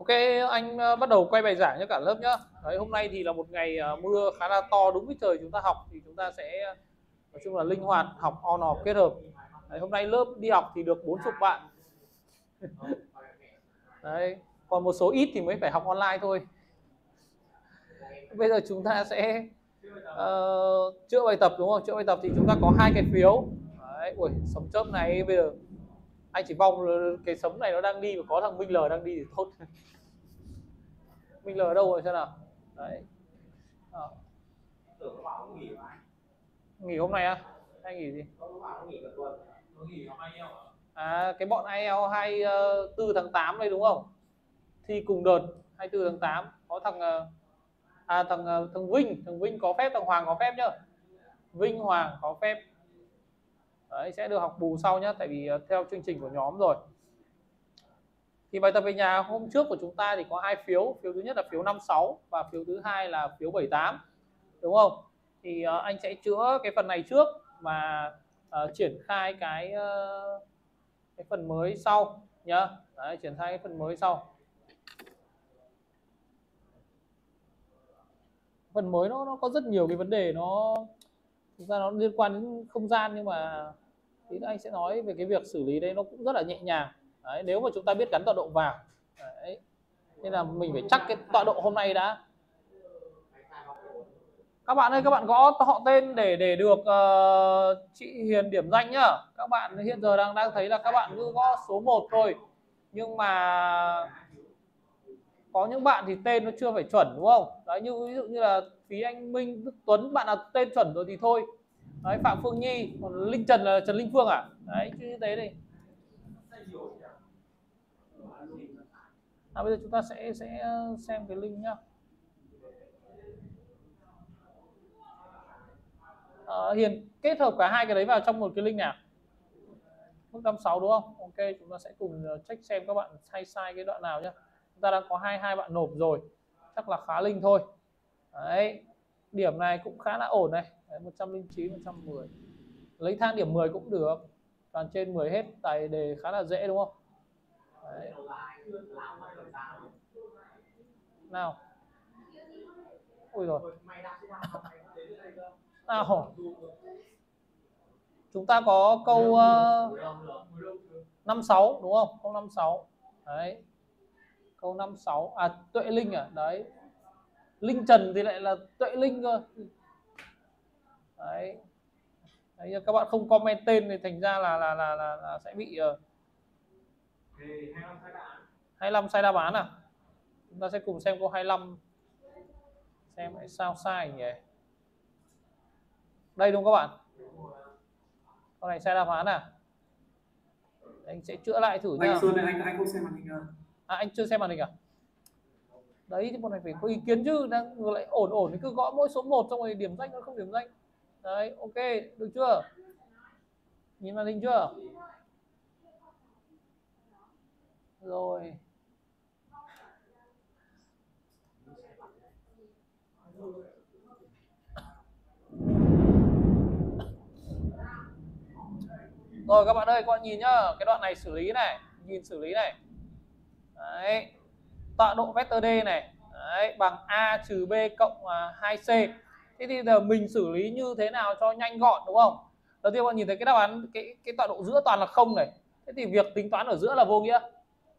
Ok, anh ờ, bắt đầu quay bài giảng cho cả lớp nhá. Đấy, hôm nay thì là một ngày ờ, mưa khá là to đúng với trời chúng ta học thì chúng ta sẽ nói chung là linh hoạt học on off kết hợp. Đấy, hôm nay lớp đi học thì được 40 bạn. Đấy, còn một số ít thì mới phải học online thôi. Bây giờ chúng ta sẽ uh, chữa bài tập đúng không? Chữa bài tập thì chúng ta có hai cái phiếu. Đấy, ui, sấm chớp này bây giờ anh chỉ mong cái sấm này nó đang đi và có thằng Minh L đang đi thì tốt Minh L ở đâu rồi xem nào. Đấy. À. nghỉ hôm nay á? À? hay nghỉ gì? À cái bọn IEL 24 ờ, tháng 8 đây đúng không? Thi cùng đợt 24 tháng 8 có thằng ờ, à thằng thằng Vinh. Thằng Vinh có phép thằng Hoàng có phép nhá. Vinh Hoàng có phép. Đấy, sẽ được học bù sau nhá tại vì theo chương trình của nhóm rồi thì bài tập về nhà hôm trước của chúng ta thì có hai phiếu. Phiếu thứ nhất là phiếu 56 và phiếu thứ hai là phiếu 78 đúng không? Thì uh, anh sẽ chữa cái phần này trước và uh, triển khai cái uh, cái phần mới sau nhá. Đấy, triển khai cái phần mới sau. Phần mới nó nó có rất nhiều cái vấn đề nó thực ra nó liên quan đến không gian nhưng mà thì anh sẽ nói về cái việc xử lý đây nó cũng rất là nhẹ nhàng đấy, nếu mà chúng ta biết gắn tọa độ vào đấy. nên là mình phải chắc cái tọa độ hôm nay đã các bạn ơi các bạn gõ họ tên để để được uh, chị Hiền điểm danh nhá các bạn hiện giờ đang đang thấy là các bạn cứ gõ số 1 thôi nhưng mà có những bạn thì tên nó chưa phải chuẩn đúng không đấy như ví dụ như là phí anh Minh Đức Tuấn bạn nào tên chuẩn rồi thì thôi đấy Phạm Phương Nhi còn Linh Trần là Trần Linh Phương à đấy chứ thế này. À, bây giờ chúng ta sẽ sẽ ờ, xem cái link nhá. À, Hiền kết hợp cả hai cái đấy vào trong một cái link nào à? mức 56 đúng không? Ok chúng ta sẽ cùng ờ, check xem các bạn sai sai cái đoạn nào nhá. Chúng ta đang có hai hai bạn nộp rồi. Chắc là khá linh thôi. Đấy điểm này cũng khá là ổn này. Đấy, 109 110 lấy thang điểm 10 cũng được. Toàn trên 10 hết. Tài đề khá là dễ đúng không? Đấy nào. Ui rồi. Nào. Chúng ta có câu ờ, uh, 56 đúng không? Câu 56 đấy. Câu 56 à tuệ linh à? Đấy. Linh trần thì lại là tuệ linh cơ. Đấy, đấy các bạn không comment tên thì thành ra là là là là, là sẽ bị ờ, uh... 25 sai đáp án à? Chúng ta sẽ cùng xem câu 25 xem lại sao sai nhỉ? Đây đúng không các bạn? Câu này sai đáp án à? Anh sẽ chữa lại thử nhá. Anh Xuân anh anh không xem màn hình à? à anh chưa xem màn hình à? Đấy thì bọn này phải có ý kiến chứ đang lại ổn ổn thì cứ gõ mỗi số 1 xong rồi điểm danh nó không điểm danh. Đấy ok được chưa? Nhìn màn hình chưa? Rồi rồi các bạn ơi các bạn nhìn nhá cái đoạn này xử lý này nhìn xử lý này. Đấy tọa độ vector D này đấy, bằng A trừ B cộng à, 2C thế thì giờ mình xử lý như thế nào cho nhanh gọn đúng không? Đầu tiên bạn nhìn thấy cái đáp án cái cái tọa độ giữa toàn là không này. Thế thì việc tính toán ở giữa là vô nghĩa.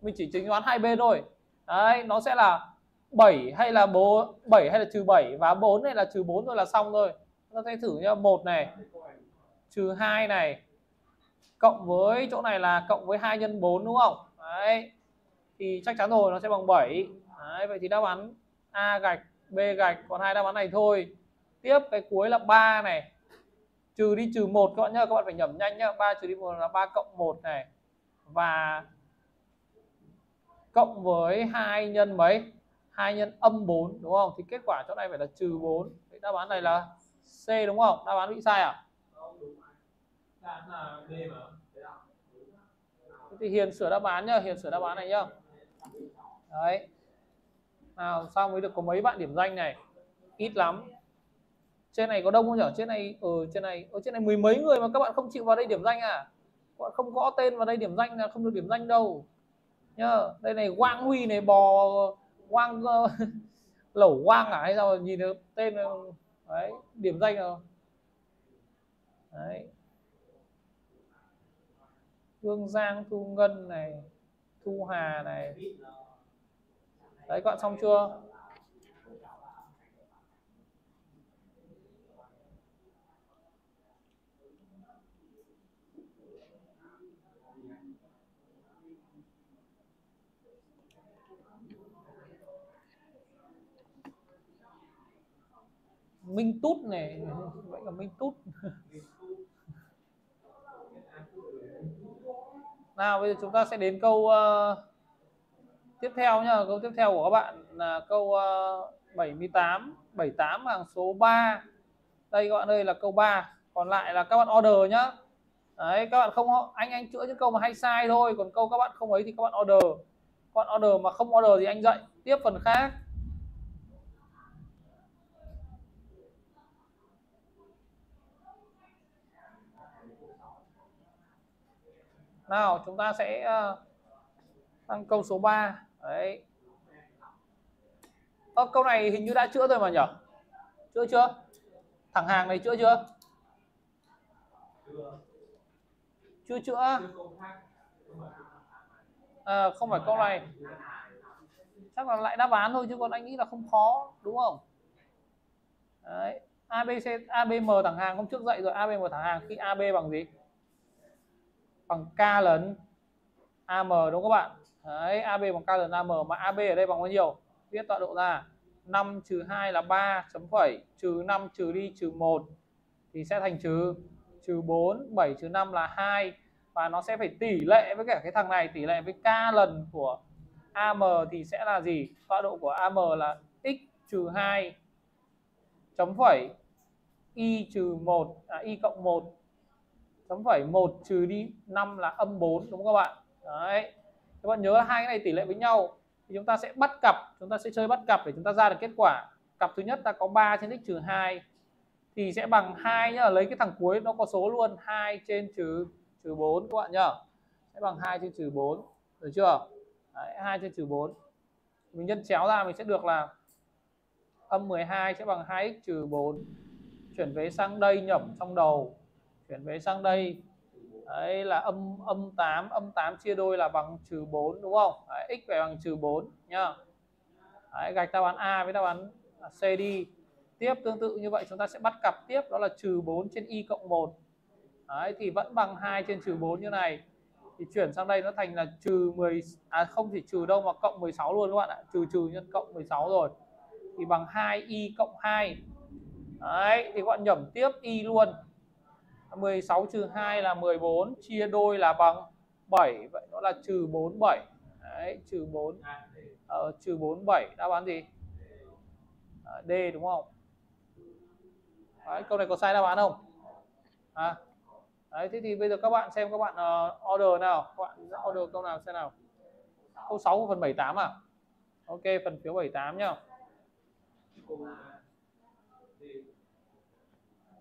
Mình chỉ tính toán hai bên thôi. Đấy nó sẽ là 7 hay là bố 7 hay là trừ 7 và 4 hay là trừ 4 thôi là xong rồi chúng ta sẽ thử nhá. Một này trừ 2 này cộng với chỗ này là cộng với 2 nhân 4 đúng không? Đấy. Thì chắc chắn rồi nó sẽ bằng 7 đấy, vậy thì đáp án A gạch B gạch còn hai đáp án này thôi. Tiếp cái cuối là 3 này. Trừ đi trừ 1 các bạn nhá các bạn phải nhẩm nhanh nhá. 3 trừ đi 1 là 3 cộng 1 này. Và cộng với 2 nhân mấy? 2 nhân âm 4 đúng không? Thì kết quả chỗ này phải là trừ 4 vậy đáp án này là C đúng không? Đáp án bị sai à? Thì Hiền sửa đáp án nhá Hiền sửa đáp án này nhá. Đấy. Nào sao mới được có mấy bạn điểm danh này? Ít lắm. Trên này có đông không nhỉ trên này ở ừ, trên này ở trên này mười mấy người mà các bạn không chịu vào đây điểm danh à? Các bạn không gõ tên vào đây điểm danh là không được điểm danh đâu. Nhá đây này quang huy này bò quang ờ, lẩu quang à hay sao nhìn được tên ờ, đấy điểm danh rồi đấy. Hương giang, thu ngân này, thu hà này. Đấy, các bạn xong chưa? Minh Tút này vậy là Minh Tút. Nào bây giờ chúng ta sẽ đến câu uh, tiếp theo nhá câu tiếp theo của các bạn là câu uh, 78 78 hàng số 3 đây các bạn ơi là câu 3 còn lại là các bạn order nhá. Đấy các bạn không anh anh chữa những câu mà hay sai thôi còn câu các bạn không ấy thì các bạn order. Các bạn order mà không order thì anh dạy. Tiếp phần khác. Nào chúng ta sẽ sang tăng câu số 3 đấy. Ơ, câu này hình như đã chữa rồi mà nhỉ chữa chưa? Thẳng hàng này chữa chưa? Chưa chữa. À, không phải câu này. Chắc là lại đáp án thôi chứ còn anh nghĩ là không khó đúng không? Đấy. ABC ABM thẳng hàng hôm trước dạy rồi ABM thẳng hàng khi AB bằng gì? Bằng k lần am đúng không các bạn? Đấy ab bằng k lần am mà ab ở đây bằng bao nhiêu? Viết tọa độ ra 5 trừ 2 là 3 chấm phẩy trừ 5 trừ đi trừ 1 thì sẽ thành trừ trừ 4 7 trừ 5 là 2 và nó sẽ phải tỷ lệ với cả cái thằng này tỷ lệ với k lần của am thì sẽ là gì? Tọa độ của am là x trừ 2 chấm phẩy y trừ 1 à, y cộng 1 chấm phẩy 1 trừ đi 5 là âm 4 đúng không các bạn? Đấy. Các bạn nhớ là hai cái này tỷ lệ với nhau. Thì chúng ta sẽ bắt cặp chúng ta sẽ chơi bắt cặp để chúng ta ra được kết quả. Cặp thứ nhất ta có 3 trên x trừ 2 thì sẽ bằng 2 nhá. Lấy cái thằng cuối nó có số luôn 2 trên trừ trừ 4 các bạn nhá. Sẽ bằng 2 trên trừ 4 được chưa? Đấy, 2 trên trừ 4 mình nhân chéo ra mình sẽ được là âm 12 sẽ bằng 2x trừ 4 chuyển về sang đây nhẩm trong đầu chuyển về sang đây. Đấy là âm âm 8 âm 8 chia đôi là bằng trừ 4 đúng không? Đấy, x phải bằng trừ 4 nhá. Đấy, gạch đáp án A với đáp án C đi. Tiếp tương tự như vậy chúng ta sẽ bắt cặp tiếp đó là trừ 4 trên y cộng 1 đấy, thì vẫn bằng 2 trên trừ 4 như này. Thì chuyển sang đây nó thành là trừ 10 à không chỉ trừ đâu mà cộng 16 luôn các bạn ạ. Trừ trừ nhân cộng 16 rồi. Thì bằng 2 y cộng 2 đấy thì các bạn nhẩm tiếp y luôn. 16 trừ 2 là 14 chia đôi là bằng 7 vậy nó là trừ 47 đấy trừ 4 ờ, trừ 47 đáp án gì? À, D đúng không? Đấy, câu này có sai đáp án không? À, đấy thế thì bây giờ các bạn xem các bạn uh, order nào các bạn order câu nào xem nào. Câu 6 phần 78 à? Ok phần phiếu 78 nhá.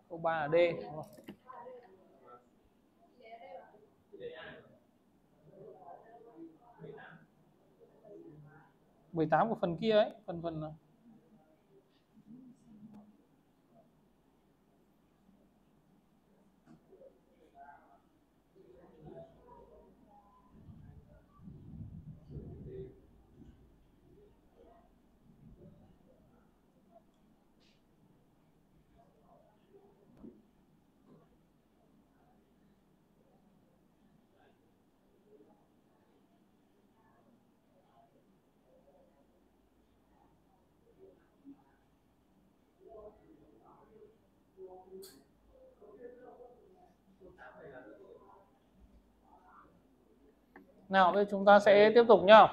Câu 3 là D đúng không? 18 của phần kia ấy phần phần ờ, nào bây giờ chúng ta sẽ tiếp tục nhá.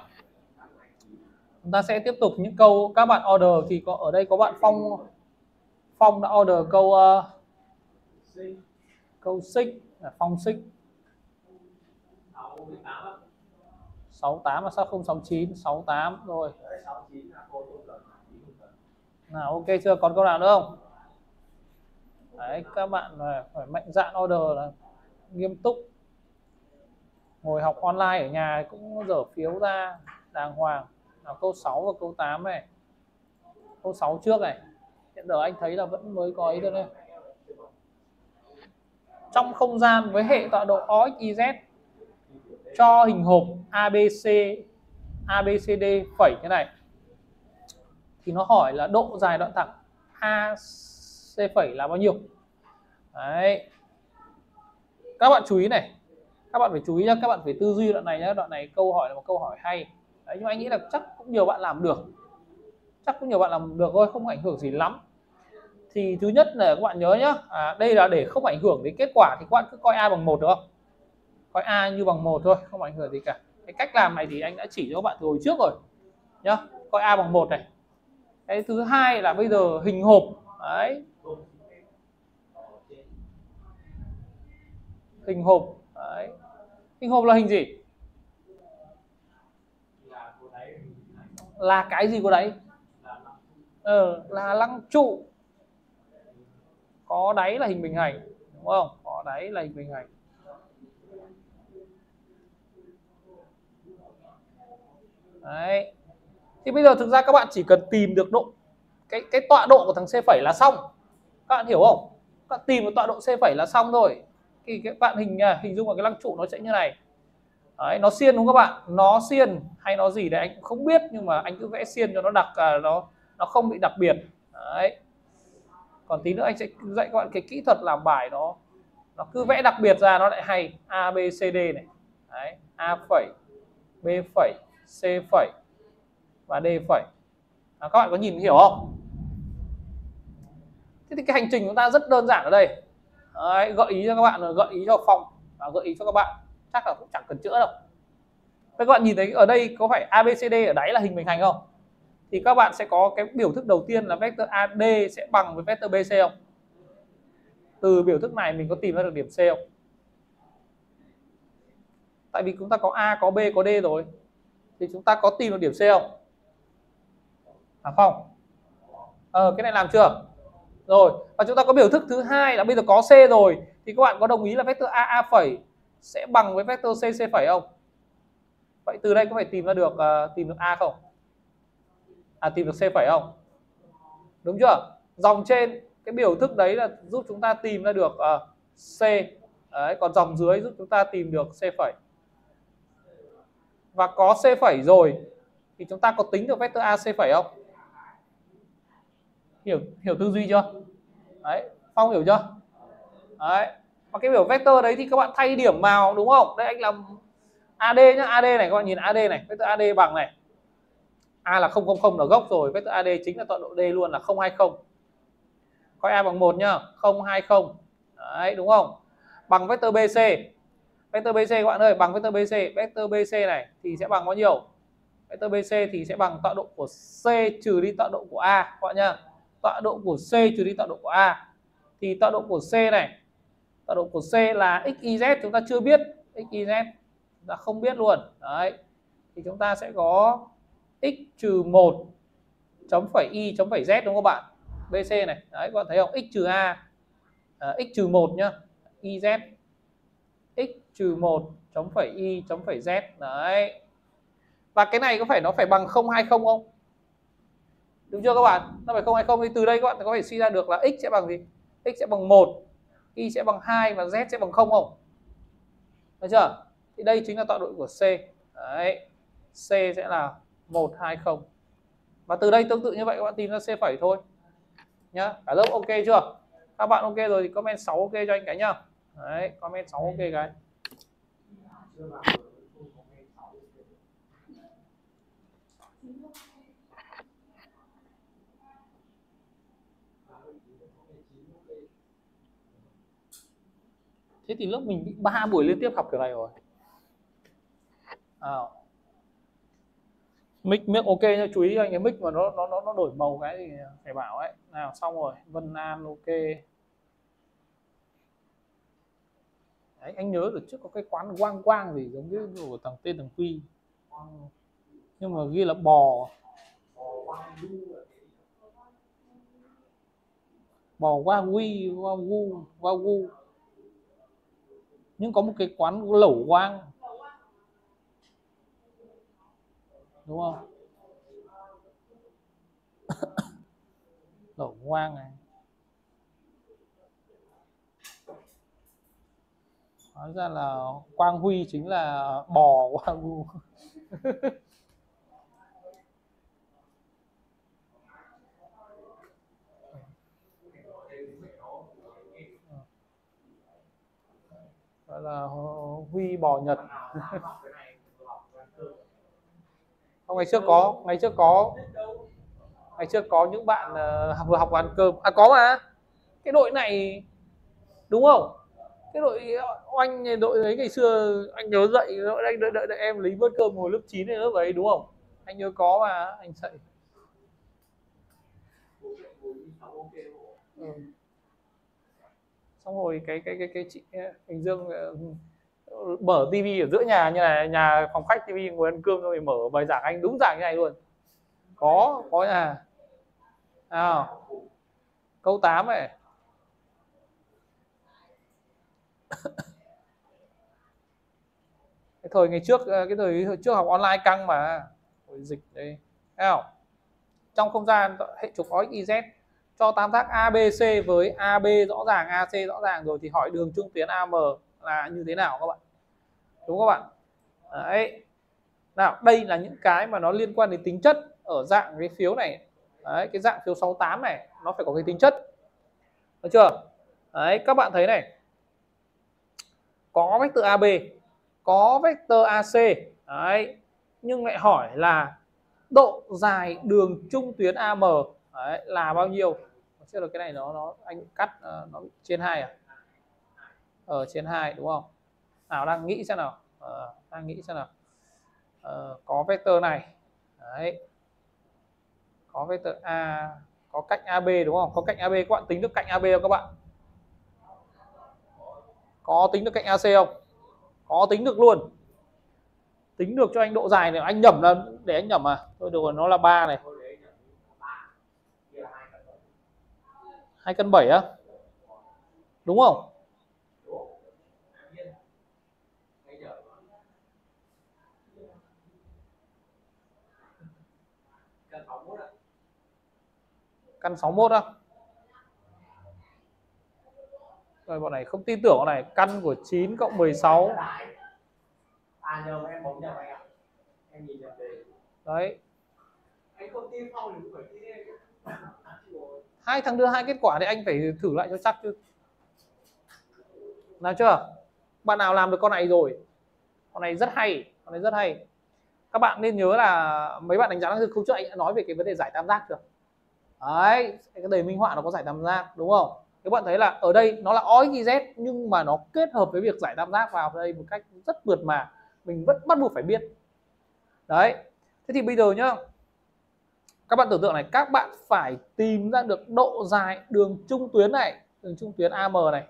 Chúng ta sẽ tiếp tục những câu các bạn order thì có ở đây có bạn phong phong đã order câu uh, câu xích là phong xích 68 mà sao không 69 68 rồi. Nào ok chưa? Còn câu nào nữa không? Đấy, các bạn phải mạnh dạn order là nghiêm túc. Ngồi học online ở nhà cũng dở phiếu ra đàng hoàng. Là câu 6 và câu 8 này. Câu 6 trước này. Hiện giờ anh thấy là vẫn mới có ý thôi đây trong không gian với hệ tọa độ OXYZ cho hình hộp ABC ABCD phẩy thế này thì nó hỏi là độ dài đoạn thẳng AC phẩy là bao nhiêu? Đấy. Các bạn chú ý này. Các bạn phải chú ý nhá các bạn phải tư duy đoạn này nhá. Đoạn này câu hỏi là một câu hỏi hay. Đấy nhưng mà anh nghĩ là chắc cũng nhiều bạn làm được. Chắc cũng nhiều bạn làm được thôi không ảnh hưởng gì lắm. Thì thứ nhất là các bạn nhớ nhá à, đây là để không ảnh hưởng đến kết quả thì các bạn cứ coi a bằng một được không? Coi a như bằng một thôi không ảnh hưởng gì cả. Cái cách làm này thì anh đã chỉ cho các bạn từ hồi trước rồi nhá. Coi a bằng một này. Cái thứ hai là bây giờ hình hộp. Đấy. Hình hộp. Đấy. hình hộp là hình gì? Là cái gì của đấy ờ, là lăng trụ. Có đáy là hình bình hành đúng không? Có đáy là hình bình hành. Đấy. Thì bây giờ thực ra các bạn chỉ cần tìm được độ cái cái tọa độ của thằng C phẩy là xong. Các bạn hiểu không? Các bạn tìm được tọa độ C phẩy là xong rồi thì các bạn hình à, hình dung vào cái lăng trụ nó sẽ như này. Đấy, nó xiên đúng không các bạn? Nó xiên hay nó gì đấy anh cũng không biết nhưng mà anh cứ vẽ xiên cho nó đặc à, nó nó không bị đặc biệt. Đấy. Còn tí nữa anh sẽ dạy các bạn cái kỹ thuật làm bài nó nó cứ vẽ đặc biệt ra nó lại hay. A b c d này. Đấy a phẩy b phẩy c phẩy và d phẩy. À, các bạn có nhìn hiểu không? Thế thì cái hành trình chúng ta rất đơn giản ở đây đấy, gợi ý cho các bạn gợi ý cho phòng, và gợi ý cho các bạn. Chắc là cũng chẳng cần chữa đâu. Các bạn nhìn thấy ở đây có phải ABCD ở đáy là hình bình hành không? Thì các bạn sẽ có cái biểu thức đầu tiên là vector AD sẽ bằng với vector BC không? Từ biểu thức này mình có tìm ra được điểm C không? Tại vì chúng ta có A có B có D rồi. Thì chúng ta có tìm được điểm C không? À không ờ cái này làm chưa? Rồi và chúng ta có biểu thức thứ hai là bây giờ có C rồi. Thì các bạn có đồng ý là vector a phẩy sẽ bằng với vector c phẩy không? Vậy từ đây có phải tìm ra được uh, tìm được A không? À tìm được C phẩy không? Đúng chưa? Dòng trên cái biểu thức đấy là giúp chúng ta tìm ra được uh, C. Đấy, còn dòng dưới giúp chúng ta tìm được C phẩy. Và có C phẩy rồi thì chúng ta có tính được vector c phẩy không? Hiểu hiểu tư duy chưa? Đấy, phong hiểu chưa? Đấy và cái biểu vector đấy thì các bạn thay điểm vào, đúng không? Đây, anh làm AD nhá AD này, các bạn nhìn AD này, vector AD bằng này. A là 000 là gốc rồi, vector AD chính là tọa độ D luôn là 020 coi A bằng 1 nhá 020 đấy, đúng không? Bằng vector BC vector BC các bạn ơi, bằng vector BC vector BC này thì sẽ bằng bao nhiêu? Vector BC thì sẽ bằng tọa độ của C trừ đi tọa độ của A, các bạn nhá tọa độ của C trừ đi tọa độ của A. Thì tọa độ của C này tọa độ của C là XYZ chúng ta chưa biết. XYZ chúng ta không biết luôn. Đấy. Thì chúng ta sẽ có x trừ 1 chấm phẩy y chấm phẩy z đúng không bạn? BC này. Đấy các bạn thấy không? X trừ a. À, x trừ 1 nhá. YZ x trừ 1 chấm phẩy y chấm phẩy z. Đấy. Và cái này có phải nó phải bằng 020 không? Đúng chưa các bạn? Nó phải 020 thì từ đây các bạn có thể suy ra được là x sẽ bằng gì? X sẽ bằng 1 y sẽ bằng 2 và z sẽ bằng 0 không? Được chưa? Thì đây chính là tọa độ của C. Đấy. C sẽ là 1 2 0. và từ đây tương tự như vậy các bạn tìm ra C phẩy thôi. Nhá, cả lớp ok chưa? Các bạn ok rồi thì comment 6 ok cho anh cái nhá. Đấy, comment 6 ok cái. Thế thì lớp mình bị ba buổi liên tiếp học kiểu này rồi. À. mic mic ok nha chú ý anh cái mic mà nó nó nó nó đổi màu cái thì phải bảo ấy. Nào xong rồi Vân An ok. Đấy, anh nhớ được trước có cái quán quang quang gì giống như của thằng tên thằng Quy. Nhưng mà ghi là bò. Bò qua quy qua gu qua gu nhưng có một cái quán lẩu quang. Đúng không? Lẩu quang này. Nói ra là quang huy chính là bò quang huy. là Huy bò Nhật. Không ngày trước có ngày trước có ngày trước có những bạn uh, vừa học ăn cơm. À có mà. Cái đội này đúng không? Cái đội ờ, oanh đội ấy ngày xưa anh nhớ dậy đội anh đợi, đợi, đợi em lấy bớt cơm hồi lớp 9 này lớp ấy đúng không? Anh nhớ có mà anh dậy. Ừ xong rồi cái cái cái cái chị anh Dương ờ, mở tivi ở giữa nhà như này nhà phòng khách tivi ngồi ăn cơm rồi mở bài giảng anh đúng giảng như này luôn. Có có nhà. À, câu 8 này. Cái thời ngày trước ờ, cái thời trước học online căng mà. Dịch đây. Không trong không gian hệ trục OXYZ cho tam giác ABC với AB rõ ràng AC rõ ràng rồi thì hỏi đường trung tuyến AM là như thế nào các bạn? Đúng không các bạn? Đấy. Nào đây là những cái mà nó liên quan đến tính chất ở dạng cái phiếu này. Đấy cái dạng phiếu 68 này nó phải có cái tính chất. Được chưa? Đấy các bạn thấy này. Có vector AB có vector AC đấy. Nhưng lại hỏi là độ dài đường trung tuyến AM đấy, là bao nhiêu? Chứ là cái này nó nó anh cắt ờ, nó trên hai à? Ở trên hai đúng không? Nào đang nghĩ xem nào. À, đang nghĩ xem nào. À, có vector này. Đấy. Có vector A có cạnh AB đúng không? Có cạnh AB các bạn tính được cạnh AB không các bạn? Có tính được cạnh AC không? Có tính được luôn. Tính được cho anh độ dài này anh nhẩm là để anh nhẩm à thôi được rồi nó là ba này. Hai cân 7 á. Đúng không? Căn 61 á. Rồi, bọn này không tin tưởng bọn này. Căn của 9 cộng 16 à em bấm nhầm anh ạ em nhìn nhầm đề đấy hai thằng đưa hai kết quả thì anh phải thử lại cho chắc chứ. Nào chưa? Bạn nào làm được con này rồi? Con này rất hay, con này rất hay. Các bạn nên nhớ là mấy bạn đánh giá năng lực không trước anh đã nói về cái vấn đề giải tam giác chưa? Đấy, cái đề minh họa nó có giải tam giác, đúng không? Các bạn thấy là ở đây nó là ói z, nhưng mà nó kết hợp với việc giải tam giác vào đây một cách rất mượt mà mình vẫn bắt buộc phải biết. Đấy, thế thì bây giờ nhá các bạn tưởng tượng này các bạn phải tìm ra được độ dài đường trung tuyến này đường trung tuyến AM này.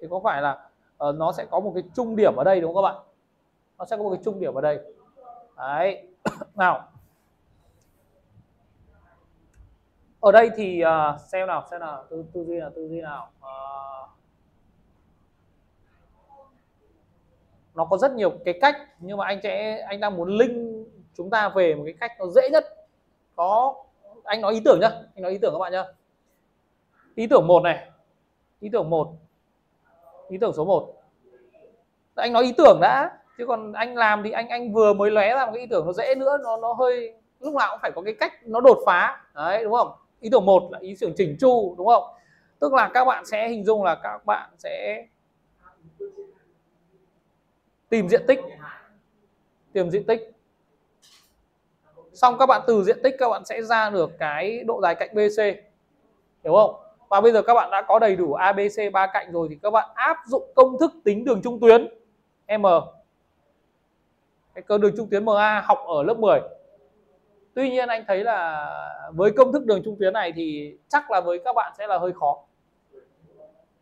Thì có phải là uh, nó sẽ có một cái trung điểm ở đây đúng không các bạn? Nó sẽ có một cái trung điểm ở đây. Đấy. Nào. Ở đây thì uh, xem nào xem nào tư tư duy là tư duy nào. Uh, nó có rất nhiều cái cách nhưng mà anh sẽ anh đang muốn link chúng ta về một cái cách nó dễ nhất có, anh nói ý tưởng nhá. Anh nói ý tưởng các bạn nhá. Ý tưởng một này. Ý tưởng một. Ý tưởng số 1 anh nói ý tưởng đã, chứ còn anh làm thì anh anh vừa mới lóe ra một cái ý tưởng nó dễ nữa, nó nó hơi, lúc nào cũng phải có cái cách nó đột phá. Đấy, đúng không? Ý tưởng một là ý tưởng chỉnh chu, đúng không? Tức là các bạn sẽ hình dung là các bạn sẽ tìm diện tích. Tìm diện tích xong các bạn từ diện tích các bạn sẽ ra được cái độ dài cạnh BC hiểu không? Và bây giờ các bạn đã có đầy đủ ABC ba cạnh rồi thì các bạn áp dụng công thức tính đường trung tuyến M. Cái cơ đường trung tuyến MA học ở lớp 10 tuy nhiên anh thấy là với công thức đường trung tuyến này thì chắc là với các bạn sẽ là hơi khó.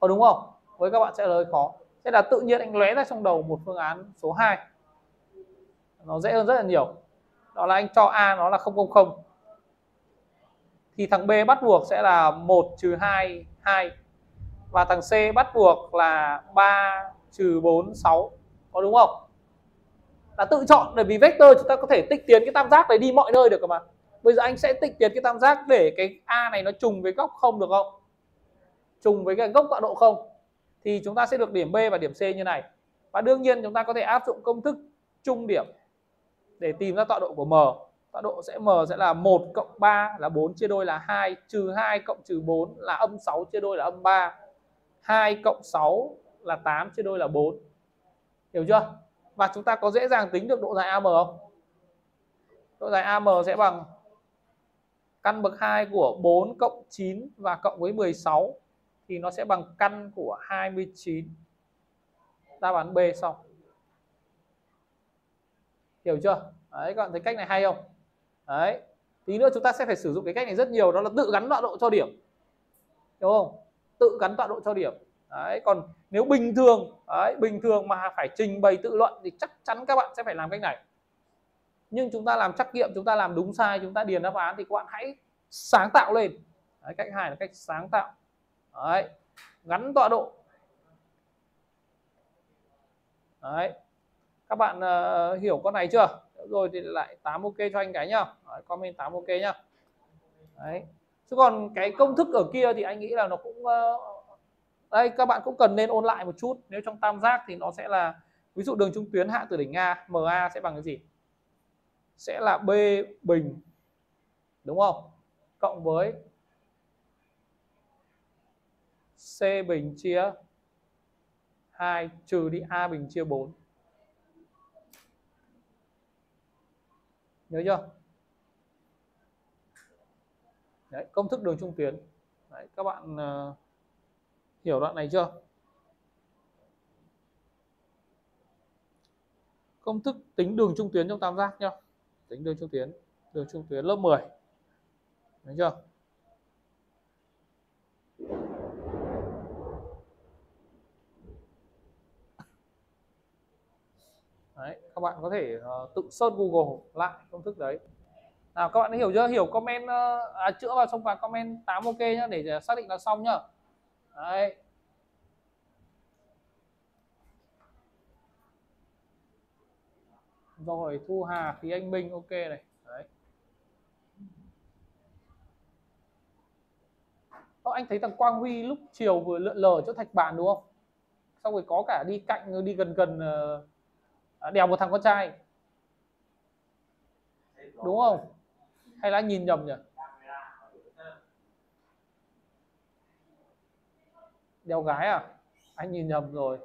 Có đúng không? Với các bạn sẽ là hơi khó. Thế là tự nhiên anh lóe ra trong đầu một phương án số 2 nó dễ hơn rất là nhiều đó là anh cho A, nó là 000 thì thằng B bắt buộc sẽ là 1 trừ 2 2 và thằng C bắt buộc là 3 trừ 4 6 có đúng không? Là tự chọn, bởi vì vector chúng ta có thể tích tiến cái tam giác này đi mọi nơi được mà. Bây giờ anh sẽ tích tiến cái tam giác để cái a này nó trùng với góc không được không? Trùng với cái góc tọa độ không? Thì chúng ta sẽ được điểm b và điểm c như này. Và đương nhiên chúng ta có thể áp dụng công thức trung điểm để tìm ra tọa độ của m. Tọa độ sẽ m sẽ là 1 cộng 3 là 4 chia đôi là 2 trừ 2 cộng trừ 4 là âm 6 chia đôi là âm 3 2 cộng 6 là 8 chia đôi là 4 hiểu chưa? Và chúng ta có dễ dàng tính được độ dài AM không? Độ dài AM sẽ bằng căn bậc 2 của 4 cộng 9 và cộng với 16 thì nó sẽ bằng căn của 29 đáp án B xong hiểu chưa? Đấy các bạn thấy cách này hay không? Đấy tí nữa chúng ta sẽ phải sử dụng cái cách này rất nhiều đó là tự gắn tọa độ cho điểm. Đúng không? Tự gắn tọa độ cho điểm. Đấy còn nếu bình thường đấy bình thường mà phải trình bày tự luận thì chắc chắn các bạn sẽ phải làm cách này. Nhưng chúng ta làm trắc nghiệm chúng ta làm đúng sai chúng ta điền đáp án thì các bạn hãy sáng tạo lên. Đấy, cách hai là cách sáng tạo. Đấy gắn tọa độ. Đấy các bạn uh, hiểu con này chưa? Rồi thì lại 8 ok cho anh cái nhá. Đấy, comment 8 ok nhá. Đấy. Chứ còn cái công thức ở kia thì anh nghĩ là nó cũng uh, đây các bạn cũng cần nên ôn lại một chút. Nếu trong tam giác thì nó sẽ là ví dụ đường trung tuyến hạ từ đỉnh A MA sẽ bằng cái gì? Sẽ là B bình. Đúng không? Cộng với C bình chia 2 trừ đi A bình chia 4 nhớ chưa? Đấy, công thức đường trung tuyến. Đấy, các bạn uh, hiểu đoạn này chưa? Công thức tính đường trung tuyến trong tam giác nhá. Tính đường trung tuyến đường trung tuyến lớp 10 Đấy chưa đấy các bạn có thể uh, tự search Google lại công thức đấy. Nào các bạn đã hiểu chưa? Hiểu comment uh, à, chữa vào trong phần comment 8 ok nhá để ờ, xác định là xong nhá. Đấy. Rồi thu hà thì anh minh ok này. Đấy. Ô, anh thấy thằng Quang Huy lúc chiều vừa lượn lờ chỗ thạch bàn đúng không? Xong rồi có cả đi cạnh đi gần gần uh, Ờ, đèo một thằng con trai. Đúng không? Hay là nhìn nhầm nhỉ? Đeo gái à? Anh nhìn nhầm rồi.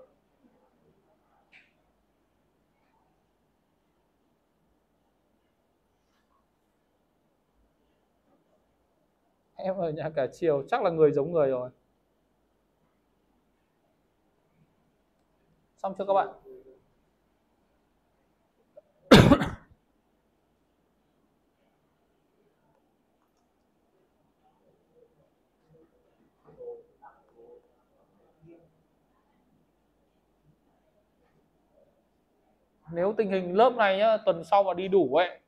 Em ở nhà cả chiều, chắc là người giống người rồi. Xong chưa các bạn? Nếu tình hình lớp này nhá, tuần sau mà đi đủ ấy,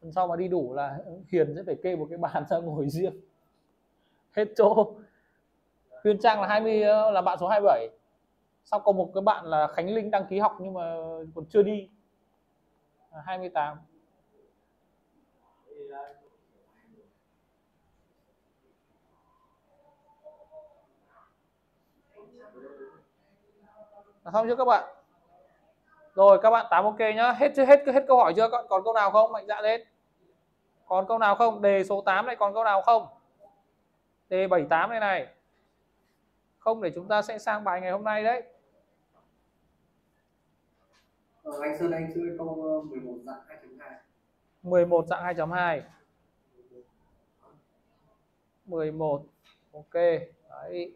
tuần sau mà đi đủ là hiền sẽ phải kê một cái bàn ra ngồi riêng. Hết chỗ. Huyền trang là 20 là bạn số 27 sau có một cái bạn là khánh linh đăng ký học nhưng mà còn chưa đi. Là 28 là xong chưa các bạn? Rồi các bạn 8 ok nhá. Hết hết hết câu hỏi chưa? Còn, còn câu nào không? Mạnh dạn lên. Còn câu nào không? Đề số 8 này còn câu nào không? Đề 78 này này. Không để chúng ta sẽ sang bài ngày hôm nay đấy. Ờ, anh Sơn anh chơi câu 11 dạng 2.2 11 dạng 2.2 11 ok. Đấy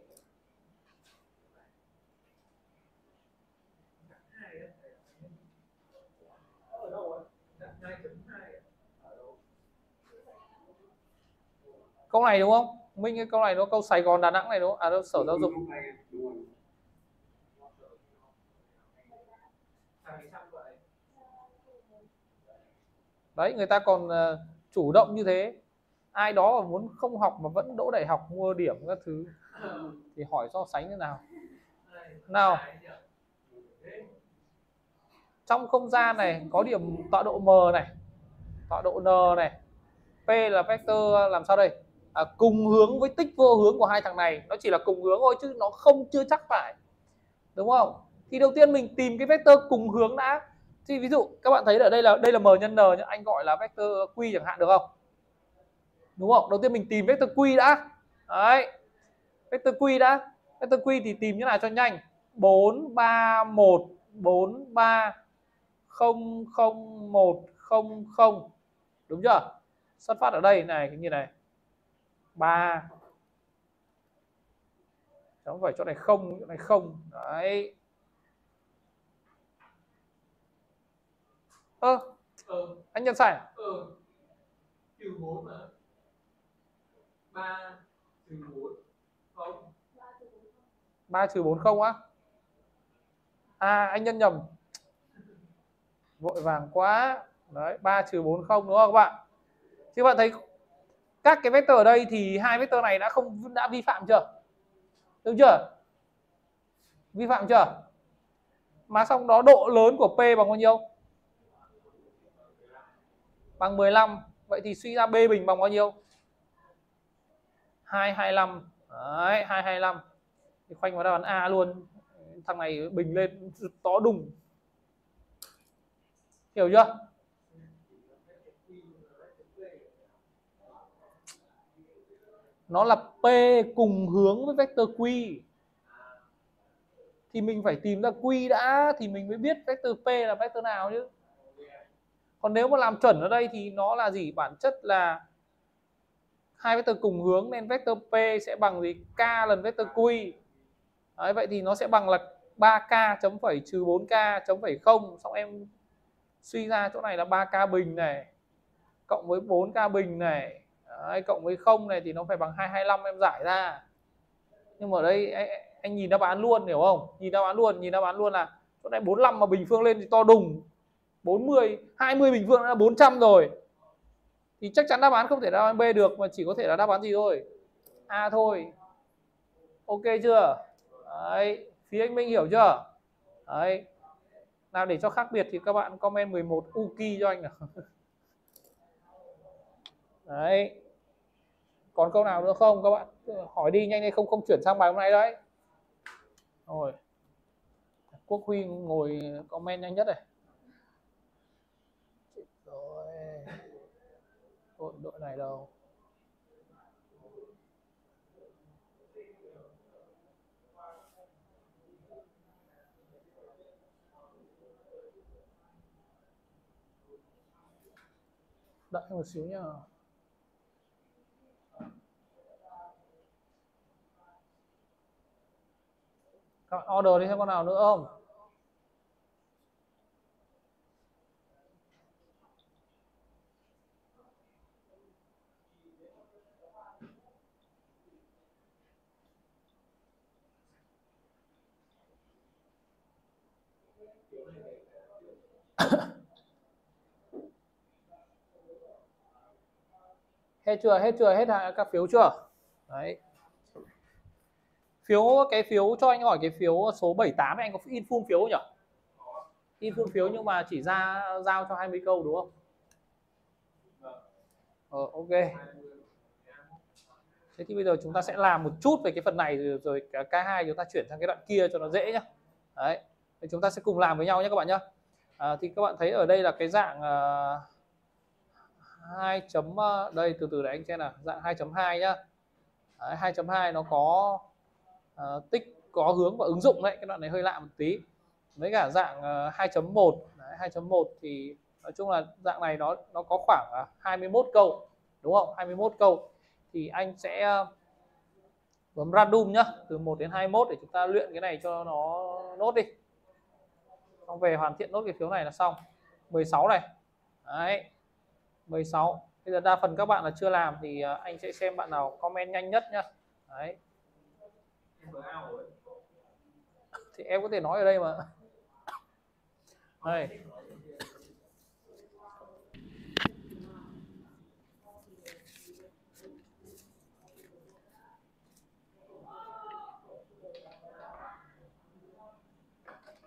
câu này đúng không? Minh cái câu này nó câu sài gòn đà nẵng này đúng không? À đâu sở giáo dục. Đấy người ta còn uh, chủ động như thế. Ai đó mà muốn không học mà vẫn đỗ đại học mua điểm các thứ thì hỏi so sánh thế nào? Nào trong không gian này có điểm tọa độ m này tọa độ n này p là vector làm sao đây? À, cùng hướng với tích vô hướng của hai thằng này nó chỉ là cùng hướng thôi chứ nó không chưa chắc phải đúng không? Thì đầu tiên mình tìm cái vector cùng hướng đã. Thì ví dụ các bạn thấy ở đây là đây là m nhân n nhá anh gọi là vector q chẳng hạn được không? Đúng không? Đầu tiên mình tìm vector q đã. Đấy vector q đã. Vector q thì tìm như nào cho nhanh? 4 3 1 4 3 0 0 1 0 0 đúng chưa? Xuất phát ở đây này cái như này. 3 không phải chỗ này không chỗ này không. Đấy. Ơ ừ. anh nhận sai à? ừ. Trừ bốn mà. Ba trừ bốn không. Ba trừ bốn không á? À anh nhân nhầm vội vàng quá. Đấy, ba trừ bốn không đúng không các bạn? Chứ bạn thấy các cái vector ở đây thì hai vector này đã không, đã vi phạm chưa? Đúng chưa? Vi phạm chưa? Mà xong đó độ lớn của P bằng bao nhiêu? Bằng 15 vậy thì suy ra B bình bằng bao nhiêu? 225 đấy 225 thì khoanh vào đáp án A luôn. Thằng này bình lên, to đùng hiểu chưa? Nó là P cùng hướng với vector Q. Thì mình phải tìm ra Q đã thì mình mới biết vector P là vector nào chứ. Còn nếu mà làm chuẩn ở đây thì nó là gì? Bản chất là hai vector cùng hướng nên vector P sẽ bằng gì? K lần vector Q. Đấy, vậy thì nó sẽ bằng là 3k chấm phẩy trừ 4k chấm phẩy không xong em suy ra chỗ này là 3k bình này cộng với 4k bình này Đấy, cộng với không này thì nó phải bằng 225 em giải ra. Nhưng mà ở đây anh, anh nhìn đáp án luôn hiểu không? Nhìn đáp án luôn nhìn đáp án luôn là chỗ này 45 mà bình phương lên thì to đùng. 40 20 bình phương đã là 400 rồi. Thì chắc chắn đáp án không thể đáp án B được mà chỉ có thể là đáp án gì thôi? A thôi. Ok chưa? Đấy phía anh Minh hiểu chưa? Đấy nào, để cho khác biệt thì các bạn comment 11 Uki cho anh nào. Đấy. Còn câu nào nữa không? Các bạn hỏi đi nhanh đây, không không chuyển sang bài hôm nay đấy. Rồi. Quốc Huy ngồi comment nhanh nhất này rồi. Đội đội này đâu? Đợi một xíu nhá. Các bạn order đi xem con nào nữa không? hết chưa? Hết chưa? Hết các phiếu chưa? Đấy. Phiếu cái phiếu cho anh hỏi cái phiếu số 78 anh có in full phiếu không nhỉ? In full phiếu nhưng mà chỉ ra giao cho 20 câu đúng không? Ờ, ok. Thế thì bây giờ chúng ta sẽ làm một chút về cái phần này rồi, rồi cái hai chúng ta chuyển sang cái đoạn kia cho nó dễ nhá. Đấy. Thì chúng ta sẽ cùng làm với nhau nhé các bạn nhá. À, thì các bạn thấy ở đây là cái dạng uh, 2 chấm ờ, đây từ từ để anh xem nào dạng 2.2 nhá. Đấy, 2.2 nó có uh, tích có hướng và ứng dụng đấy cái đoạn này hơi lạ một tí. Với cả dạng uh, 2.1 2.1 thì nói chung là dạng này nó nó có khoảng ờ, uh, 21 câu đúng không? 21 câu. Thì anh sẽ uh, bấm random nhá từ 1 đến 21 để chúng ta luyện cái này cho nó nốt đi. Xong về hoàn thiện nốt cái phiếu này là xong. 16 này. Đấy. 16 bây giờ đa phần các bạn là chưa làm thì à, anh sẽ xem bạn nào comment nhanh nhất nhá. Đấy. Thì em có thể nói ở đây mà. Đây.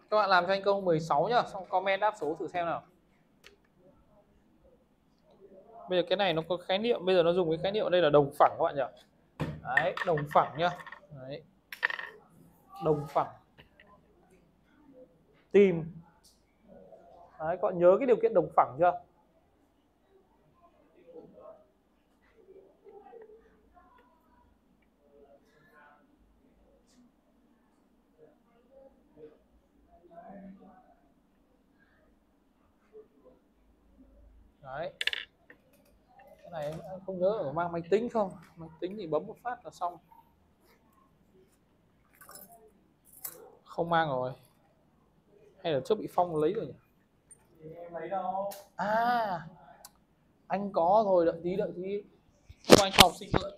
Các bạn làm cho anh câu 16 nhá, xong comment đáp số thử xem nào bây giờ cái này nó có khái niệm, bây giờ nó dùng cái khái niệm ở đây là đồng phẳng các bạn nhỉ? Đấy, đồng phẳng nhá. Đấy. Đồng phẳng. Tìm. Đấy, các bạn nhớ cái điều kiện đồng phẳng chưa? Đấy cái này anh không nhớ ở mang máy tính không? Máy tính thì bấm một phát là xong. Không mang rồi. Hay là trước bị phong lấy rồi nhỉ? Em lấy đâu à anh có rồi, đợi tí đợi tí. Cho anh học sinh lợi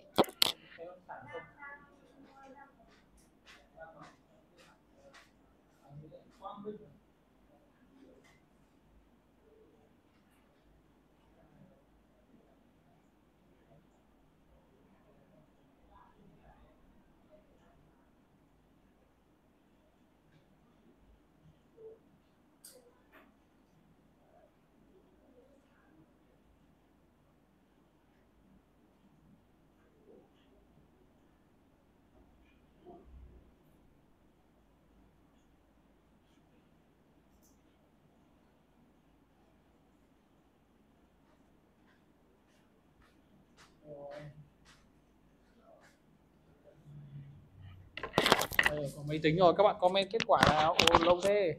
Có máy tính rồi, các bạn comment kết quả nào. Ô lâu thế.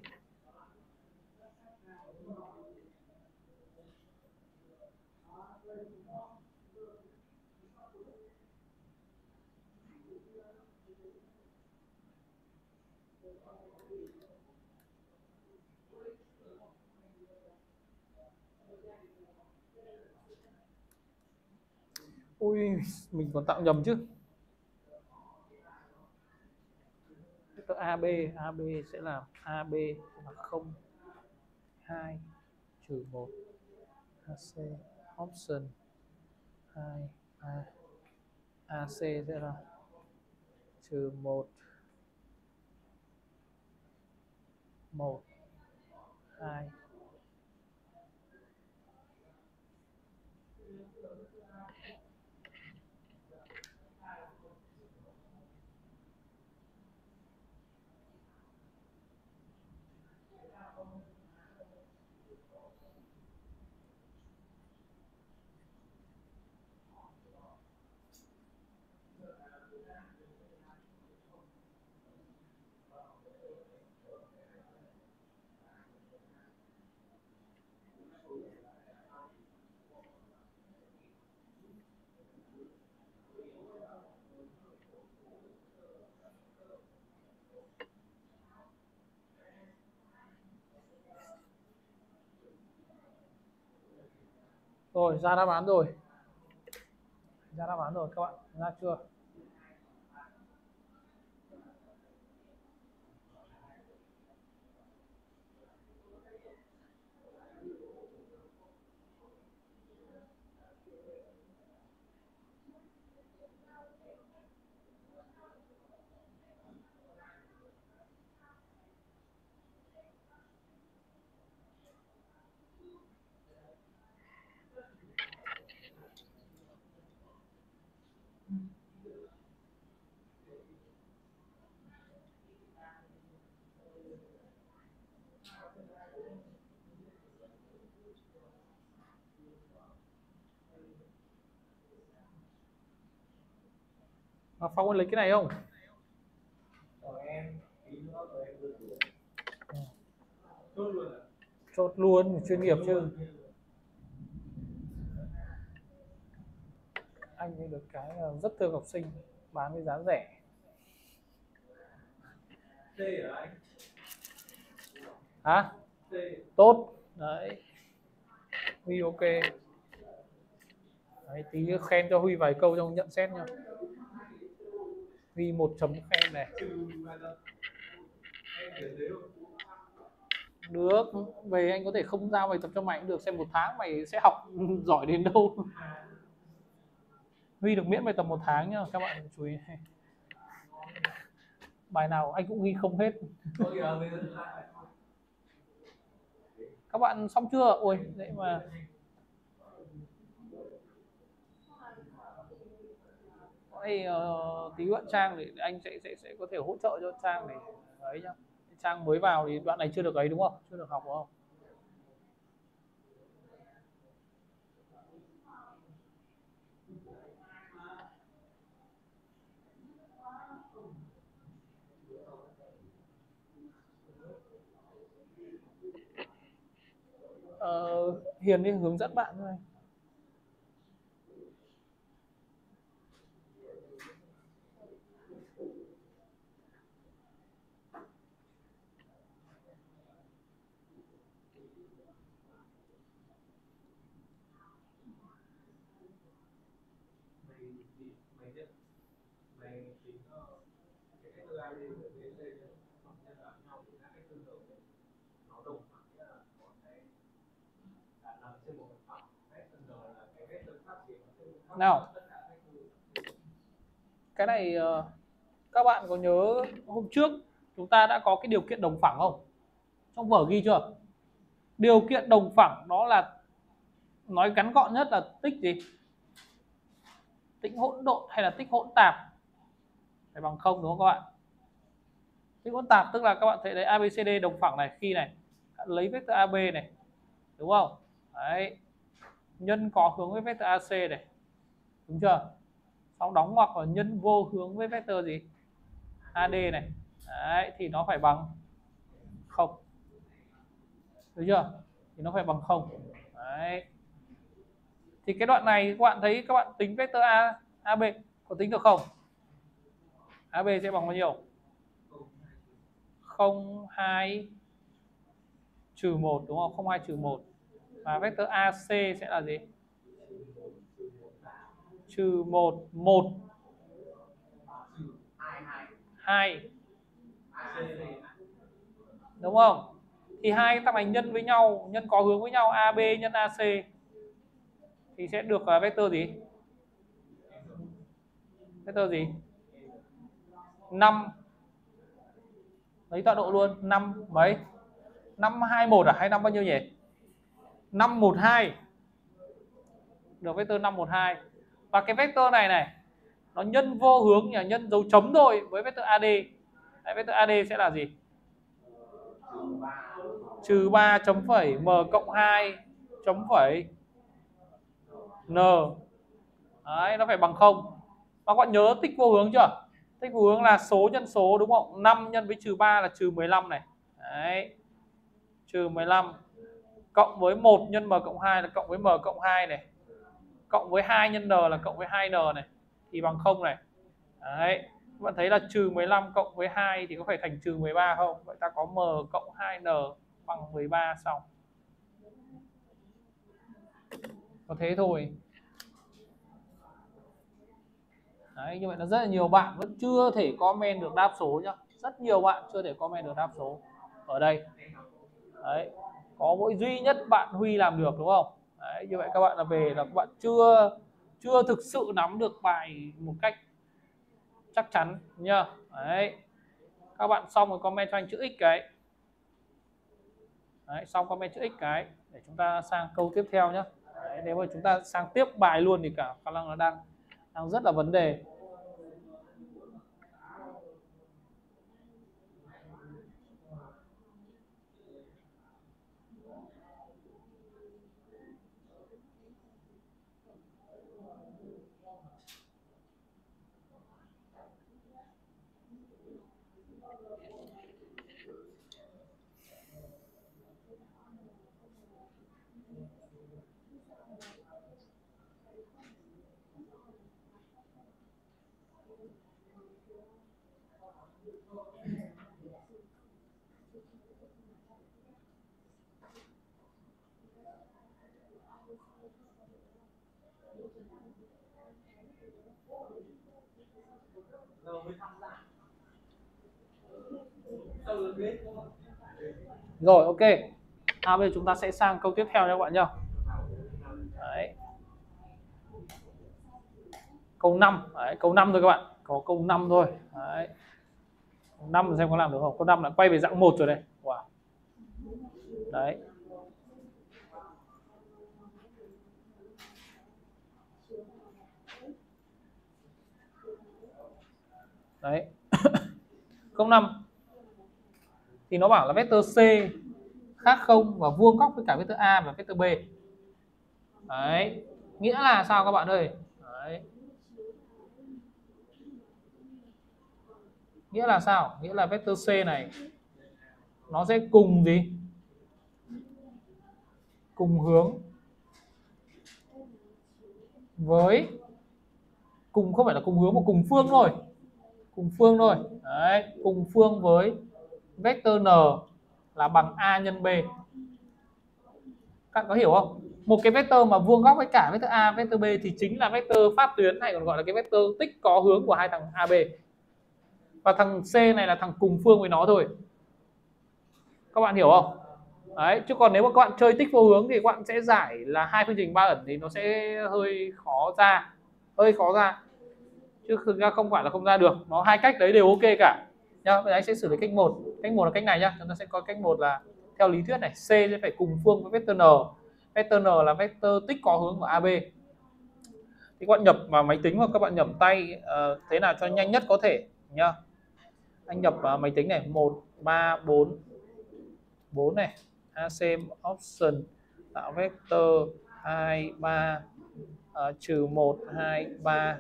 Ui, mình còn tạo nhầm chứ. Vector AB AB sẽ là AB là 0 2 trừ 1 AC option 2 A AC sẽ là trừ 1 1 2 Rồi ra đáp án rồi. Ra đáp án rồi các bạn, ra chưa? À, Phong ơi, lấy cái này không? chốt luôn chuyên nghiệp chứ. Anh ấy được cái là rất thương học sinh, bán với giá rẻ. Hả à? Tốt. Đấy. Huy ok. Đấy, tí khen cho Huy vài câu trong nhận xét nha ghi một chấm khen này. Được, về anh có thể không giao bài tập cho mày cũng được xem một tháng mày sẽ học giỏi đến đâu. Huy được miễn bài tập một tháng nhá, các bạn chú ý. Bài nào anh cũng ghi không hết. các bạn xong chưa ui dễ mà đây uh, tí bạn trang thì anh sẽ sẽ sẽ có thể hỗ trợ cho trang để ấy nhá. Trang mới vào thì đoạn này chưa được ấy đúng không? Chưa được học đúng không? Uh, Hiền đi hướng dẫn bạn thôi nào. Cái này ờ, các bạn có nhớ hôm trước chúng ta đã có cái điều kiện đồng phẳng không? Trong vở ghi chưa? Điều kiện đồng phẳng đó là nói ngắn gọn nhất là tích gì? Tích hỗn độn hay là tích hỗn tạp? Phải bằng không, đúng không các bạn? Tích hỗn tạp tức là các bạn thấy đấy abcd đồng phẳng này, khi này lấy vector ab này, đúng không? Đấy. Nhân có hướng với vector ac này đúng chưa? Sau đóng ngoặc và nhân vô hướng với vector gì? AD này. Đấy, thì nó phải bằng không. Được chưa? Thì nó phải bằng không. Đấy. Thì cái đoạn này các bạn thấy các bạn tính vector A AB có tính được không? AB sẽ bằng bao nhiêu? 0 2 trừ 1 đúng không? 0 2 trừ 1 và vector AC sẽ là gì? Trừ 1 1 2 đúng không? Thì hai cái tam hành nhân với nhau nhân có hướng với nhau AB nhân AC thì sẽ được uh, vector gì? Vector gì? 5 lấy tọa độ luôn 5 mấy? 521 à? Hay năm bao nhiêu nhỉ? 512 được vector 512 và cái vector này này nó nhân vô hướng nhỉ nhân dấu chấm thôi với vector AD Đấy, vector AD sẽ là gì? Trừ 3 chấm phẩy m cộng 2 chấm phẩy n. Đấy, nó phải bằng không. Các bạn nhớ tích vô hướng chưa? Tích vô hướng là số nhân số đúng không? 5 nhân với trừ 3 là trừ 15 này. Đấy. trừ 15 cộng với 1 nhân m cộng 2 là cộng với m cộng 2 này cộng với 2 nhân n là cộng với 2n này thì bằng 0 này. Đấy các bạn thấy là trừ 15 cộng với 2 thì có phải thành trừ 13 không? Vậy ta có m cộng 2n bằng 13 xong. Có thế thôi. Đấy, như vậy là rất là nhiều bạn vẫn chưa thể comment được đáp số nhá. Rất nhiều bạn chưa thể comment được đáp số. Ở đây. Đấy, có mỗi duy nhất bạn Huy làm được đúng không? Đấy, như vậy các bạn là về là các bạn chưa chưa thực sự nắm được bài một cách chắc chắn nhá. Đấy. các bạn xong rồi comment cho anh chữ x cái. Đấy, xong comment chữ x cái để chúng ta sang câu tiếp theo nhé nếu mà chúng ta sang tiếp bài luôn thì cả khả năng là đang đang rất là vấn đề. Rồi ok. À, bây giờ chúng ta sẽ sang câu tiếp theo nha các bạn nhá. Đấy. Câu 5, Đấy, câu 5 thôi các bạn. Có câu 5 thôi. Đấy. Câu 5 xem có làm được không? Câu 5 lại quay về dạng 1 rồi đây, Wow. Đấy. Đấy. câu 5 thì nó bảo là vector C khác không và vuông góc với cả vector A và vector B. Đấy. Nghĩa là sao các bạn ơi? Đấy. nghĩa là sao? Nghĩa là vector C này, nó sẽ cùng gì? Cùng hướng với, cùng không phải là cùng hướng mà cùng phương thôi. Cùng phương thôi. Đấy, cùng phương với vector n là bằng a nhân b. Các bạn có hiểu không? Một cái vector mà vuông góc với cả vector a, vector b thì chính là vector pháp tuyến hay còn gọi là cái vector tích có hướng của hai thằng ab và thằng c này là thằng cùng phương với nó thôi. Các bạn hiểu không? Đấy, chứ còn nếu mà các bạn chơi tích vô hướng thì các bạn sẽ giải là hai phương trình ba ẩn thì nó sẽ hơi khó ra, hơi khó ra. Chứ thực ra không phải là không ra được. Nó hai cách đấy đều ok cả nhá bây giờ anh sẽ xử lý cách một. Cách một là cách này nhá chúng ta sẽ có cách một là theo lý thuyết này c sẽ phải cùng phương với vector n. Vector n là vector tích có hướng của ab thì các bạn nhập vào máy tính hoặc các bạn nhập tay uh, thế nào cho nhanh nhất có thể nhá. Anh nhập vào máy tính này một ba bốn. Bốn này AC option tạo vector 2 3 uh, trừ 1 2 3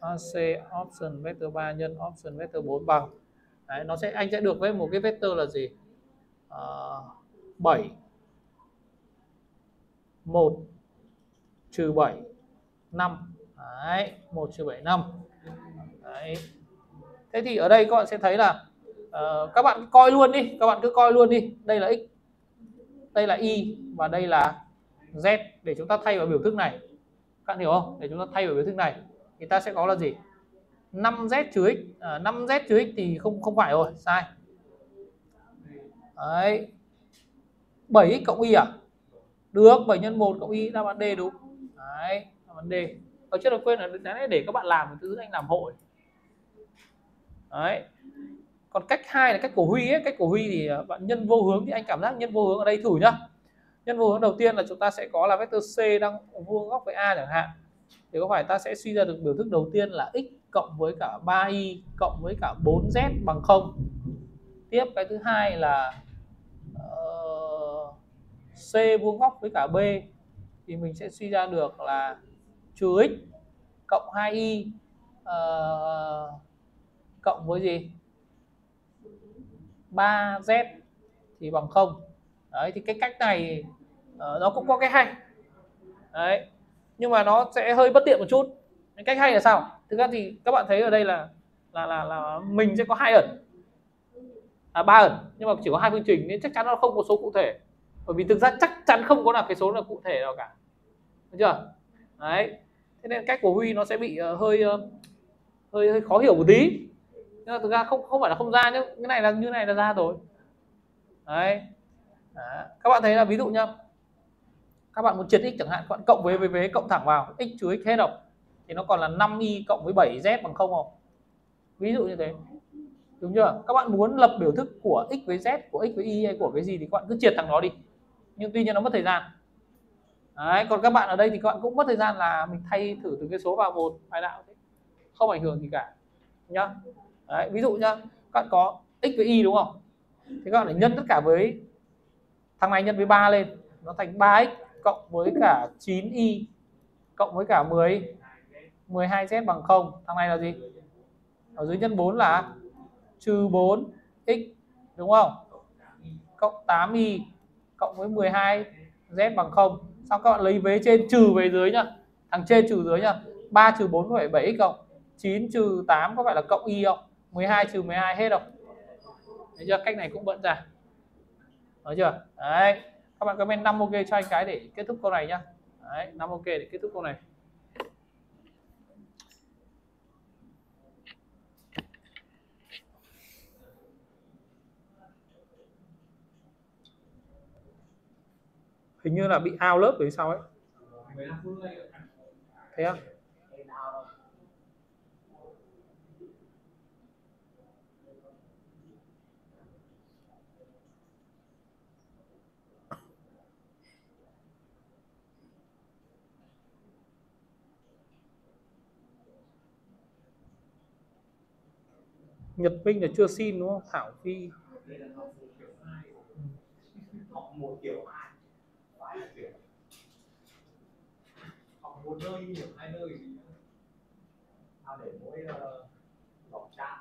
AC option vector 3 nhân option vector 4 bằng. Đấy, nó sẽ anh sẽ được với một cái vector là gì? À, 7 1 trừ 7 5 Đấy, 1 trừ 7 5 Đấy. Thế thì ở đây các bạn sẽ thấy là uh, các bạn coi luôn đi các bạn cứ coi luôn đi. Đây là x đây là y và đây là z để chúng ta thay vào biểu thức này. Các bạn hiểu không? Để chúng ta thay vào biểu thức này thì ta sẽ có là gì? 5z trừ x ờ, à, 5z trừ x thì không không phải rồi sai. Đấy. 7x cộng y à? Được 7 nhân 1 cộng y đáp án D đúng. Đấy đáp án D. Ở trước là quên là đáng để các bạn làm thì anh làm hội. Đấy. Còn cách hai là cách của Huy ấy, cách của Huy thì ờ, bạn nhân vô hướng thì anh cảm giác nhân vô hướng ở đây thử nhá. Nhân vô hướng đầu tiên là chúng ta sẽ có là vector C đang vuông góc với A chẳng hạn. Thì có phải ta sẽ suy ra được biểu thức đầu tiên là x cộng với cả 3y cộng với cả 4z bằng 0 tiếp cái thứ hai là uh, C vuông góc với cả B thì mình sẽ suy ra được là trừ x cộng 2y uh, ờ, cộng với gì? 3z thì bằng 0 đấy thì cái cách này uh, nó cũng có cái hay. Đấy nhưng mà nó sẽ hơi bất tiện một chút cách hay là sao? Thực ra thì các bạn thấy ở đây là là là, là mình sẽ có hai ẩn. À ba ẩn nhưng mà chỉ có hai phương trình nên chắc chắn nó không có số cụ thể. Bởi vì thực ra chắc chắn không có là cái số là cụ thể nào cả. Được chưa? Đấy. Thế nên cách của huy nó sẽ bị uh, hơi uh, hơi hơi khó hiểu một tí. Nhưng mà thực ra không không phải là không ra nhé cái này là như này là ra rồi. Đấy. Đó. các bạn thấy là ví dụ nhá. Các bạn muốn triệt x chẳng hạn các bạn cộng với với với cộng thẳng vào x trừ x hết rồi thì nó còn là 5y cộng với 7z bằng không không? Ví dụ như thế. Đúng chưa? Các bạn muốn lập biểu thức của x với z của x với y hay của cái gì thì các bạn cứ triệt thằng đó đi. Nhưng tuy nhiên nó mất thời gian. Đấy, còn các bạn ở đây thì các bạn cũng mất thời gian là mình thay thử từ cái số vào một vài đạo thế. Không ảnh hưởng gì cả nhá. Đấy, ví dụ nhá các bạn có x với y đúng không? Thì các bạn phải nhân tất cả với thằng này nhân với 3 lên. Nó thành 3x cộng với cả 9y cộng với cả 10 12z bằng 0 thằng này là gì? Ở dưới nhân 4 là trừ 4x đúng không? Cộng 8y cộng với 12z bằng 0 xong các bạn lấy vế trên, trừ về dưới nhá. Thằng trên trừ dưới nhá. 3 trừ 4 có phải 7x không? 9 trừ 8 có phải là cộng y không? 12 trừ 12 hết không? Đấy chưa? Cách này cũng vẫn ra. Thấy chưa? Đấy. Các bạn comment 5 ok cho anh cái để kết thúc câu này nhá. Đấy 5 ok để kết thúc câu này. Hình như là bị ao lớp rồi sao ấy. Thế à? Nhật Minh là chưa xin đúng không? Thảo Phi. Đây là học một kiểu hai. học một kiểu hai là kiểu học một nơi hiểu hai nơi thì tao để mỗi uh, lọc trạng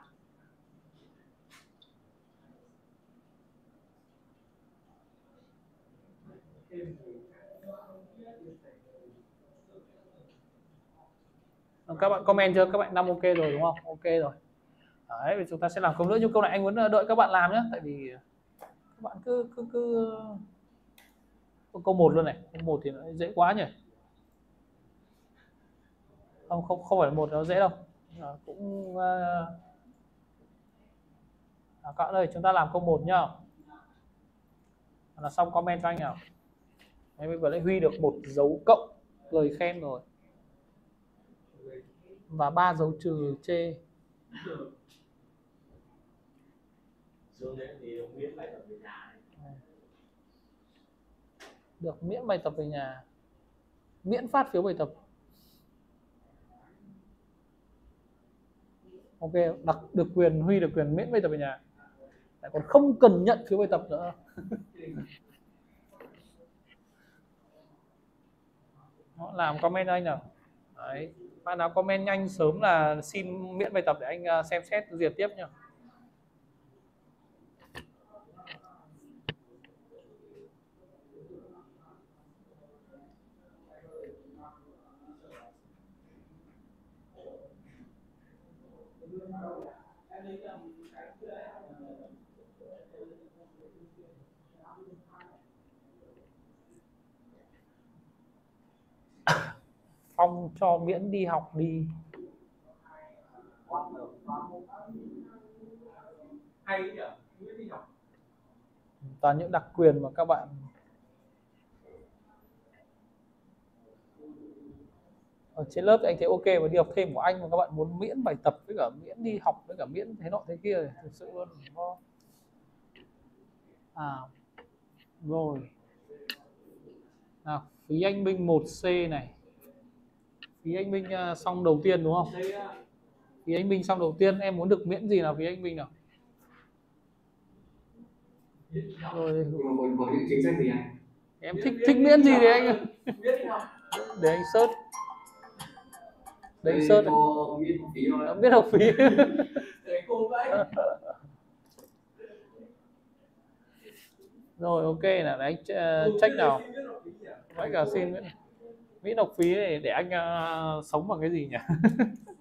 các bạn comment chưa? Các bạn năm ok rồi đúng không ok rồi. Đấy thì chúng ta sẽ làm câu nữa. Nhưng câu này anh muốn ờ, đợi các bạn làm nhé tại vì ờ, các bạn cứ cứ cứ câu một luôn này. Câu một thì nó dễ quá nhỉ? Không không không phải là một nó dễ đâu. À, cũng ờ, à, các bạn ơi chúng ta làm câu một nhá. Là xong comment cho anh nào. Em vừa giờ lại huy được một dấu cộng. Lời khen rồi. Và ba dấu trừ chê Dương đấy thì miễn bài tập ở Việt Nam được miễn bài tập về nhà. Miễn phát phiếu bài tập. Ok đặc được quyền huy được quyền miễn bài tập về nhà. Lại còn không cần nhận phiếu bài tập nữa. Đó, làm comment cho anh nào. Đấy bạn nào comment nhanh sớm là xin miễn bài tập để anh à, xem xét duyệt tiếp nhá. Phong cho miễn đi học đi. Toàn những đặc quyền mà các bạn ở trên lớp thì anh thấy ok và đi học thêm của anh mà các bạn muốn miễn bài tập với cả miễn đi học với cả miễn thế nọ thế kia thì thực sự luôn nó à rồi. Nào phí anh Minh 1C này phí anh Minh à, xong đầu tiên đúng không? Phí anh Minh xong đầu tiên em muốn được miễn gì nào phí anh Minh nào? Rồi. Có, những chính sách gì anh em thích thích miễn gì thì anh để anh search. Để anh search không biết học phí. Rồi ok là anh à, check nào. Miễn cả xin miễn. Mỹ học phí để, để anh uh, sống bằng cái gì nhỉ?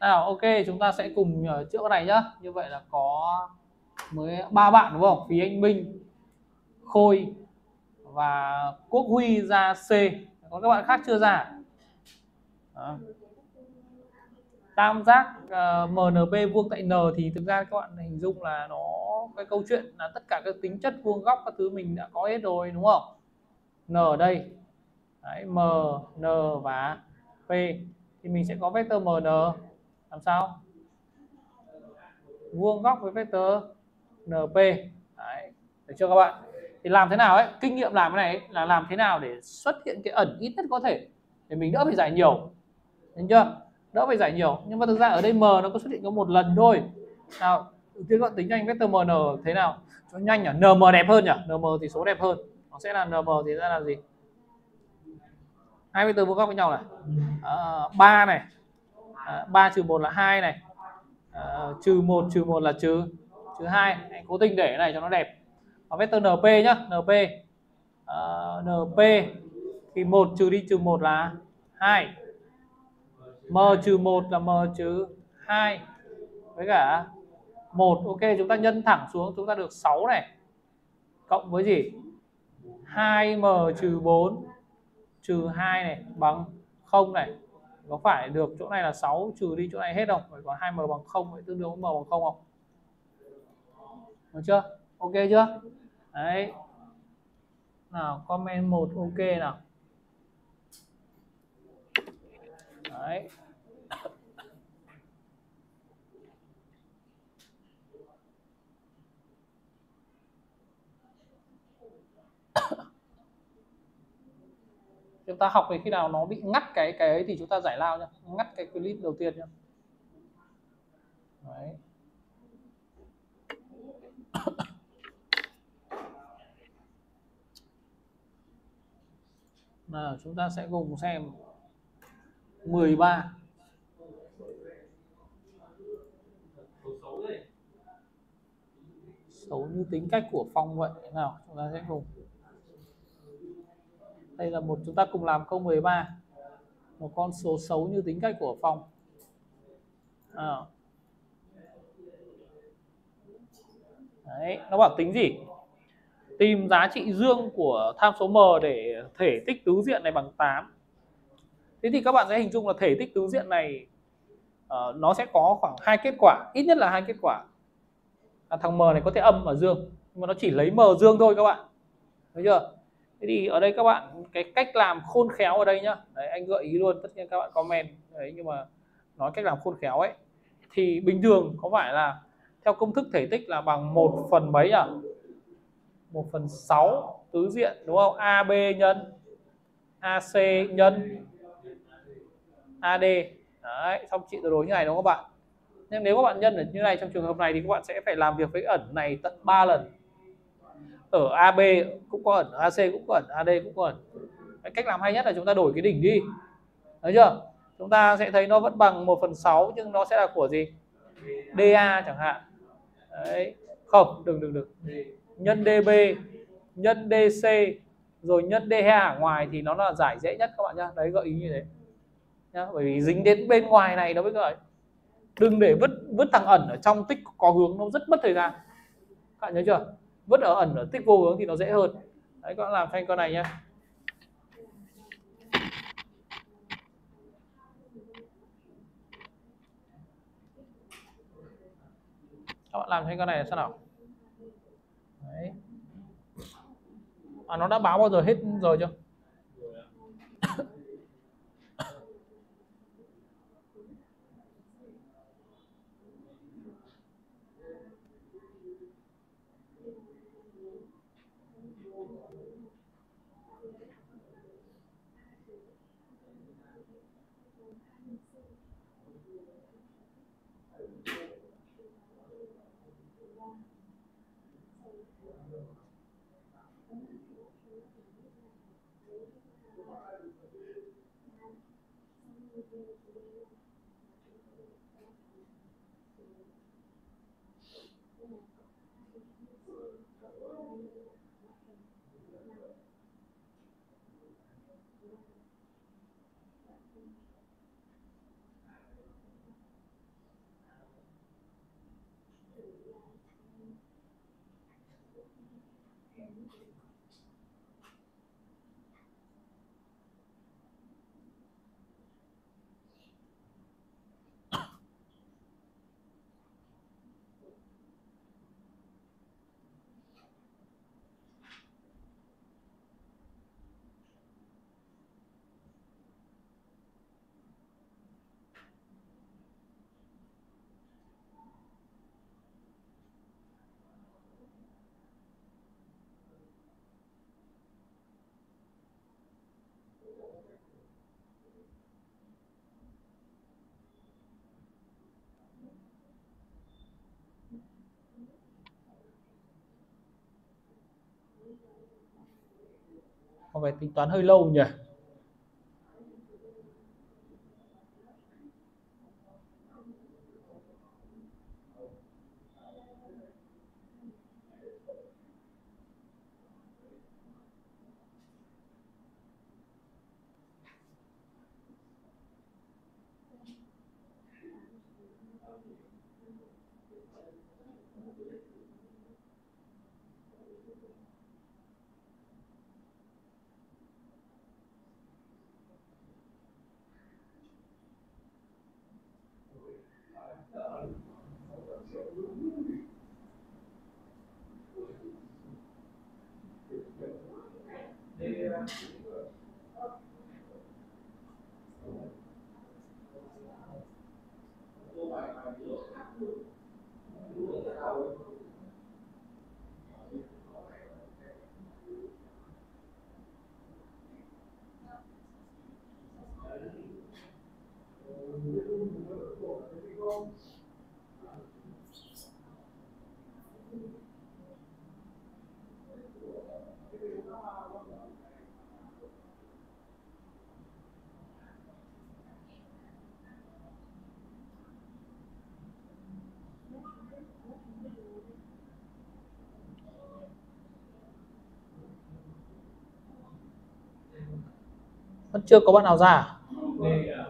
Nào ok chúng ta sẽ cùng ờ, chữa cái này nhá. Như vậy là có mới ba bạn đúng không? Phí anh Minh Khôi và Quốc Huy ra C. Có các bạn khác chưa ra? Đó. tam giác ờ, uh, MNP vuông tại N thì thực ra các bạn hình dung là nó cái câu chuyện là tất cả các tính chất vuông góc các thứ mình đã có hết rồi đúng không? N ở đây. Đấy, M, N và P. Thì mình sẽ có vector MN làm sao? Vuông góc với vector NP Đấy, được chưa các bạn? Thì làm thế nào ấy? Kinh nghiệm làm cái này ấy, là làm thế nào để xuất hiện cái ẩn ít nhất có thể để mình đỡ phải giải nhiều. Đúng chưa? Đỡ phải giải nhiều. Nhưng mà thực ra ở đây M nó có xuất hiện có một lần thôi. Nào các bạn tính nhanh vector MN thế nào? Cho nhanh nhỉ? NM đẹp hơn nhỉ? NM thì số đẹp hơn. Nó sẽ là NM thì ra là gì? Hai vector vuông góc với nhau này. À, 3 này. À, 3 trừ 1 là 2 này. À, trừ 1 trừ 1 là trừ trừ 2 anh cố tình để cái này cho nó đẹp. Và vector NP nhá NP à, NP thì 1 trừ đi trừ 1 là 2 M trừ 1 là M trừ 2 với cả 1 ok, chúng ta nhân thẳng xuống, chúng ta được 6 này. Cộng với gì? 2m trừ 4 trừ 2 này, bằng 0 này. Có phải được chỗ này là 6 trừ đi chỗ này hết không? Phải còn 2m bằng 0 vậy tương đương với m bằng 0 không? Được chưa? Ok chưa? Đấy. Nào, comment 1 ok nào. Đấy. Chúng ta học thì khi nào nó bị ngắt cái cái ấy thì chúng ta giải lao nhá. Ngắt cái clip đầu tiên nhá. Đấy. nào, chúng ta sẽ cùng xem. 13 xấu như tính cách của phong vậy. Nào, chúng ta sẽ cùng đây là một chúng ta cùng làm câu 13 một con số xấu như tính cách của phong. À. Đấy, nó bảo tính gì? Tìm giá trị dương của tham số m để thể tích tứ diện này bằng 8 thế thì các bạn sẽ hình dung là thể tích tứ diện này uh, nó sẽ có khoảng hai kết quả ít nhất là hai kết quả. À, thằng m này có thể âm và dương nhưng mà nó chỉ lấy m dương thôi các bạn. Thấy chưa? Thế thì ở đây các bạn cái cách làm khôn khéo ở đây nhá. Đấy, anh gợi ý luôn tất nhiên các bạn comment. Đấy nhưng mà nói cách làm khôn khéo ấy thì bình thường có phải là theo công thức thể tích là bằng một phần mấy à? 1 phần 6 tứ diện đúng không? AB nhân AC nhân AD đấy xong chị đối như này đúng không các bạn? Nhưng nếu các bạn nhân ở như này trong trường hợp này thì các bạn sẽ phải làm việc với ẩn này tận 3 lần ở AB cũng có ẩn AC cũng có ẩn AD cũng có ẩn. Cái cách làm hay nhất là chúng ta đổi cái đỉnh đi. Thấy chưa? Chúng ta sẽ thấy nó vẫn bằng 1 phần 6 nhưng nó sẽ là của gì? DA chẳng hạn. Đấy. Không, đừng đừng đừng. Nhân DB nhân DC rồi nhân DH ở ngoài thì nó là giải dễ nhất các bạn nhá. Đấy, gợi ý như thế. Nhá, bởi vì dính đến bên ngoài này nó mới gợi. Đừng để vứt vứt thằng ẩn ở trong tích có hướng, nó rất mất thời gian. Các bạn nhớ chưa? Vứt ở ẩn ở tích vô hướng thì nó dễ hơn đấy các bạn làm thành con này nhá các bạn làm thành con này là sao nào Đấy. À, nó đã báo bao giờ hết rồi chưa? Phải tính toán hơi lâu nhỉ? Vẫn chưa có bạn nào ra à? D à.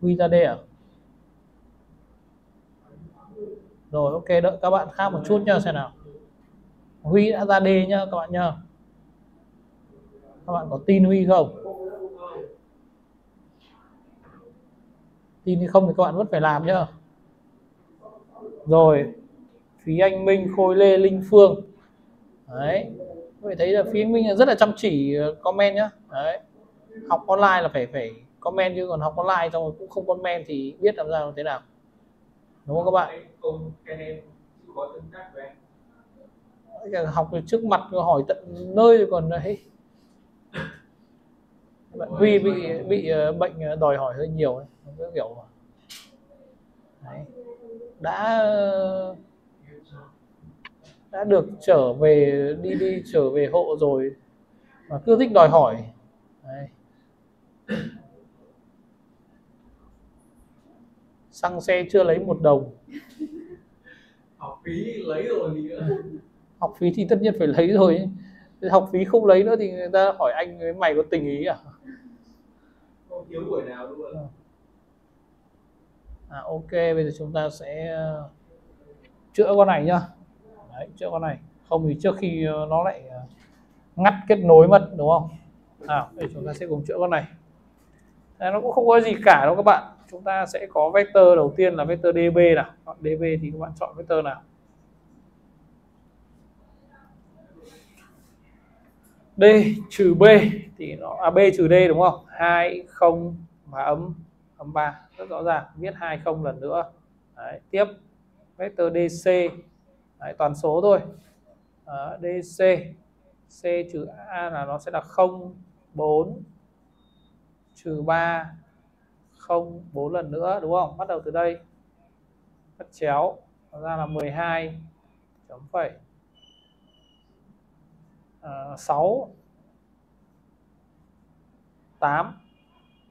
Huy ra đây à? Rồi ok đợi các bạn khác một chút nhá xem nào. Huy đã ra D nhá các bạn nhá. Các bạn có tin Huy không? Tin hay không thì các bạn vẫn phải làm nhá. Rồi phí anh Minh Khôi Lê Linh Phương. Đấy các bạn thấy là phí anh Minh rất là chăm chỉ ờ, comment nhá. Đấy học online là phải phải comment chứ, còn học online xong rồi cũng không comment thì biết làm sao, thế nào đúng không các bạn học từ trước mặt hỏi tận nơi rồi còn đấy bạn Huy bị bị ờ, bệnh ờ, đòi hỏi hơi nhiều ấy. Nó kiểu đấy. đã đã được trở về, đi đi trở về hộ rồi mà cứ thích đòi hỏi đấy. xăng xe chưa lấy một đồng. Học phí lấy rồi nữa học phí thì tất nhiên phải lấy rồi ấy. Học phí không lấy nữa thì người ta hỏi anh với mày có tình ý à? Không thiếu buổi nào đúng không à ok bây giờ chúng ta sẽ ờ, chữa con này nhá. Đấy, chữa con này. Không thì trước khi ờ, nó lại ờ, ngắt kết nối mất đúng không? Nào đây chúng ta sẽ cùng chữa con này Đấy, nó cũng không có gì cả đâu các bạn. Chúng ta sẽ có vector đầu tiên là vector db nào. Chọn db thì các bạn chọn vector nào? D trừ b thì nó à b trừ d đúng không? Hai không và ấm ấm 3 rất rõ ràng viết hai không lần nữa. Đấy, tiếp. Vector dc Đấy, toàn số thôi. Ờ, à, dc c. Trừ a là nó sẽ là 0 4 trừ 3 0 4 lần nữa đúng không? Bắt đầu từ đây. Bắt chéo nó ra là 12 chấm phẩy. À, 6 8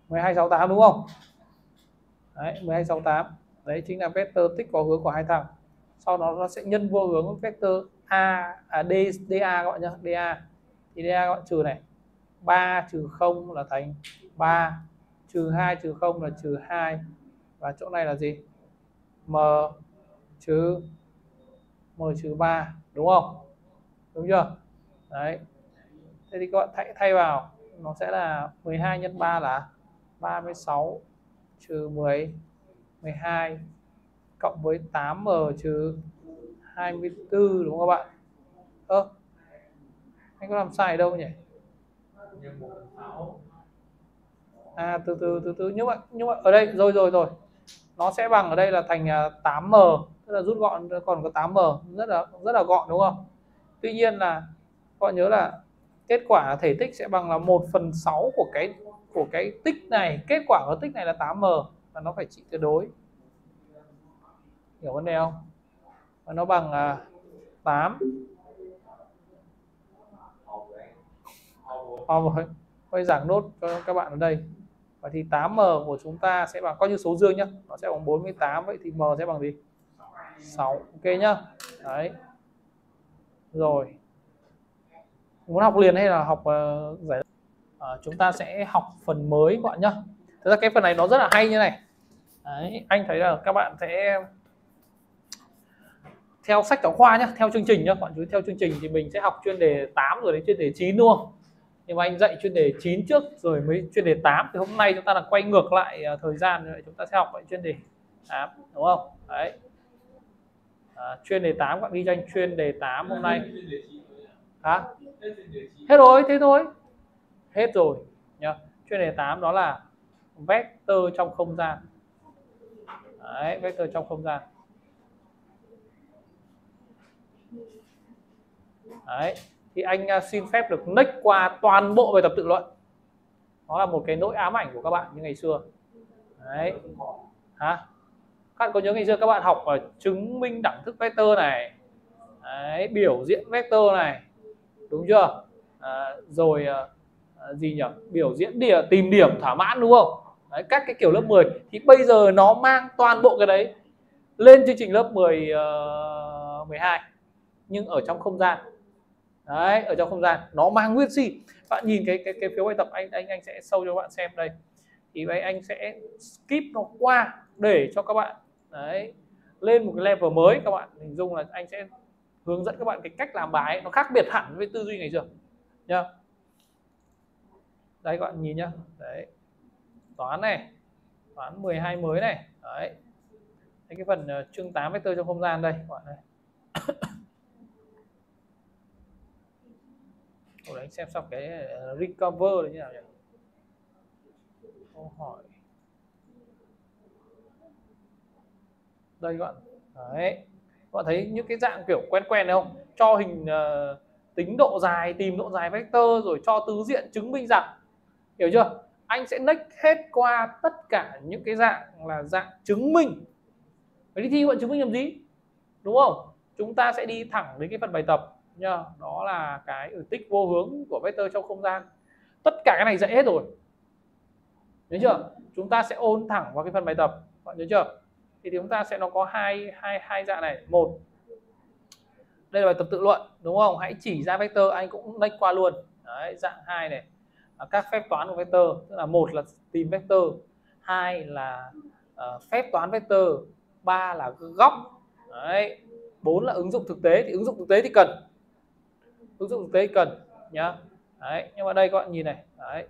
1268 đúng không? Đấy 1268 đấy chính là vector tích có hướng của hai thằng. Sau đó nó sẽ nhân vô hướng vector a à d da các bạn nhé da thì da các bạn trừ này. 3 trừ 0 là thành 3 trừ 2 trừ 0 là trừ 2 và chỗ này là gì? M trừ m trừ 3 đúng không? Đúng chưa? Đấy. Thế thì các bạn thay, thay vào nó sẽ là 12 nhân 3 là 36 trừ 10 12 cộng với 8m trừ 24 đúng không các bạn? Ơ anh có làm sai đâu nhỉ? Nhân phần à từ từ từ từ, nhưng mà nhưng mà, ở đây, rồi rồi rồi. Nó sẽ bằng ở đây là thành à, 8m tức là rút gọn, còn có 8m rất là rất là gọn, đúng không? Tuy nhiên là, các bạn nhớ là kết quả thể tích sẽ bằng là 1 phần 6 của cái của cái tích này. Kết quả của tích này là 8m và nó phải trị tuyệt đối. Hiểu vấn đề không? Và nó bằng à, 8 học của anh học của quay giảng nốt cho các bạn ở đây. Và thì 8m của chúng ta sẽ bằng coi như số dương nhá nó sẽ bằng 48 vậy thì m sẽ bằng gì? 6 ok nhá. Đấy. Rồi. Muốn học liền hay là học uh, giải à, chúng ta sẽ học phần mới các bạn nhá. Thực ra cái phần này nó rất là hay như này. Đấy, anh thấy là các bạn sẽ theo sách giáo khoa nhá theo chương trình nhá. Các bạn chú theo chương trình thì mình sẽ học chuyên đề 8 rồi đến chuyên đề 9 luôn nhưng mà anh dạy chuyên đề 9 trước rồi mới chuyên đề 8 thì hôm nay chúng ta là quay ngược lại à, thời gian rồi chúng ta sẽ học lại chuyên đề 8 đúng không? Đấy. À, chuyên đề 8 các bạn ghi cho anh chuyên đề 8 hôm nay. Hả? Ạ. Hết rồi thế thôi. Hết rồi nhá. Chuyên đề 8 đó là vector trong không gian. Đấy vector trong không gian. Đấy thì anh à, xin phép được nách qua toàn bộ bài tập tự luận. Nó là một cái nỗi ám ảnh của các bạn như ngày xưa. Đấy. Hả? Các bạn có nhớ ngày xưa các bạn học ở chứng minh đẳng thức vector này? Đấy, biểu diễn vector này. Đúng chưa? À, rồi à, à gì nhỉ? Biểu diễn địa tìm điểm thỏa mãn đúng không? Đấy, các cái kiểu lớp 10 thì bây giờ nó mang toàn bộ cái đấy lên chương trình lớp 10 uh, 12 nhưng ở trong không gian đấy ở trong không gian. Nó mang nguyên si. Bạn nhìn cái cái cái phiếu bài tập anh anh anh sẽ sâu cho bạn xem đây. Thì đây anh sẽ skip nó qua để cho các bạn đấy lên một cái level mới các bạn. Hình dung là anh sẽ hướng dẫn các bạn cái cách làm bài ấy, nó khác biệt hẳn với tư duy ngày xưa. Nhá. Đây các bạn nhìn nhá. Đấy. Toán này. Toán 12 mới này. Đấy. Đấy, cái phần ờ, chương 8 vector trong không gian đây các bạn này Hồi anh xem xong cái ờ, recover là như nào nhỉ? Câu hỏi. Đây các bạn. Đấy. Các bạn thấy những cái dạng kiểu quen quen này không? Cho hình uh, tính độ dài tìm độ dài vector rồi cho tứ diện chứng minh rằng. Hiểu chưa? Anh sẽ next hết qua tất cả những cái dạng là dạng chứng minh. Vậy đi thi bạn chứng minh làm gì? Đúng không? Chúng ta sẽ đi thẳng đến cái phần bài tập nha đó là cái ở tích vô hướng của vector trong không gian. Tất cả cái này dạy hết rồi. Nhớ chưa? Chúng ta sẽ ôn thẳng vào cái phần bài tập. Bạn nhớ chưa? Thì chúng ta sẽ nó có hai hai hai dạng này. Một đây là bài tập tự luận đúng không? Hãy chỉ ra vector anh cũng lách qua luôn. Đấy dạng hai này các phép toán của vector. Tức là một là tìm vector hai là uh, phép toán vector ba là góc. Đấy bốn là ứng dụng thực tế. Thì ứng dụng thực tế thì cần ứng dụng thực tế cần nhá. Đấy nhưng mà đây các bạn nhìn này. Đấy.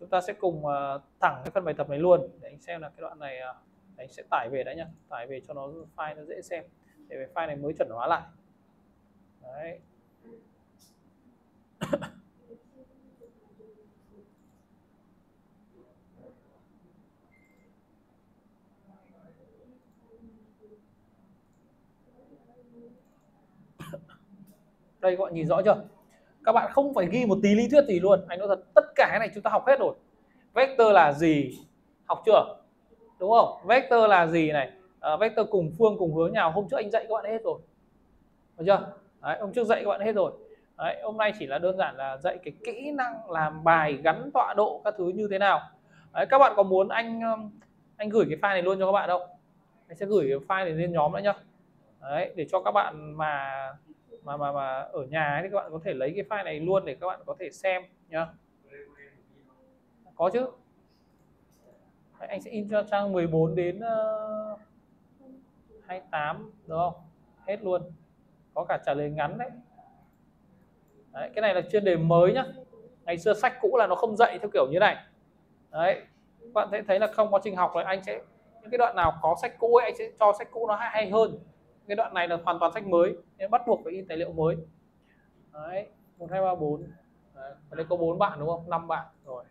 Chúng ta sẽ cùng uh, thẳng cái phần bài tập này luôn để anh xem là cái đoạn này uh, anh sẽ tải về đã nhá. Tải về cho nó file nó dễ xem để về file này mới chuẩn hóa lại. Đấy. Đây các bạn nhìn rõ chưa? Các bạn không phải ghi một tí lý thuyết gì luôn. Anh nói thật tất cả cái này chúng ta học hết rồi. Vector là gì? Học chưa? Đúng không? Vector là gì này? À, vector cùng phương cùng hướng nào hôm trước anh dạy các bạn hết rồi. Được chưa? Đấy, hôm trước dạy các bạn hết rồi. Đấy, hôm nay chỉ là đơn giản là dạy cái kỹ năng làm bài gắn tọa độ các thứ như thế nào. Đấy, các bạn có muốn anh um, anh gửi cái file này luôn cho các bạn không? Anh sẽ gửi cái file này lên nhóm nữa nhá. Đấy, để cho các bạn mà mà mà mà ở nhà ấy thì các bạn có thể lấy cái file này luôn để các bạn có thể xem nhá. Có chứ. Đấy, anh sẽ in cho trang 14 đến ờ, uh, 28 đúng không? Hết luôn. Có cả trả lời ngắn đấy. đấy cái này là chuyên đề mới nhá. Ngày xưa sách cũ là nó không dạy theo kiểu như này. Đấy các bạn sẽ thấy là không quá trình học là anh sẽ những cái đoạn nào có sách cũ ấy anh sẽ cho sách cũ nó hay hơn cái đoạn này là hoàn toàn sách mới nên bắt buộc phải in tài liệu mới. Đấy một hai ba bốn. Ở đây có bốn bạn đúng không? Năm bạn rồi.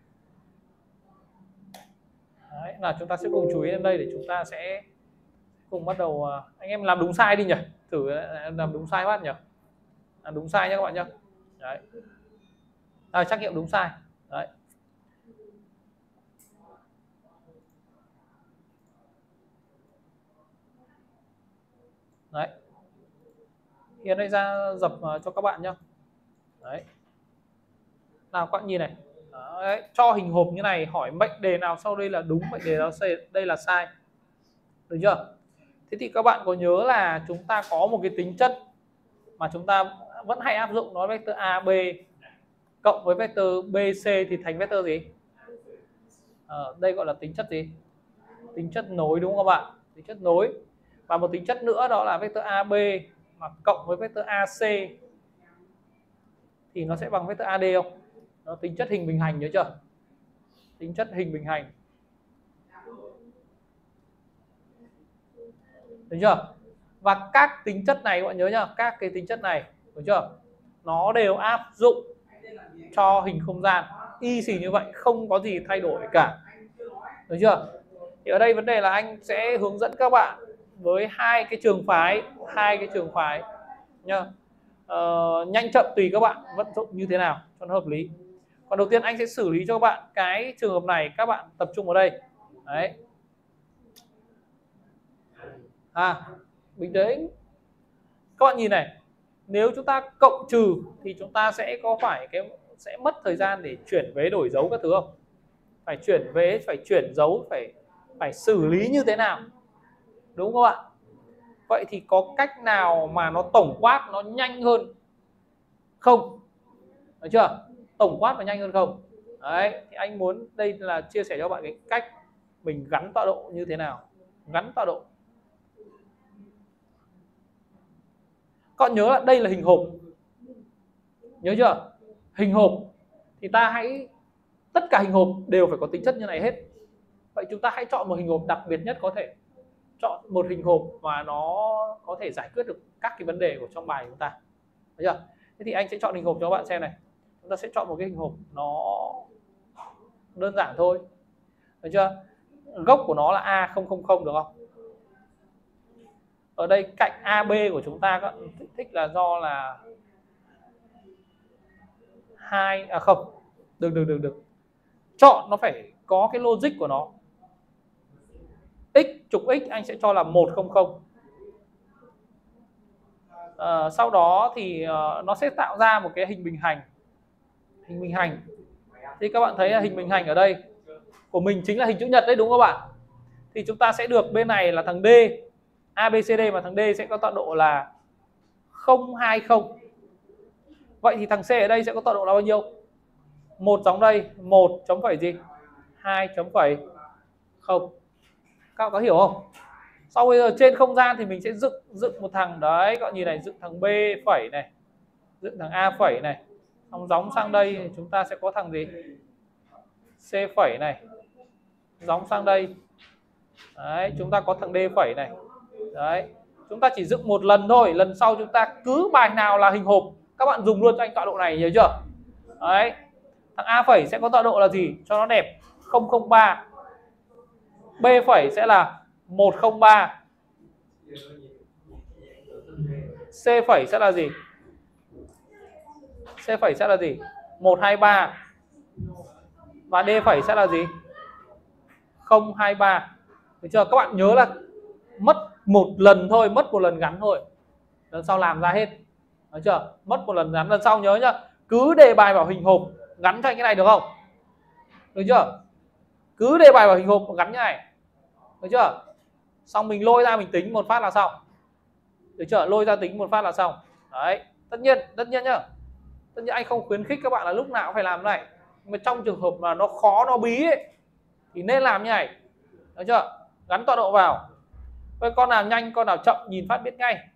Đấy là chúng ta sẽ cùng chú ý đến đây để chúng ta sẽ cùng bắt đầu à, anh em làm đúng sai đi nhỉ? Thử à, làm đúng sai phát nhỉ? Làm đúng sai nhé các bạn nhé. Đấy. À, trắc nghiệm đúng sai. Đấy. Hiện đây ra dập ờ, cho các bạn nhá. Đấy. Nào các bạn nhìn này. Đấy, cho hình hộp như này hỏi mệnh đề nào sau đây là đúng mệnh đề nào đây là sai. Được chưa? Thế thì các bạn có nhớ là chúng ta có một cái tính chất mà chúng ta vẫn hay áp dụng nó vector AB cộng với vector BC thì thành vector gì? À, đây gọi là tính chất gì? Tính chất nối đúng không các bạn? Tính chất nối. Và một tính chất nữa đó là vector AB mà cộng với vector AC thì nó sẽ bằng vector AD không? Nó tính chất hình bình hành nhớ chưa? Tính chất hình bình hành. Được chưa? Và các tính chất này, các bạn nhớ nhá, các cái tính chất này, được chưa? Nó đều áp dụng cho hình không gian. Y xì như vậy, không có gì thay đổi cả. Được chưa? Thì ở đây vấn đề là anh sẽ hướng dẫn các bạn với hai cái trường phái hai cái trường phái nhá. Uh, nhanh chậm tùy các bạn vận dụng như thế nào cho nó hợp lý. Còn đầu tiên anh sẽ xử lý cho các bạn cái trường hợp này các bạn tập trung vào đây. Đấy. À bình tĩnh. Các bạn nhìn này nếu chúng ta cộng trừ thì chúng ta sẽ có phải cái sẽ mất thời gian để chuyển vế đổi dấu các thứ không? Phải chuyển vế phải chuyển dấu phải phải xử lý như thế nào? Đúng không ạ? Vậy thì có cách nào mà nó tổng quát nó nhanh hơn không? Được chưa? Tổng quát và nhanh hơn không? Đấy, thì anh muốn, đây là chia sẻ cho bạn cái cách mình gắn tọa độ như thế nào. Gắn tọa độ. Con nhớ là đây là hình hộp. Nhớ chưa? Hình hộp. Thì ta hãy, tất cả hình hộp đều phải có tính chất như này hết. Vậy chúng ta hãy chọn một hình hộp đặc biệt nhất có thể chọn một hình hộp mà nó có thể giải quyết được các cái vấn đề của trong bài của chúng ta. Đấy chưa? Thế thì anh sẽ chọn hình hộp cho các bạn xem này. Chúng ta sẽ chọn một cái hình hộp nó đơn giản thôi. Được chưa? Gốc của nó là a không không không, được không? Ở đây cạnh AB của chúng ta có thích là do là hai à không, được được được được. Chọn nó phải có cái logic của nó x trục x anh sẽ cho là 100 à, ờ, sau đó thì uh, nó sẽ tạo ra một cái hình bình hành. Hình bình hành. Thì các bạn thấy là hình bình hành ở đây của mình chính là hình chữ nhật đấy đúng không bạn? Thì chúng ta sẽ được bên này là thằng D. ABCD và thằng D sẽ có tọa độ là 020 vậy thì thằng C ở đây sẽ có tọa độ là bao nhiêu? một dòng đây một chấm phẩy gì? hai chấm phẩy không các bạn có hiểu không? Sau bây giờ trên không gian thì mình sẽ dựng dựng một thằng đấy, các bạn nhìn này, dựng thằng B phẩy này, dựng thằng A phẩy này. Xong gióng sang đây chúng ta sẽ có thằng gì? C phẩy này. Gióng sang đây. Đấy, chúng ta có thằng D phẩy này. Đấy, chúng ta chỉ dựng một lần thôi, lần sau chúng ta cứ bài nào là hình hộp, các bạn dùng luôn cho anh tọa độ này nhớ chưa? Đấy, thằng A phẩy sẽ có tọa độ là gì? Cho nó đẹp. 003 B phẩy sẽ là 103 C phẩy sẽ là gì? C phẩy sẽ là gì? 123 và D phẩy sẽ là gì? 023 được chưa? Các bạn nhớ là mất một lần thôi, mất một lần gắn thôi. Lần sau làm ra hết. Được chưa? Mất một lần gắn, lần sau nhớ nhá. Cứ đề bài vào hình hộp, gắn thành cái này được không? Được chưa? Cứ đề bài vào hình hộp gắn như này. Được chưa? Xong mình lôi ra mình tính một phát là xong. Được chưa? Lôi ra tính một phát là xong. Đấy tất nhiên tất nhiên nhá. Tất nhiên anh không khuyến khích các bạn là lúc nào cũng phải làm này. Mà trong trường hợp mà nó khó nó bí ấy, thì nên làm như này. Được chưa? Gắn tọa độ vào. Với con nào nhanh con nào chậm nhìn phát biết ngay.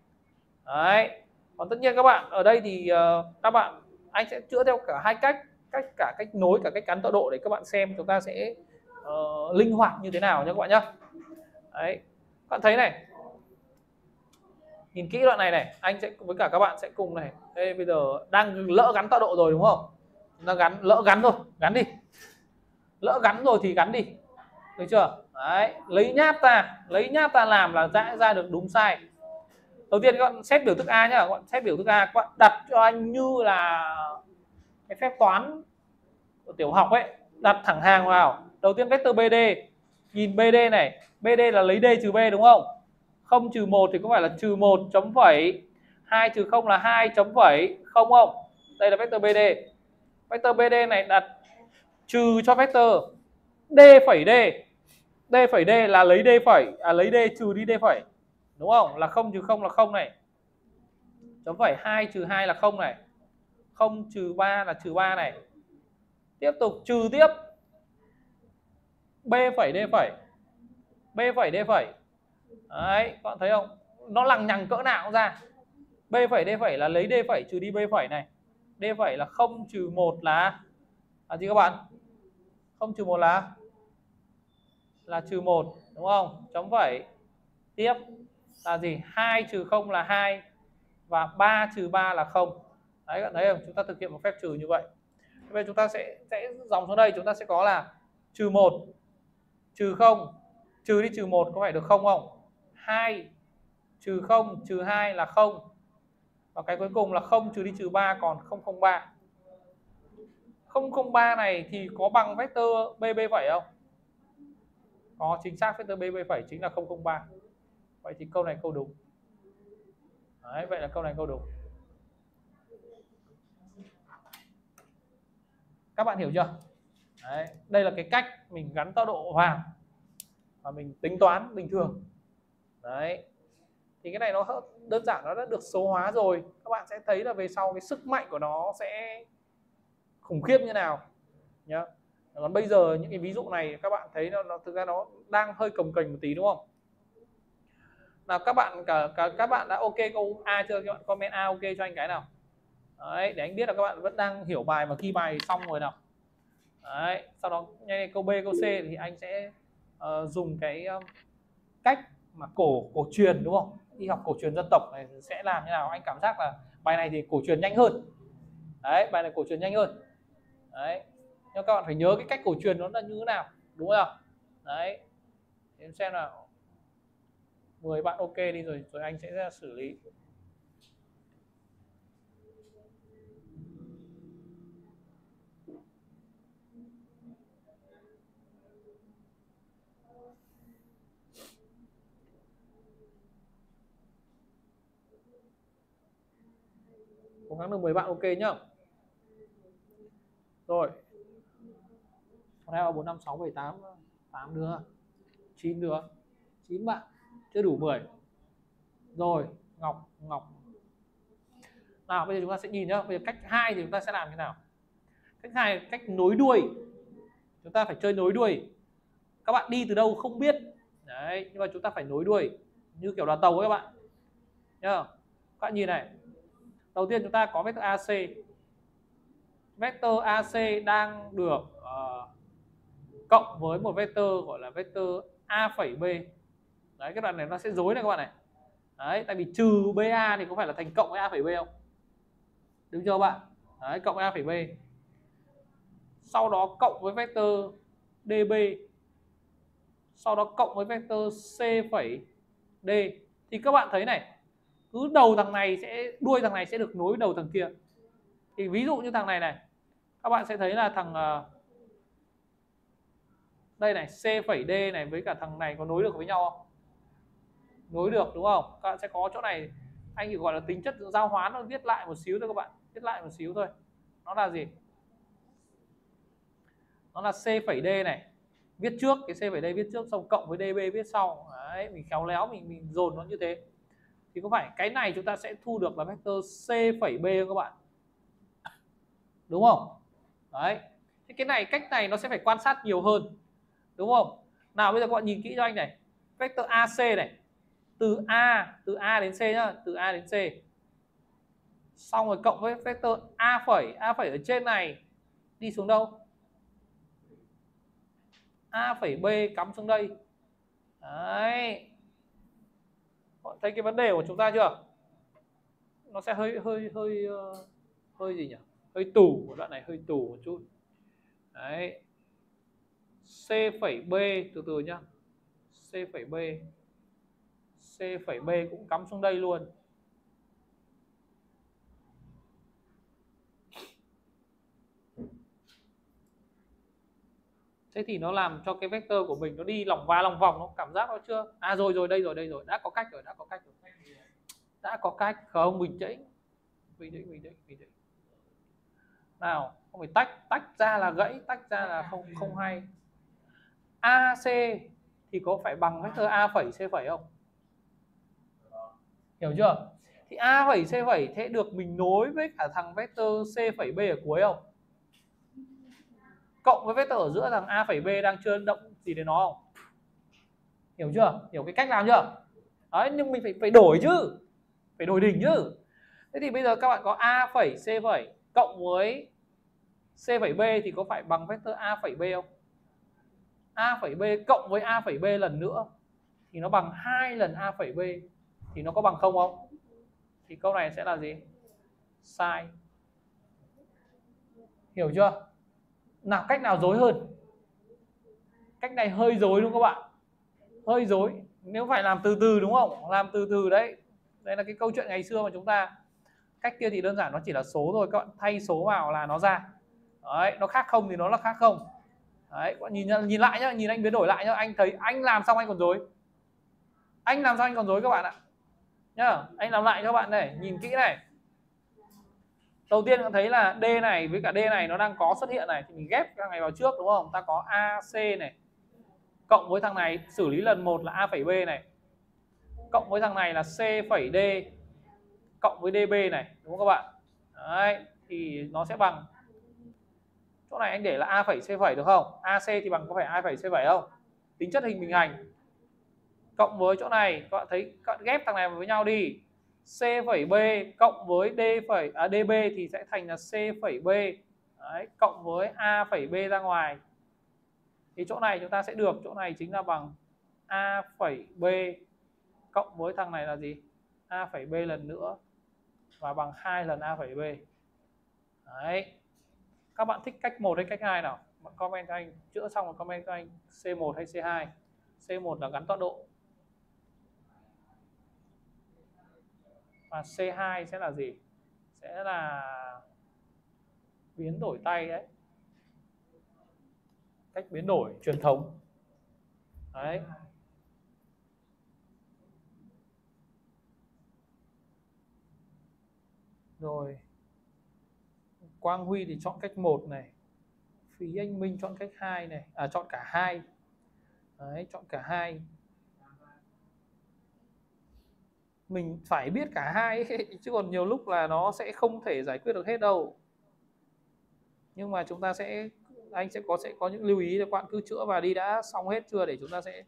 Đấy. Còn tất nhiên các bạn ở đây thì uh, các bạn anh sẽ chữa theo cả hai cách cách cả cách nối cả cách gắn tọa độ để các bạn xem chúng ta sẽ uh, linh hoạt như thế nào nhé các bạn nhé đấy các bạn thấy này. Nhìn kỹ đoạn này này anh sẽ với cả các bạn sẽ cùng này. Đây bây giờ đang lỡ gắn tọa độ rồi đúng không? Nó gắn lỡ gắn rồi gắn đi. Lỡ gắn rồi thì gắn đi. Được chưa? Đấy lấy nháp ta, lấy nháp ta làm là dã ra được đúng sai đầu tiên các bạn xét biểu thức a nhá các bạn xét biểu thức a các bạn đặt cho anh như là cái phép toán của tiểu học ấy đặt thẳng hàng vào đầu tiên vector bd nhìn bd này bd là lấy d trừ b đúng không? Không trừ một thì có phải là trừ một chấm phẩy, hai trừ không là hai chấm phẩy, không không? Đây là vector bd vector bd này đặt trừ cho vector d phẩy d. D phẩy d là lấy d phẩy à lấy d trừ đi d phẩy, đúng không? Là không trừ không là không này. Chấm phẩy hai trừ hai là không này. Không trừ ba là trừ ba này. Tiếp tục trừ tiếp b phẩy d phẩy. B phẩy d phẩy. Đấy, các bạn thấy không? Nó lằng nhằng cỡ nào cũng ra. B phẩy d phẩy là lấy d phẩy trừ đi b phẩy này. D phẩy là không trừ một là là gì các bạn? Không trừ một là là trừ một, đúng không? Chấm phẩy. Tiếp. Là gì? hai trừ không là hai. Và 3 trừ 3 là không. Đấy bạn thấy không? Chúng ta thực hiện một phép trừ như vậy. Bây giờ chúng ta sẽ sẽ dòng xuống đây. Chúng ta sẽ có là trừ một trừ không trừ đi trừ một có phải được không không? Hai trừ không trừ hai là không. Và cái cuối cùng là không trừ đi trừ ba còn 003 003 này thì có bằng vector bb vậy không? Có chính xác vector bb phẩy chính là 003 vậy thì câu này câu đúng. Đấy, vậy là câu này câu đúng. Các bạn hiểu chưa? Đấy, đây là cái cách mình gắn tọa độ vào và mình tính toán bình thường. Đấy thì cái này nó đơn giản nó đã được số hóa rồi. Các bạn sẽ thấy là về sau cái sức mạnh của nó sẽ khủng khiếp như nào nhá. Còn bây giờ những cái ví dụ này các bạn thấy nó, nó thực ra nó đang hơi cồng kềnh một tí đúng không? Nào các bạn cả, cả các bạn đã ok câu A chưa? Các bạn comment A ok cho anh cái nào. Đấy để anh biết là các bạn vẫn đang hiểu bài và ghi bài xong rồi nào đấy sau đó ngay câu B câu C thì anh sẽ uh, dùng cái um, cách mà cổ cổ truyền đúng không? Đi học cổ truyền dân tộc này sẽ làm như nào? Anh cảm giác là bài này thì cổ truyền nhanh hơn. Đấy bài này cổ truyền nhanh hơn. Đấy nhưng các bạn phải nhớ cái cách cổ truyền nó là như thế nào đúng không? Đấy Để em xem nào. 10 bạn ok đi rồi rồi anh sẽ xử lý. Cố gắng được 10 bạn, ok nhá. Rồi. Còn hai ba bốn năm sáu bảy tám tám đứa, chín đứa, chín bạn, chưa đủ 10 rồi, ngọc ngọc. Nào, bây giờ chúng ta sẽ nhìn nhá, bây giờ cách hai thì chúng ta sẽ làm thế nào? Cách hai, cách nối đuôi. Chúng ta phải chơi nối đuôi. Các bạn đi từ đâu không biết. Đấy, nhưng mà chúng ta phải nối đuôi, như kiểu đoàn tàu ấy các bạn. Nhá. Các bạn nhìn này đầu tiên chúng ta có vector AC vector AC đang được uh, cộng với một vector gọi là vector A phẩy B. Đấy cái đoạn này nó sẽ dối này các bạn này. Đấy tại vì trừ BA thì có phải là thành cộng với A phẩy B không? Đúng chưa các bạn? Đấy cộng với A phẩy B. Sau đó cộng với vector DB sau đó cộng với vector C phẩy D. Thì các bạn thấy này cứ đầu thằng này sẽ, đuôi thằng này sẽ được nối đầu thằng kia. Thì ví dụ như thằng này này, các bạn sẽ thấy là thằng ờ, đây này, C phẩy D này với cả thằng này có nối được với nhau không? Nối được, đúng không? Các bạn sẽ có chỗ này, anh chỉ gọi là tính chất giao hoán, nó viết lại một xíu thôi các bạn, viết lại một xíu thôi. Nó là gì? Nó là C phẩy D này, viết trước, cái C phẩy D viết trước xong cộng với DB viết sau. Đấy, mình khéo léo, mình mình dồn nó như thế thì có phải cái này chúng ta sẽ thu được là vector C phẩy B không các bạn? Đúng không? Đấy. Thế cái này, cách này nó sẽ phải quan sát nhiều hơn. Đúng không? Nào, bây giờ các bạn nhìn kỹ cho anh này. Vector AC này. Từ A từ A đến C nhá. Từ A đến C. Xong rồi cộng với vector A phẩy A phẩy ở trên này. Đi xuống đâu? A phẩy B cắm xuống đây. Đấy thấy cái vấn đề của chúng ta chưa? Nó sẽ hơi hơi hơi ờ, hơi gì nhỉ? Hơi tù của đoạn này, hơi tù một chút. Đấy. C phẩy B, từ từ nhá. C phẩy B. C phẩy B cũng cắm xuống đây luôn. Thế thì nó làm cho cái vector của mình nó đi lòng va lòng vòng nó cảm giác nó chưa? À rồi rồi, đây rồi đây rồi. Đã có cách rồi, đã có cách rồi. Đã có cách. Không, bình tĩnh. Bình tĩnh bình tĩnh bình tĩnh. Nào, không phải tách. Tách ra là gãy, tách ra là không không hay. AC thì có phải bằng vector A phẩy, C phẩy không? Hiểu chưa? Thì A phẩy, C phẩy thế được mình nối với cả thằng vector C phẩy B ở cuối không? Cộng với vector ở giữa rằng A phẩy B đang chưa động gì đến nó không? Hiểu chưa? Hiểu cái cách làm chưa? Đấy, nhưng mình phải phải đổi chứ. Phải đổi đỉnh chứ. Thế thì bây giờ các bạn có A phẩy C phẩy cộng với C phẩy B thì có phải bằng vector A phẩy B không? A phẩy B cộng với A phẩy B lần nữa thì nó bằng hai lần A phẩy B thì nó có bằng không không? Thì câu này sẽ là gì? Sai. Hiểu chưa? Nào, cách nào dối hơn? Cách này hơi dối đúng không các bạn hơi dối. Nếu phải làm từ từ đúng không? Làm từ từ đấy. Đây là cái câu chuyện ngày xưa mà chúng ta, cách kia thì đơn giản, nó chỉ là số rồi các bạn. Thay số vào là nó ra. Đấy, nó khác không thì nó là khác không. Đấy, các bạn nhìn nhìn lại nhá, nhìn anh biến đổi lại nhá. Anh thấy anh làm xong anh còn dối. Anh làm xong anh còn dối các bạn ạ. Nhá, anh làm lại cho các bạn này, nhìn kỹ này đầu tiên bạn thấy là D này với cả D này nó đang có xuất hiện này thì mình ghép thằng này vào trước đúng không? Ta có AC này. Cộng với thằng này xử lý lần một là A phẩy B này. Cộng với thằng này là c phẩy d cộng với db này đúng không các bạn? Đấy thì nó sẽ bằng. Chỗ này anh để là a phẩy c phẩy được không? Ac thì bằng có phải a phẩy c phẩy không? Tính chất hình bình hành. Cộng với chỗ này các bạn thấy các bạn ghép thằng này với nhau đi c phẩy b cộng với d phẩy à, db thì sẽ thành là c phẩy b. Đấy, cộng với a phẩy b ra ngoài. Thì chỗ này chúng ta sẽ được chỗ này chính là bằng a phẩy b. Cộng với thằng này là gì? A phẩy b lần nữa và bằng 2 lần a phẩy b. Đấy. Các bạn thích cách 1 hay cách 2 nào? Bạn comment cho anh chữa xong rồi comment cho anh C1 hay C2 C1 là gắn tọa độ. Và C2 sẽ là gì? Sẽ là biến đổi tay đấy. Cách biến đổi truyền thống. Đấy. Rồi. Quang Huy thì chọn cách một này. Phí Anh Minh chọn cách hai này. À chọn cả hai. Đấy, chọn cả hai. Mình phải biết cả hai ấy, chứ còn nhiều lúc là nó sẽ không thể giải quyết được hết đâu. Nhưng mà chúng ta sẽ anh sẽ có sẽ có những lưu ý để các bạn cứ chữa và đi đã xong hết chưa? Để chúng ta sẽ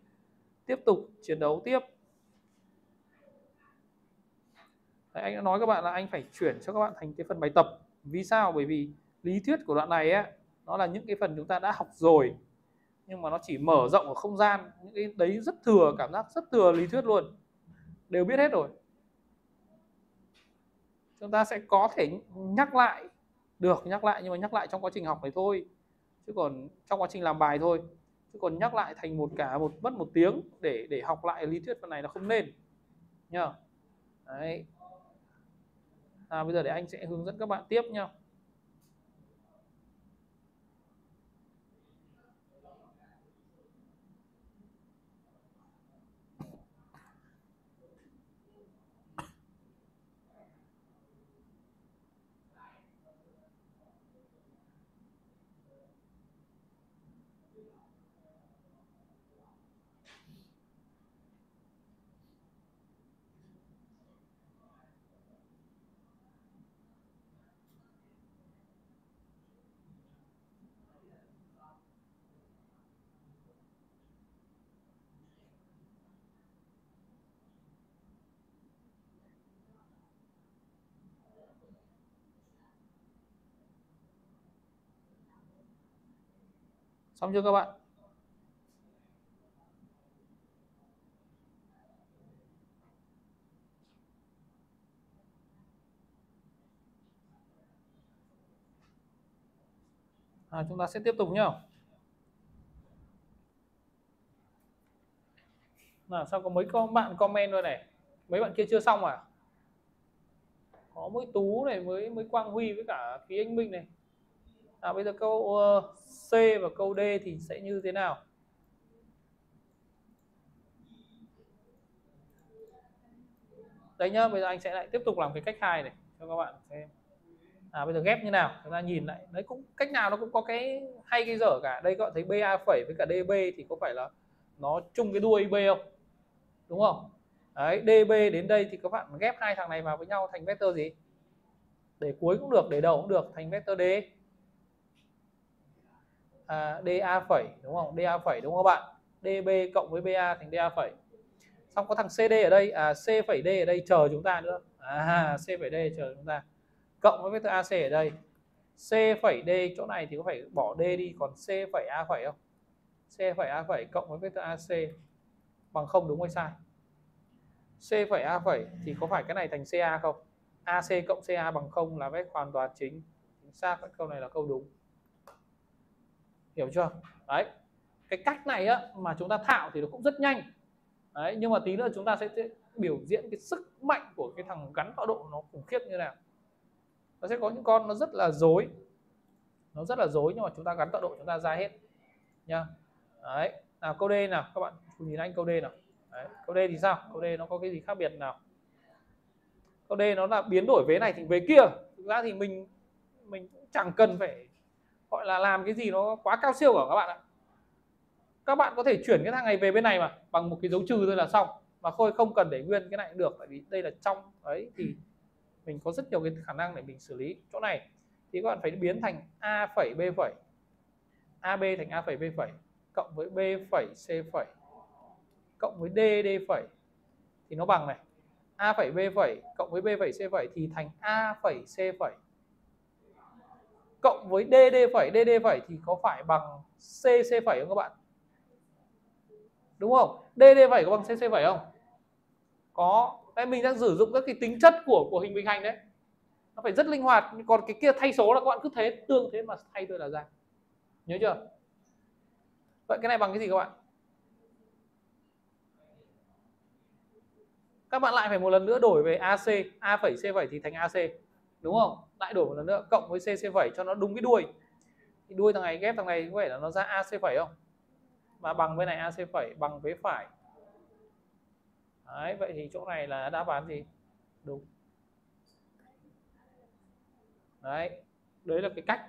tiếp tục chiến đấu tiếp. Đấy, anh đã nói các bạn là anh phải chuyển cho các bạn thành cái phần bài tập. Vì sao? Bởi vì lý thuyết của đoạn này á nó là những cái phần chúng ta đã học rồi. Nhưng mà nó chỉ mở rộng ở không gian những cái đấy rất thừa cảm giác rất thừa lý thuyết luôn đều biết hết rồi. Chúng ta sẽ có thể nhắc lại được nhắc lại nhưng mà nhắc lại trong quá trình học này thôi. Chứ còn trong quá trình làm bài thôi. Chứ còn nhắc lại thành một cả một mất một tiếng để để học lại lý thuyết phần này là không nên. Nhá. Đấy. À, bây giờ để anh sẽ hướng dẫn các bạn tiếp nhá. Xong chưa các bạn? À, chúng ta sẽ tiếp tục nhá. Nào sao có mấy con bạn comment rồi này? Mấy bạn kia chưa xong à? Có mỗi tú này mới mới quang huy với cả khí anh minh này. À bây giờ câu uh, C và câu D thì sẽ như thế nào? Đấy nhá, bây giờ anh sẽ lại tiếp tục làm cái cách hai này cho các bạn xem. À bây giờ ghép như nào? Chúng ta nhìn lại. Đấy, cũng, cách nào nó cũng có cái hay cái dở cả. Đây các bạn thấy BA phẩy với cả DB thì có phải là nó chung cái đuôi B không? Đúng không? Đấy DB đến đây thì các bạn ghép hai thằng này vào với nhau thành vector gì? Để cuối cũng được, để đầu cũng được, thành vector D à, DA phẩy đúng không? DA phẩy đúng không các bạn? DB cộng với BA thành DA phẩy. Xong có thằng CD ở đây. À, C phẩy D ở đây chờ chúng ta nữa. À, C phẩy D chờ chúng ta. Cộng với vector AC ở đây. C phẩy D chỗ này thì có phải bỏ D đi còn C phẩy A phẩy không? C phẩy A phẩy cộng với vector AC bằng không đúng hay sai? C phẩy A phẩy thì có phải cái này thành CA không? AC cộng CA bằng không là vec hoàn toàn chính. Chính xác câu này là câu đúng hiểu chưa? Đấy cái cách này á mà chúng ta thạo thì nó cũng rất nhanh. Đấy nhưng mà tí nữa chúng ta sẽ, sẽ biểu diễn cái sức mạnh của cái thằng gắn tọa độ nó khủng khiếp như nào. Nó sẽ có những con nó rất là dối nó rất là dối nhưng mà chúng ta gắn tọa độ chúng ta ra hết nha đấy nào câu D nào các bạn cùng nhìn anh câu D nào. Đấy, câu D thì sao? Câu D nó có cái gì khác biệt nào? Câu D nó là biến đổi vế này thành vế kia. Thực ra thì mình mình cũng chẳng cần phải gọi là làm cái gì nó quá cao siêu cả các bạn ạ. Các bạn có thể chuyển cái thằng này về bên này mà, bằng một cái dấu trừ thôi là xong. Mà khôi không cần để nguyên cái này cũng được, tại vì đây là trong ấy thì mình có rất nhiều cái khả năng để mình xử lý chỗ này. Thì các bạn phải biến thành a phẩy b phẩy. Ab thành a phẩy b phẩy cộng với b phẩy c phẩy cộng với d d phẩy. Thì nó bằng này. A phẩy b phẩy cộng với b phẩy c phẩy thì thành a phẩy c phẩy cộng với dd phẩy dd phẩy thì có phải bằng cc phẩy không các bạn? Đúng không? Dd phẩy có bằng cc phẩy không? Có. Đây mình đang sử dụng các cái tính chất của của hình bình hành đấy. Nó phải rất linh hoạt. Còn cái kia thay số là các bạn cứ thế, tương thế mà thay thôi là ra. Nhớ chưa? Vậy cái này bằng cái gì các bạn? Các bạn lại phải một lần nữa đổi về AC A phẩy, C phẩy thì thành AC đúng không? Lại đổi một lần nữa cộng với C C phẩy cho nó đúng cái đuôi. Thì đuôi thằng này ghép thằng này có phải là nó ra AC phẩy không? Mà bằng với này AC phẩy bằng với phải. Đấy, vậy thì chỗ này là đáp án gì? Đúng. Đấy đấy là cái cách.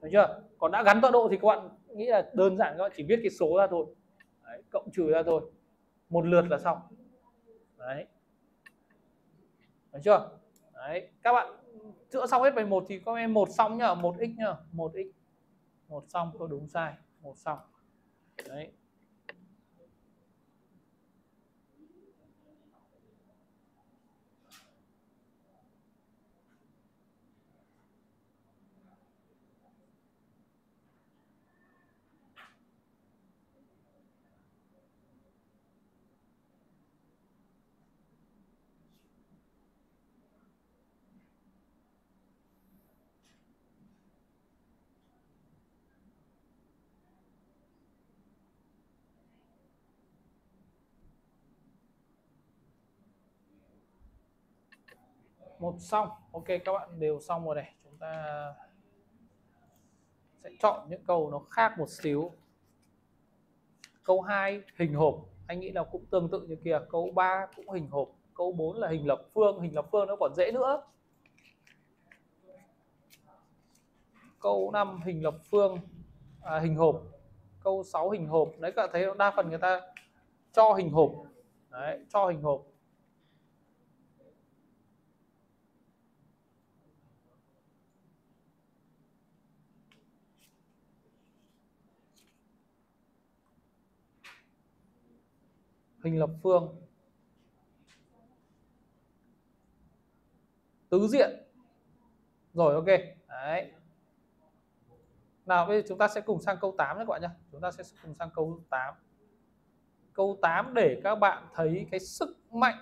Thấy chưa? Còn đã gắn tọa độ thì các bạn nghĩ là đơn giản các bạn chỉ viết cái số ra thôi. Đấy, cộng trừ ra thôi. Một lượt là xong. Đấy. Thấy chưa? Đấy, các bạn chữa xong hết bài một thì có em một xong nhá, một x nhá, một x, một xong có đúng sai, một xong. Đấy. Một xong. Ok các bạn đều xong rồi này. Chúng ta sẽ chọn những câu nó khác một xíu. Câu 2 hình hộp. Anh nghĩ là cũng tương tự như kia. Câu 3 cũng hình hộp. Câu 4 là hình lập phương. Hình lập phương nó còn dễ nữa. Câu 5 hình lập phương. À, hình hộp. Câu 6 hình hộp. Đấy các bạn thấy đa phần người ta cho hình hộp. Đấy cho hình hộp. Hình lập phương. Tứ diện. Rồi, ok. Đấy. Nào, bây giờ chúng ta sẽ cùng sang câu 8 nhé các bạn nhé. Chúng ta sẽ cùng sang câu 8 câu 8 để các bạn thấy cái sức mạnh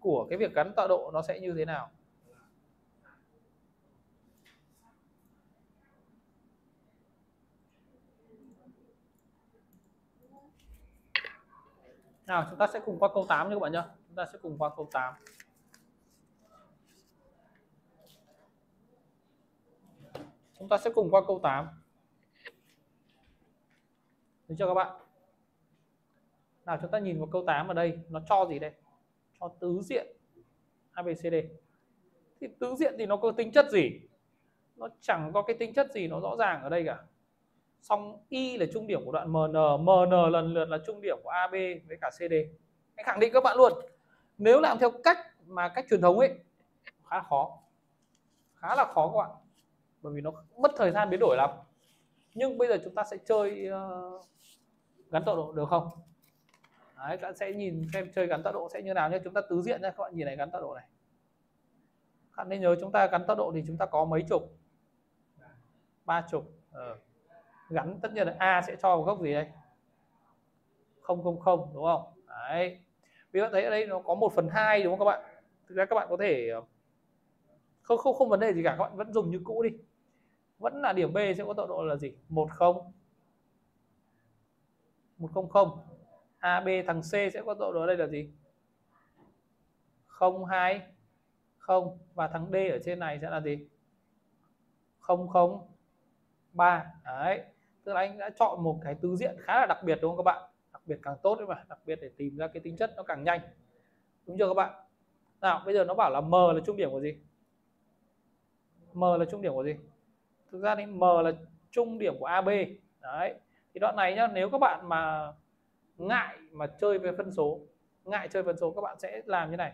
của cái việc gắn tọa độ nó sẽ như thế nào. Nào chúng ta sẽ cùng qua câu 8 nha các bạn nhá Chúng ta sẽ cùng qua câu 8. Chúng ta sẽ cùng qua câu 8. Được chưa các bạn? Nào chúng ta nhìn vào câu 8 ở đây, nó cho gì đây? Cho tứ diện ABCD. Thì tứ diện thì nó có tính chất gì? Nó chẳng có cái tính chất gì nó rõ ràng ở đây cả xong y là trung điểm của đoạn MN MN lần lượt là trung điểm của AB với cả CD anh khẳng định các bạn luôn. Nếu làm theo cách mà cách truyền thống ấy khá là khó. Khá là khó các bạn. Bởi vì nó mất thời gian biến đổi lắm. Nhưng bây giờ chúng ta sẽ chơi uh, gắn tọa độ được không? Đấy, các bạn sẽ nhìn xem chơi gắn tọa độ sẽ như nào nhé. Chúng ta tứ diện nhé các bạn nhìn này gắn tọa độ này. Các bạn nên nhớ chúng ta gắn tọa độ thì chúng ta có mấy chục? Ba chục. Ờ gắn tất nhiên là a sẽ cho vào góc gì đây? Không không không, đúng không? Đấy. Vì bạn thấy ở đây nó có một phần hai đúng không các bạn? Thực ra các bạn có thể ờ, không không không vấn đề gì cả, các bạn vẫn dùng như cũ đi. Vẫn là điểm B sẽ có tọa độ là gì? Một không. Một không không. AB thằng C sẽ có tọa độ đây là gì? Không, hai. Không. Và thằng D ở trên này sẽ là gì? Không không. Ba. Đấy tức là anh đã chọn một cái tứ diện khá là đặc biệt, đúng không các bạn? Đặc biệt càng tốt đấy mà, đặc biệt để tìm ra cái tính chất nó càng nhanh. Đúng chưa các bạn? Nào, bây giờ nó bảo là m là trung điểm của gì? M là trung điểm của gì? Thực ra thì m là trung điểm của ab đấy. Thì đoạn này nhá, nếu các bạn mà ngại mà chơi về phân số, ngại chơi phân số, các bạn sẽ làm như này.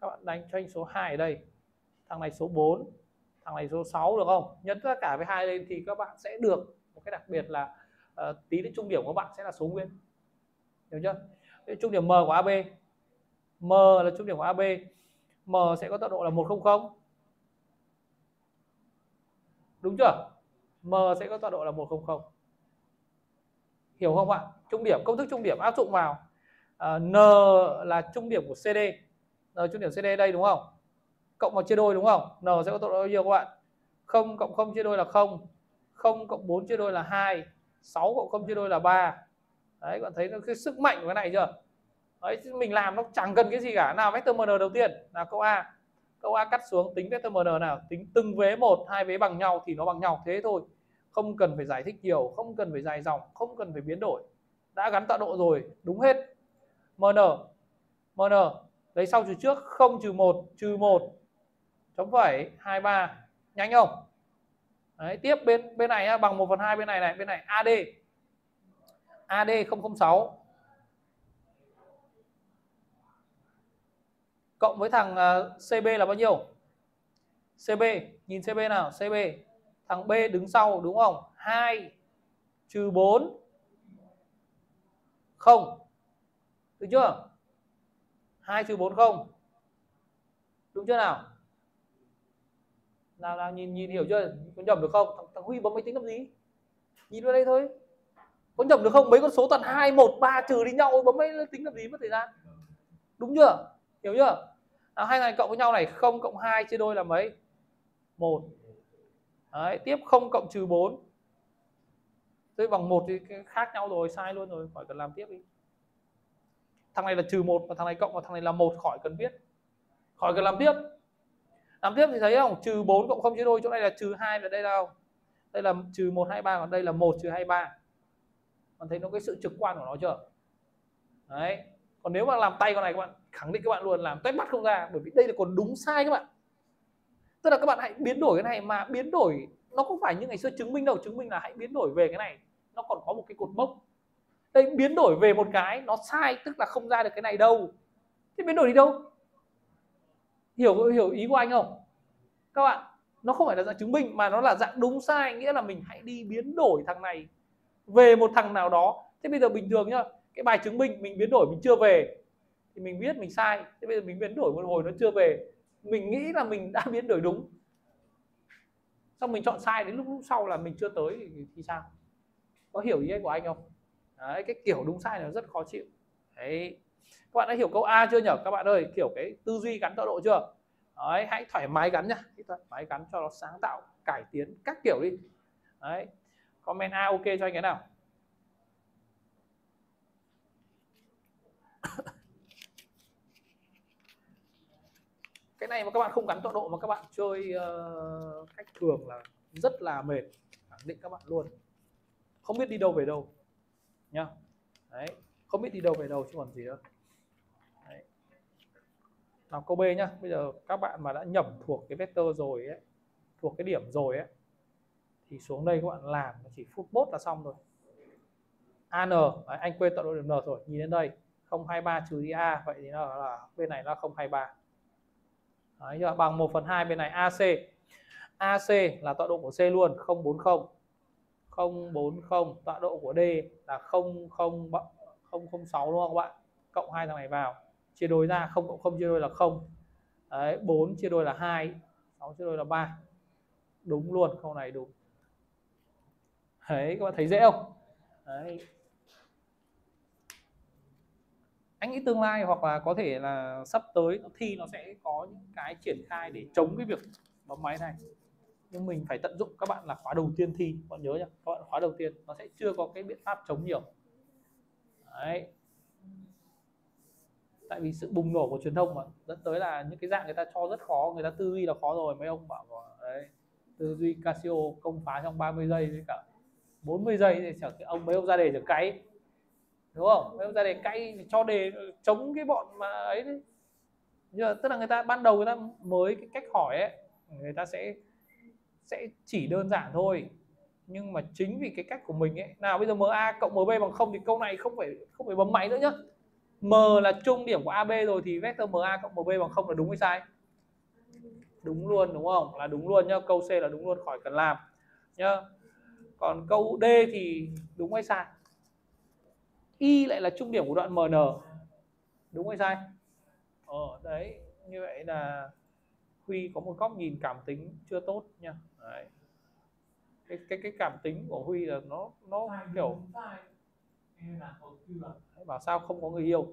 Các bạn đánh cho anh số 2 ở đây. Thằng này số 4 thằng này số 6 được không? Nhân tất cả với hai lên thì các bạn sẽ được một cái đặc biệt là uh, tí đến trung điểm của bạn sẽ là số nguyên. Hiểu chưa? Thế trung điểm M của AB M là trung điểm của AB M sẽ có tọa độ là 100 đúng chưa? M sẽ có tọa độ là 100 hiểu không ạ? Trung điểm công thức trung điểm áp dụng vào. Uh, N là trung điểm của CD N trung điểm CD đây đúng không? Cộng vào chia đôi đúng không? N sẽ có tọa độ bao nhiêu các bạn? 0 cộng 0 chia đôi là 0 0 cộng 4 chia đôi là 2 6 cộng 0 chia đôi là 3 đấy các bạn thấy nó cái sức mạnh của cái này chưa? Đấy mình làm nó chẳng cần cái gì cả. Nào, vector MN đầu tiên. Là câu A. Câu A cắt xuống, tính vector MN nào? Tính từng vế một, hai vế bằng nhau thì nó bằng nhau. Thế thôi. Không cần phải giải thích nhiều, không cần phải dài dòng, không cần phải biến đổi. Đã gắn tọa độ rồi, đúng hết. Mn mn lấy sau trừ trước 0 trừ 1 trừ 1 chấm phẩy hai, ba. Nhanh không? Đấy, tiếp bên bên này nhá, bằng 1 phần 2 bên này này bên này AD AD 006 cộng với thằng à, CB là bao nhiêu? CB nhìn CB nào CB thằng B đứng sau đúng không? 2 trừ 4 0 được chưa? 2 trừ 4 0 đúng chưa nào? Nào nào nhìn nhìn hiểu chưa? Có nhầm được không? Thằng, thằng Huy bấm máy tính làm gì? Nhìn vào đây thôi. Có nhầm được không? Mấy con số toàn hai một ba trừ đi nhau bấm máy tính làm gì mất thời gian đúng chưa? Hiểu chưa? Nào hai này cộng với nhau này không cộng hai chia đôi là mấy? Một. Đấy, tiếp không cộng trừ bốn. Thế bằng một thì khác nhau rồi, sai luôn rồi, khỏi cần làm tiếp đi. Thằng này là trừ một và thằng này cộng và thằng này là một khỏi cần viết. Khỏi cần làm tiếp. Làm tiếp thì thấy không? Trừ 4 cộng 0 chia đôi, chỗ này là trừ 2 và đây đâu? Đây là trừ 1 23 còn đây là 1 trừ 23. Còn thấy nó cái sự trực quan của nó chưa? Đấy. Còn nếu mà làm tay con này các bạn khẳng định các bạn luôn làm tay bắt không ra bởi vì đây là còn đúng sai các bạn tức là các bạn hãy biến đổi cái này mà biến đổi nó không phải như ngày xưa chứng minh đâu chứng minh là hãy biến đổi về cái này nó còn có một cái cột mốc đây biến đổi về một cái nó sai tức là không ra được cái này đâu thế biến đổi đi đâu hiểu hiểu ý của anh không? Các bạn nó không phải là dạng chứng minh mà nó là dạng đúng sai nghĩa là mình hãy đi biến đổi thằng này về một thằng nào đó. Thế bây giờ bình thường nhá cái bài chứng minh mình biến đổi mình chưa về thì mình biết mình sai. Thế bây giờ mình biến đổi một hồi nó chưa về mình nghĩ là mình đã biến đổi đúng. Xong mình chọn sai đến lúc, lúc sau là mình chưa tới thì, thì sao? Có hiểu ý của anh không? Đấy cái kiểu đúng sai là rất khó chịu. Đấy các bạn đã hiểu câu A chưa nhở? Các bạn ơi kiểu cái tư duy gắn tọa độ chưa? Đấy hãy thoải mái gắn nhá. Thoải mái gắn cho nó sáng tạo cải tiến các kiểu đi. Đấy. Comment A ok cho anh cái nào? Cái này mà các bạn không gắn tọa độ mà các bạn chơi uh, cách thường là rất là mệt. Khẳng định các bạn luôn. Không biết đi đâu về đâu. Nhá. Đấy. Không biết đi đâu về đâu chứ còn gì nữa làm câu B nhá. Bây giờ các bạn mà đã nhẩm thuộc cái vector rồi ấy thuộc cái điểm rồi ấy thì xuống đây các bạn làm chỉ phút bốt là xong rồi. An đấy, anh quên tọa độ điểm n rồi nhìn đến đây 023 trừ đi a vậy thì nó là bên này là 023 Đấy, chưa? bằng 1 phần 2 bên này AC AC là tọa độ của C luôn 040 040 tọa độ của D là 006 đúng không các bạn? Cộng hai thằng này vào chia đôi ra 0 cộng 0 chia đôi là 0 Đấy, 4 chia đôi là 2 6 chia đôi là 3 đúng luôn câu này đúng. Đấy các bạn thấy dễ không? Đấy. Anh nghĩ tương lai hoặc là có thể là sắp tới thi nó sẽ có những cái triển khai để chống cái việc bấm máy này. Nhưng mình phải tận dụng các bạn là khóa đầu tiên thi các bạn nhớ nhá. Các bạn khóa đầu tiên nó sẽ chưa có cái biện pháp chống nhiều. Đấy tại vì sự bùng nổ của truyền thông mà, dẫn tới là những cái dạng người ta cho rất khó, người ta tư duy là khó rồi, mấy ông bảo ờ, đấy, tư duy Casio công phá trong 30 giây với cả 40 giây thì chẳng cái ông mấy ông ra đề chẳng cái đúng không? Mấy ông ra đề cay cho đề ờ, chống cái bọn mà ấy đấy. Giờ tức là người ta, ban đầu người ta mới cái cách hỏi ấy, người ta sẽ sẽ chỉ đơn giản thôi. Nhưng mà chính vì cái cách của mình ấy, nào bây giờ MA cộng MB bằng không thì câu này không phải không phải bấm máy nữa nhá. M là trung điểm của AB rồi thì vector MA cộng MB bằng không là đúng hay sai? Đúng luôn, đúng không? Là đúng luôn nhá, câu C là đúng luôn, khỏi cần làm nhá. Còn câu D thì đúng hay sai? Y lại là trung điểm của đoạn MN đúng hay sai? Ờ đấy, như vậy là Huy có một góc nhìn cảm tính chưa tốt nha đấy. cái cái cái cảm tính của Huy là nó nó kiểu bảo sao không có người yêu?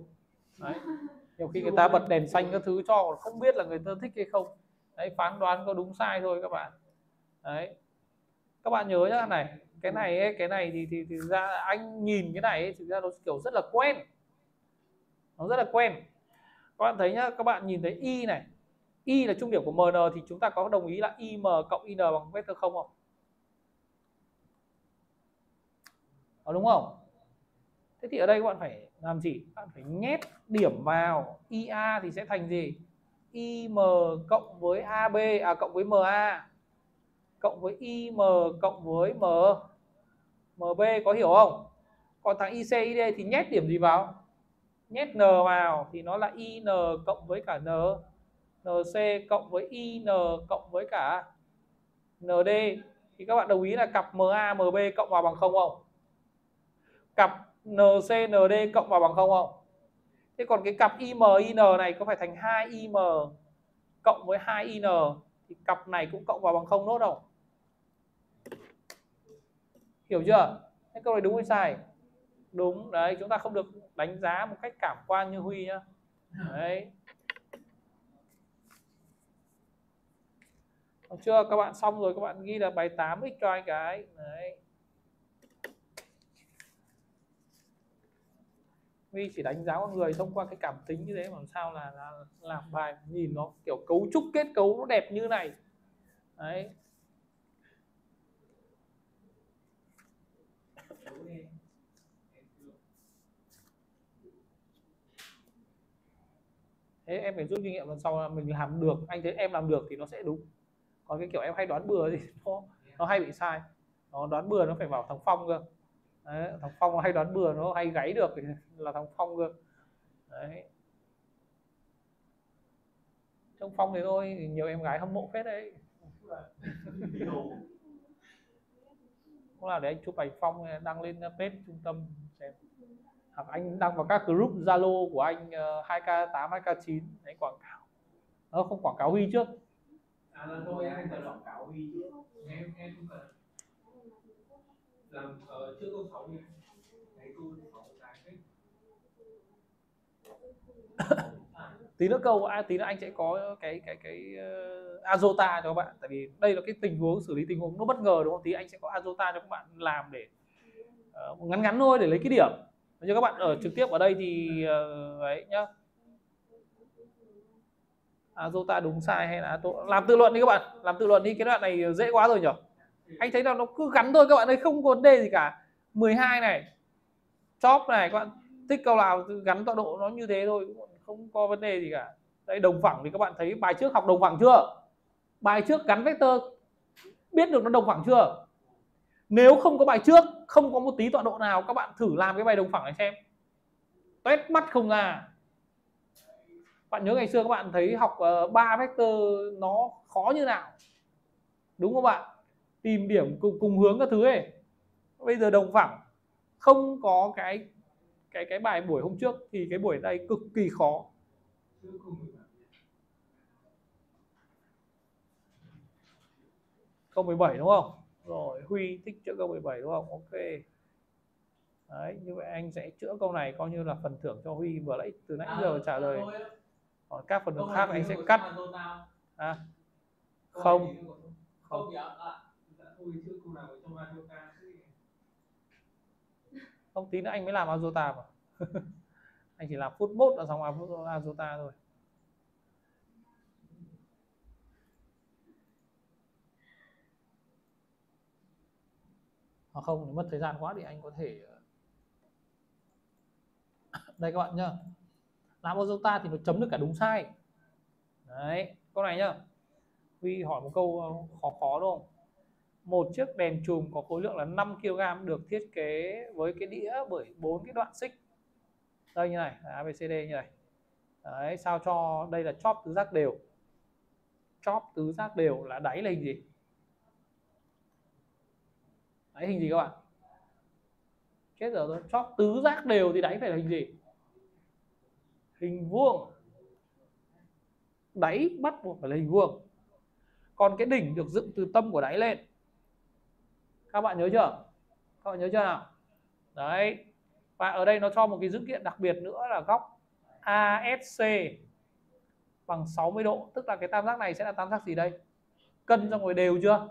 Đấy. Nhiều khi người ta bật đèn xanh các thứ cho không biết là người ta thích hay không. Đấy phán đoán có đúng sai thôi các bạn. Đấy. Các bạn nhớ nhá này cái này ấy, cái này thì thì, thì ra anh nhìn cái này ấy, thực ra nó kiểu rất là quen. Nó rất là quen. Các bạn thấy nhá các bạn nhìn thấy y này. Y là trung điểm của mn thì chúng ta có đồng ý là im cộng in bằng vector không không? Đúng không thế thì ở đây các bạn phải làm gì? Các bạn phải nhét điểm vào. Ia thì sẽ thành gì? Im cộng với ab à cộng với ma cộng với im cộng với m. Mb có hiểu không? Còn thằng ic id thì nhét điểm gì vào? Nhét n vào thì nó là in cộng với cả n. Nc cộng với in cộng với cả nd thì các bạn đồng ý là cặp ma mb cộng vào bằng không không? Cặp ncnd cộng vào bằng không không? Thế còn cái cặp imin này có phải thành 2 im cộng với 2 in thì cặp này cũng cộng vào bằng không nốt không? Hiểu chưa? Thế câu này đúng hay sai? Đúng. Đấy, chúng ta không được đánh giá một cách cảm quan như huy nhá. Đấy. Được chưa? Các bạn xong rồi, các bạn ghi là bài 8x cho anh cái. Đấy. Vì chỉ đánh giá con người thông qua cái cảm tính như thế mà làm sao là, là làm bài nhìn nó kiểu cấu trúc kết cấu nó đẹp như này. Đấy. Thế em phải rút kinh nghiệm lần sau là mình làm được anh thấy em làm được thì nó sẽ đúng. Còn cái kiểu em hay đoán bừa thì nó nó hay bị sai. Nó đoán bừa nó phải vào thằng phong cơ đấy, thằng phong hay đoán bừa nó hay gáy được thì là thằng phong cơ. Đấy. Trong phong thì thôi thì nhiều em gái hâm mộ phết đấy. Cũng là để anh chụp ảnh phong đăng lên page trung tâm xem. Hoặc anh đăng vào các group zalo của anh ờ, 2k8 2k9 đấy quảng cáo. Nó không quảng cáo huy trước. À là thôi anh cần quảng cáo huy trước. Em em không cần. Làm ờ, trước câu 6 nha Đấy câu 6 cái tí nữa câu à, tí nữa anh sẽ có cái cái cái uh, azota cho các bạn. Tại vì đây là cái tình huống xử lý tình huống nó bất ngờ đúng không? Tí anh sẽ có azota cho các bạn làm để uh, ngắn ngắn thôi để lấy cái điểm. Như các bạn ở trực tiếp ở đây thì uh, ấy nhá. Azota đúng sai hay là làm tự luận đi các bạn. Làm tự luận đi cái đoạn này dễ quá rồi nhỉ anh thấy là nó cứ gắn thôi, các bạn ơi, không có vấn đề gì cả. 12 này, chóp này, các bạn thích câu nào gắn tọa độ nó như thế thôi không có vấn đề gì cả. Đây đồng phẳng thì các bạn thấy bài trước học đồng phẳng chưa? Bài trước gắn vector, biết được nó đồng phẳng chưa? Nếu không có bài trước, không có một tí tọa độ nào, các bạn thử làm cái bài đồng phẳng này xem. Toét mắt không à bạn nhớ ngày xưa các bạn thấy học ba ba vector nó khó như nào? Đúng không bạn? Tìm điểm cùng, cùng hướng các thứ ấy. Bây giờ đồng phẳng không có cái cái cái bài buổi hôm trước thì cái buổi này cực kỳ khó. Câu 17. câu 17 đúng không? Rồi Huy thích chữa câu 17 đúng không? Ok. Đấy như vậy anh sẽ chữa câu này coi như là phần thưởng cho Huy vừa nãy từ nãy À, giờ trả lời. Còn các phần thưởng khác anh sẽ cắt. à, Không. Không dạ thôi câu nào trong không, tí nữa anh mới làm Azota mà. Anh chỉ làm phút mốt là xong Azota thôi. Hoặc không, nếu mất thời gian quá thì anh có thể ờ, đây các bạn nhá. Làm Azota thì nó chấm được cả đúng sai. Đấy, câu này nhá. Huy hỏi một câu ờ, khó khó đúng không? Một chiếc đèn chùm có khối lượng là 5 kg được thiết kế với cái đĩa bởi bốn cái đoạn xích. Đây như này ABCD như này. Đấy, sao cho đây là chóp tứ giác đều? Chóp tứ giác đều là đáy là hình gì? Đáy hình gì các bạn? Chết rồi rồi chóp tứ giác đều thì đáy phải là hình gì? Hình vuông. Đáy bắt buộc phải là hình vuông. Còn cái đỉnh được dựng từ tâm của đáy lên các bạn nhớ chưa? Các bạn nhớ chưa nào? Đấy. Và ở đây nó cho một cái dữ kiện đặc biệt nữa là góc ASC bằng 60 độ. Tức là cái tam giác này sẽ là tam giác gì đây? Cân ra ngồi đều chưa?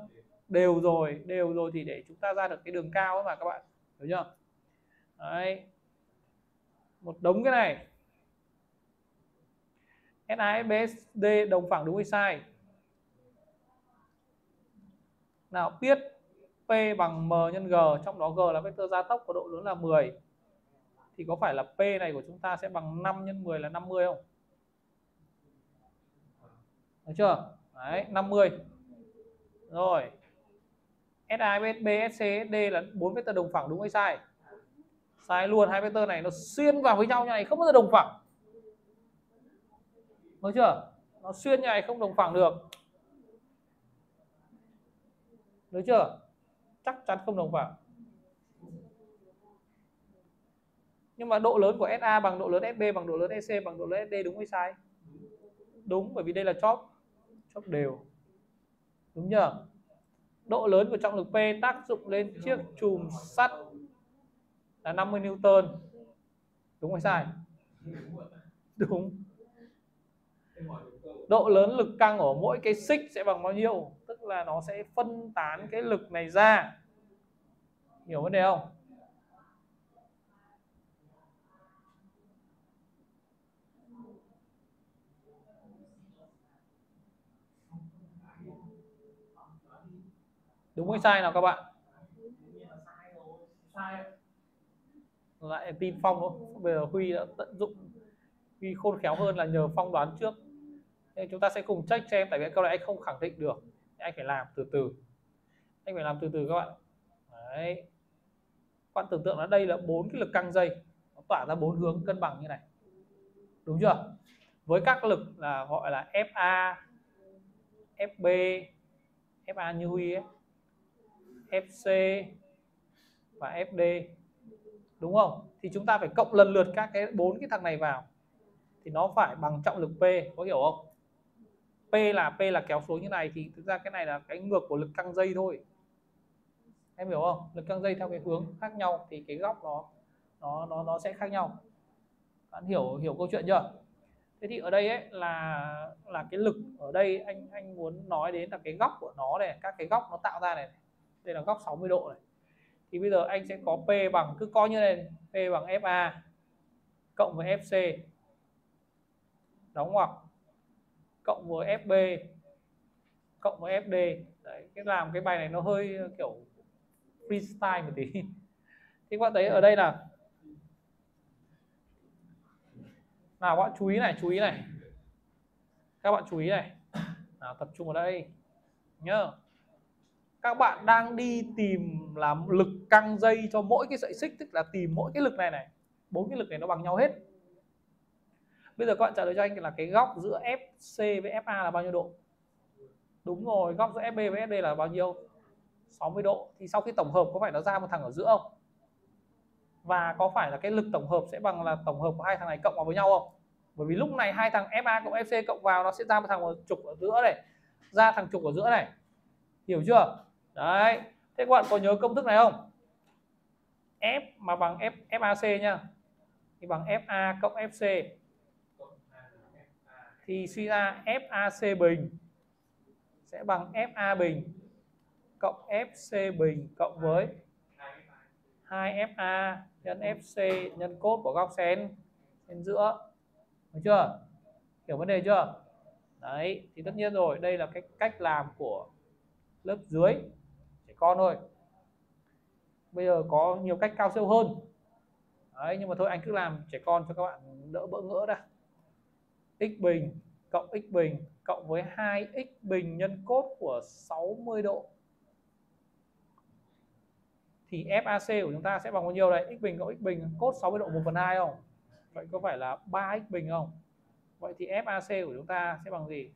Đều rồi đều rồi thì để chúng ta ra được cái đường cao ấy mà các bạn. Hiểu chưa? Đấy. Một đống cái này. SASBSD đồng phẳng đúng hay sai? Nào, biết. P bằng M nhân G trong đó G là vectơ gia tốc có độ lớn là 10 thì có phải là P này của chúng ta sẽ bằng 5 nhân 10 là 50 không? Được chưa? Đấy, 50. Rồi. SA, SB, SC, SD là bốn vectơ đồng phẳng đúng hay sai? Sai luôn, hai vectơ này nó xuyên vào với nhau như này không bao giờ đồng phẳng. Được chưa? Nó xuyên như này không đồng phẳng được. Được chưa? Chắc chắn không đồng phẳng. nhưng mà độ lớn của SA bằng độ lớn SB bằng độ lớn EC bằng độ lớn SD đúng hay sai? Đúng, bởi vì đây là chóp. Chóp đều. Đúng nhờ? Độ lớn của trọng lực P tác dụng lên chiếc chùm sắt là 50 Newton. Đúng hay sai? Đúng độ lớn lực căng ở mỗi cái xích sẽ bằng bao nhiêu? Tức là nó sẽ phân tán cái lực này ra. Hiểu vấn đề không? Đúng hay sai nào các bạn? Lại tin phong thôi. Bây giờ huy đã tận dụng huy khôn khéo hơn là nhờ phong đoán trước nên chúng ta sẽ cùng check cho em, tại vì câu này anh không khẳng định được. Anh phải làm từ từ. Anh phải làm từ từ các bạn. Đấy. Bạn tưởng tượng là đây là bốn cái lực căng dây. Nó tỏa ra bốn hướng cân bằng như này. Đúng chưa? Với các lực là gọi là FA FB FA như Huy ấy FC và FD đúng không? Thì chúng ta phải cộng lần lượt các cái bốn cái thằng này vào. Thì nó phải bằng trọng lực P, có hiểu không? P là P là kéo xuống như này thì thực ra cái này là cái ngược của lực căng dây thôi. Em hiểu không? Lực căng dây theo cái hướng khác nhau thì cái góc nó nó nó nó sẽ khác nhau. Bạn hiểu hiểu câu chuyện chưa? Thế thì ở đây ấy là là cái lực ở đây anh anh muốn nói đến là cái góc của nó này, các cái góc nó tạo ra này. Đây là góc 60 độ này. Thì bây giờ anh sẽ có P bằng, cứ coi như này P bằng FA cộng với FC đóng ngoặc cộng với FB cộng với FD đấy, cái làm cái bài này nó hơi, kiểu, freestyle một tí. Thì các bạn thấy ở đây là nào, các bạn chú ý này, chú ý này. Các bạn chú ý này. Nào, tập trung vào đây, nhớ. Các bạn đang đi tìm làm lực căng dây cho mỗi cái sợi xích, tức là tìm mỗi cái lực này này. Bốn cái lực này nó bằng nhau hết bây giờ các bạn trả lời cho anh là cái góc giữa FC với FA là bao nhiêu độ? Đúng rồi góc giữa FB với FD là bao nhiêu? 60 độ. Thì sau khi tổng hợp có phải nó ra một thằng ở giữa không? Và có phải là cái lực tổng hợp sẽ bằng là tổng hợp của hai thằng này cộng vào với nhau không? Bởi vì lúc này hai thằng FA cộng FC cộng vào nó sẽ ra một thằng trục ở giữa này ra thằng trục ở giữa này. Hiểu chưa? Đấy. Thế các bạn có nhớ công thức này không? F mà bằng F FAC nha, thì bằng FA cộng FC thì suy ra FAC bình sẽ bằng FA bình cộng FC bình cộng với 2FA nhân FC nhân cốt của góc sen bên giữa. Được chưa? Hiểu vấn đề chưa? Đấy, thì tất nhiên rồi, đây là cái cách làm của lớp dưới trẻ con thôi. Bây giờ có nhiều cách cao siêu hơn. Đấy, nhưng mà thôi, anh cứ làm trẻ con cho các bạn đỡ bỡ ngỡ đã x bình cộng x bình cộng với 2x bình nhân cốt của 60 độ. Thì FAC của chúng ta sẽ bằng bao nhiêu đây? X bình cộng x bình cốt 60 độ 1 phần 2 không? Vậy có phải là 3x bình không? Vậy thì FAC của chúng ta sẽ bằng gì?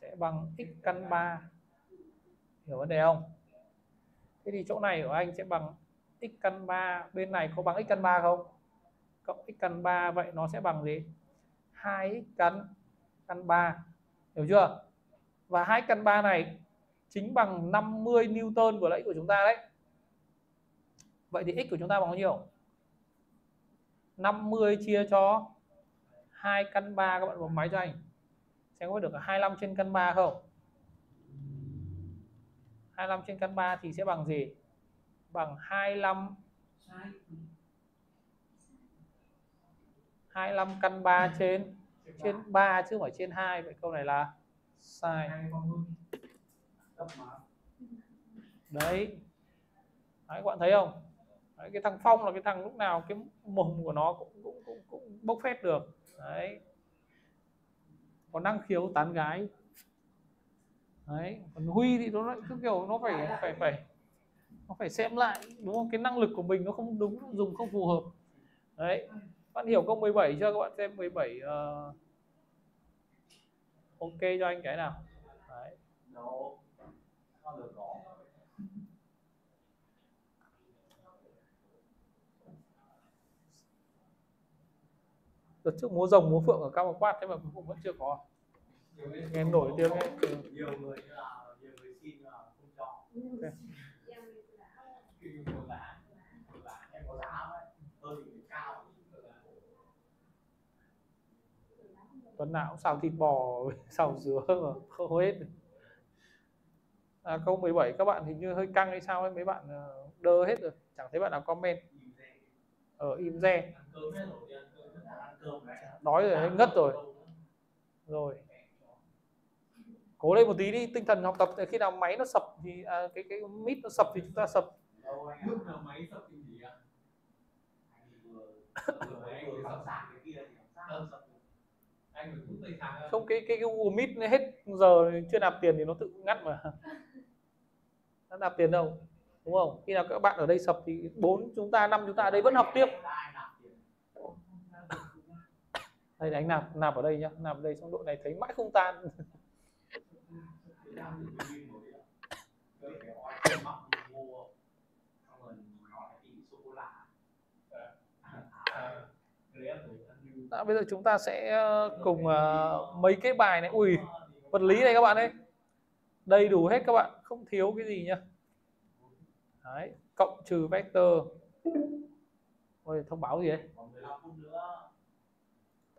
Sẽ bằng x căn 3 hiểu vấn đề không? Thế thì chỗ này của anh sẽ bằng x căn 3 bên này có bằng x căn 3 không? Cộng x căn 3 vậy nó sẽ bằng gì? 2x căn căn 3 hiểu chưa? Và 2 căn 3 này chính bằng 50 Newton của lẫy của chúng ta đấy. Vậy thì x của chúng ta bằng bao nhiêu? 50 chia cho 2 căn 3 các bạn bấm máy cho anh. Xem có được 25 trên căn 3 không? 25 trên căn 3 thì sẽ bằng gì? Bằng 25 25 căn 3 trên trên 3 chứ không phải trên 2 vậy câu này là sai. Đấy. Đấy các bạn thấy không? Đấy, cái thằng Phong là cái thằng lúc nào cái mồm của nó cũng cũng cũng, cũng bốc phét được. Đấy. Có năng khiếu tán gái. Đấy còn Huy thì nó lại cứ kiểu nó phải phải phải nó phải xem lại đúng không? Cái năng lực của mình nó không đúng dùng không phù hợp. Đấy bạn hiểu câu 17 chưa các bạn xem 17 uh, ok cho anh cái nào đấy có. đợt trước múa rồng múa phượng ở cao quát thế mà cuối cùng vẫn chưa có nghe nổi tiếng ấy. Nhiều người như là nhiều người xin là không cho. Khi một giá, em có giá đấy, hơi bị cao tuần nào cũng xào thịt bò xào dứa mà không hết. À, câu 17 các bạn hình như hơi căng hay sao ấy mấy bạn ờ, đơ hết rồi chẳng thấy bạn nào comment. Ở im re. Đói rồi hơi ngất rồi. Rồi. Cố lên một tí đi tinh thần học tập khi nào máy nó sập thì à, cái cái mít nó sập thì chúng ta sập Đâu anh lúc nào máy sập cái gì ạ? Anh vừa vừa anh vừa sập sạc cái kia thì làm sao sập được? Anh phải cút tay sạc không cái cái cái Google Meet nó hết giờ chưa nạp tiền thì nó tự ngắt mà. Nó nạp tiền đâu đúng không? Khi nào các bạn ở đây sập thì bốn chúng ta năm chúng ta ở đây vẫn học tiếp. Đây anh nạp nạp ở đây nhá nạp ở đây xong độ này thấy mãi không tan Đã, bây giờ chúng ta sẽ ờ, cùng ờ, mấy cái bài này. Ui vật lý này các bạn ơi. Đầy đủ hết các bạn không thiếu cái gì nhá. Đấy cộng trừ vector. Ôi thông báo gì đấy? Còn 15 phút nữa.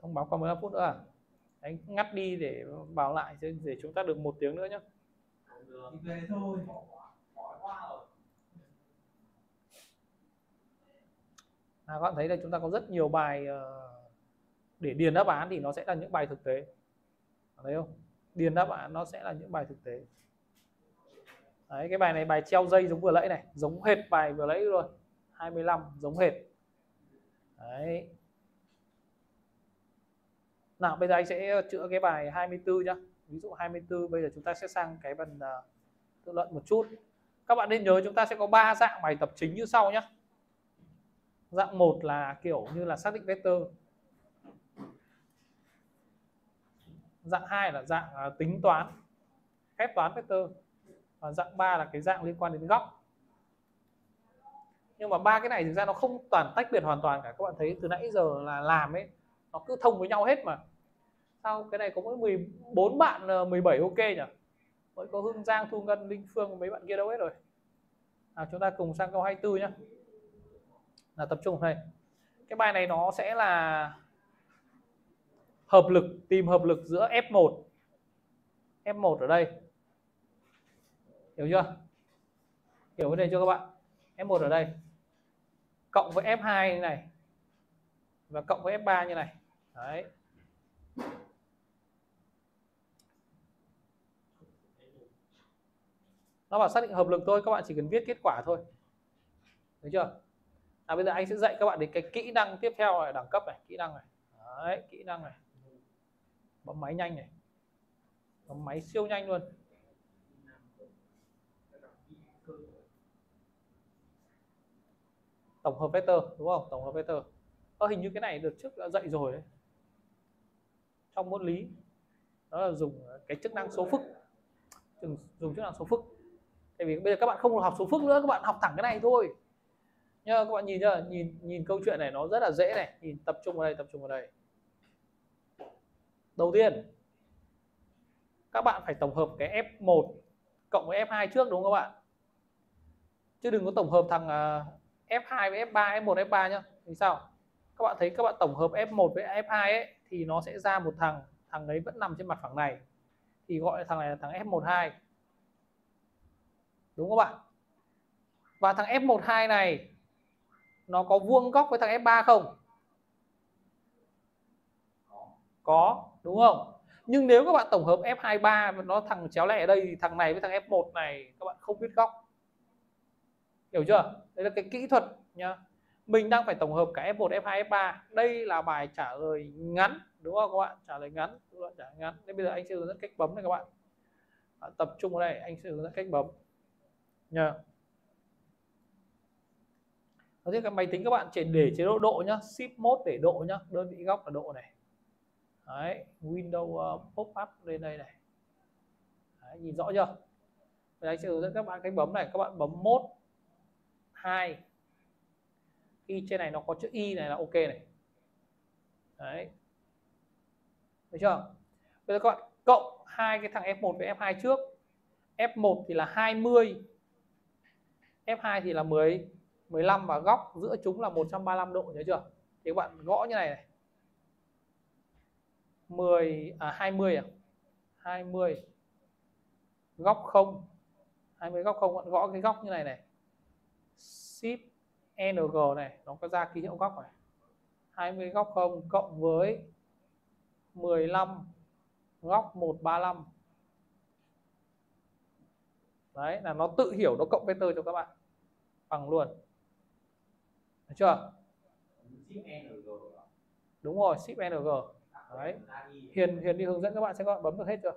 thông báo còn 15 phút nữa à? Anh ngắt đi để báo lại để chúng ta được một tiếng nữa nhé à, các bạn thấy là chúng ta có rất nhiều bài ờ, để điền đáp án thì nó sẽ là những bài thực tế. Thấy không? Điền đáp án nó sẽ là những bài thực tế. Đấy cái bài này bài treo dây giống vừa nãy này giống hệt bài vừa nãy rồi 25 giống hệt. Đấy. Nào bây giờ anh sẽ chữa cái bài 24 nhá. Ví dụ 24 bây giờ chúng ta sẽ sang cái phần uh, tự luận một chút. Các bạn nên nhớ chúng ta sẽ có ba dạng bài tập chính như sau nhé dạng một là kiểu như là xác định vector dạng hai là dạng à, tính toán, phép toán vector. Và dạng 3 là cái dạng liên quan đến góc. Nhưng mà ba cái này thực ra nó không toàn tách biệt hoàn toàn cả. Các bạn thấy từ nãy giờ là làm ấy, nó cứ thông với nhau hết mà. Sao cái này có mỗi 14 bạn à, 17 ok nhỉ? Mới có Hương Giang, Thu Ngân, Linh Phương, mấy bạn kia đâu hết rồi. Nào chúng ta cùng sang câu 24 nhá. là tập trung này. Cái bài này nó sẽ là hợp lực, tìm hợp lực giữa F1 F1 ở đây. Hiểu chưa? Hiểu vấn đề chưa các bạn? F1 ở đây. Cộng với F2 như này. Và cộng với F3 như này. Đấy. Nó bảo xác định hợp lực thôi, các bạn chỉ cần viết kết quả thôi. Được chưa? À bây giờ anh sẽ dạy các bạn đến cái kỹ năng tiếp theo này, đẳng cấp này, kỹ năng này. Đấy, kỹ năng này bấm máy nhanh này. Bấm máy siêu nhanh luôn. Tổng hợp vector đúng không? Tổng hợp vector. Ơ hình như cái này được trước đã dạy rồi đấy. Trong môn lý. Đó là dùng cái chức năng số phức. Dùng, dùng chức năng số phức. Tại vì bây giờ các bạn không học số phức nữa các bạn học thẳng cái này thôi. Nhá các bạn nhìn nhá nhìn nhìn câu chuyện này nó rất là dễ này. Nhìn tập trung vào đây tập trung vào đây đầu tiên, các bạn phải tổng hợp cái F1 cộng với F2 trước đúng không các bạn? Chứ đừng có tổng hợp thằng à, F2 với F3 F1 F3 nhá. Thì sao? Các bạn thấy các bạn tổng hợp F1 với F2 ấy, thì nó sẽ ra một thằng thằng đấy vẫn nằm trên mặt phẳng này. Thì gọi là thằng này là thằng F12 đúng không bạn? Và thằng F12 này, nó có vuông góc với thằng F3 không? Có đúng không? Nhưng nếu các bạn tổng hợp F23 nó thằng chéo lẻ ở đây thì thằng này với thằng F1 này các bạn không biết góc. Hiểu chưa? Đây là cái kỹ thuật nhá. Mình đang phải tổng hợp cả F1 F2 F3 đây là bài trả lời ngắn đúng không các bạn? Trả lời ngắn các bạn trả lời ngắn. Nên bây giờ anh sẽ hướng dẫn cách bấm này các bạn. À, tập trung vào đây anh sẽ hướng dẫn cách bấm. Nha Đầu tiên cái máy tính các bạn chỉ để chế độ độ nhá shift mode để độ nhá đơn vị góc là độ này. Đấy, Windows uh, ờ, pop up lên đây này. Đấy, nhìn rõ chưa? Bây anh sẽ hướng dẫn các bạn cách bấm này các bạn bấm mode 2 khi trên này nó có chữ y này là ok này. Đấy. Được chưa? Bây giờ các bạn cộng hai cái thằng F1 với F2 trước. F1 thì là 20 F2 thì là 10 15 và góc giữa chúng là 135 độ nhớ chưa? Thì các bạn gõ như này này. 10 à 20 à? 20 góc 0 20 góc 0 bạn gõ cái góc như này này. Shift ng này nó có ra ký hiệu góc này. 20 góc 0 cộng với 15 góc 135 đấy là nó tự hiểu nó cộng vector cho các bạn. Bằng luôn. Được chưa? Đúng rồi shift ng đấy. Hiền hiền đi hướng dẫn các bạn sẽ các bạn bấm được hết chưa?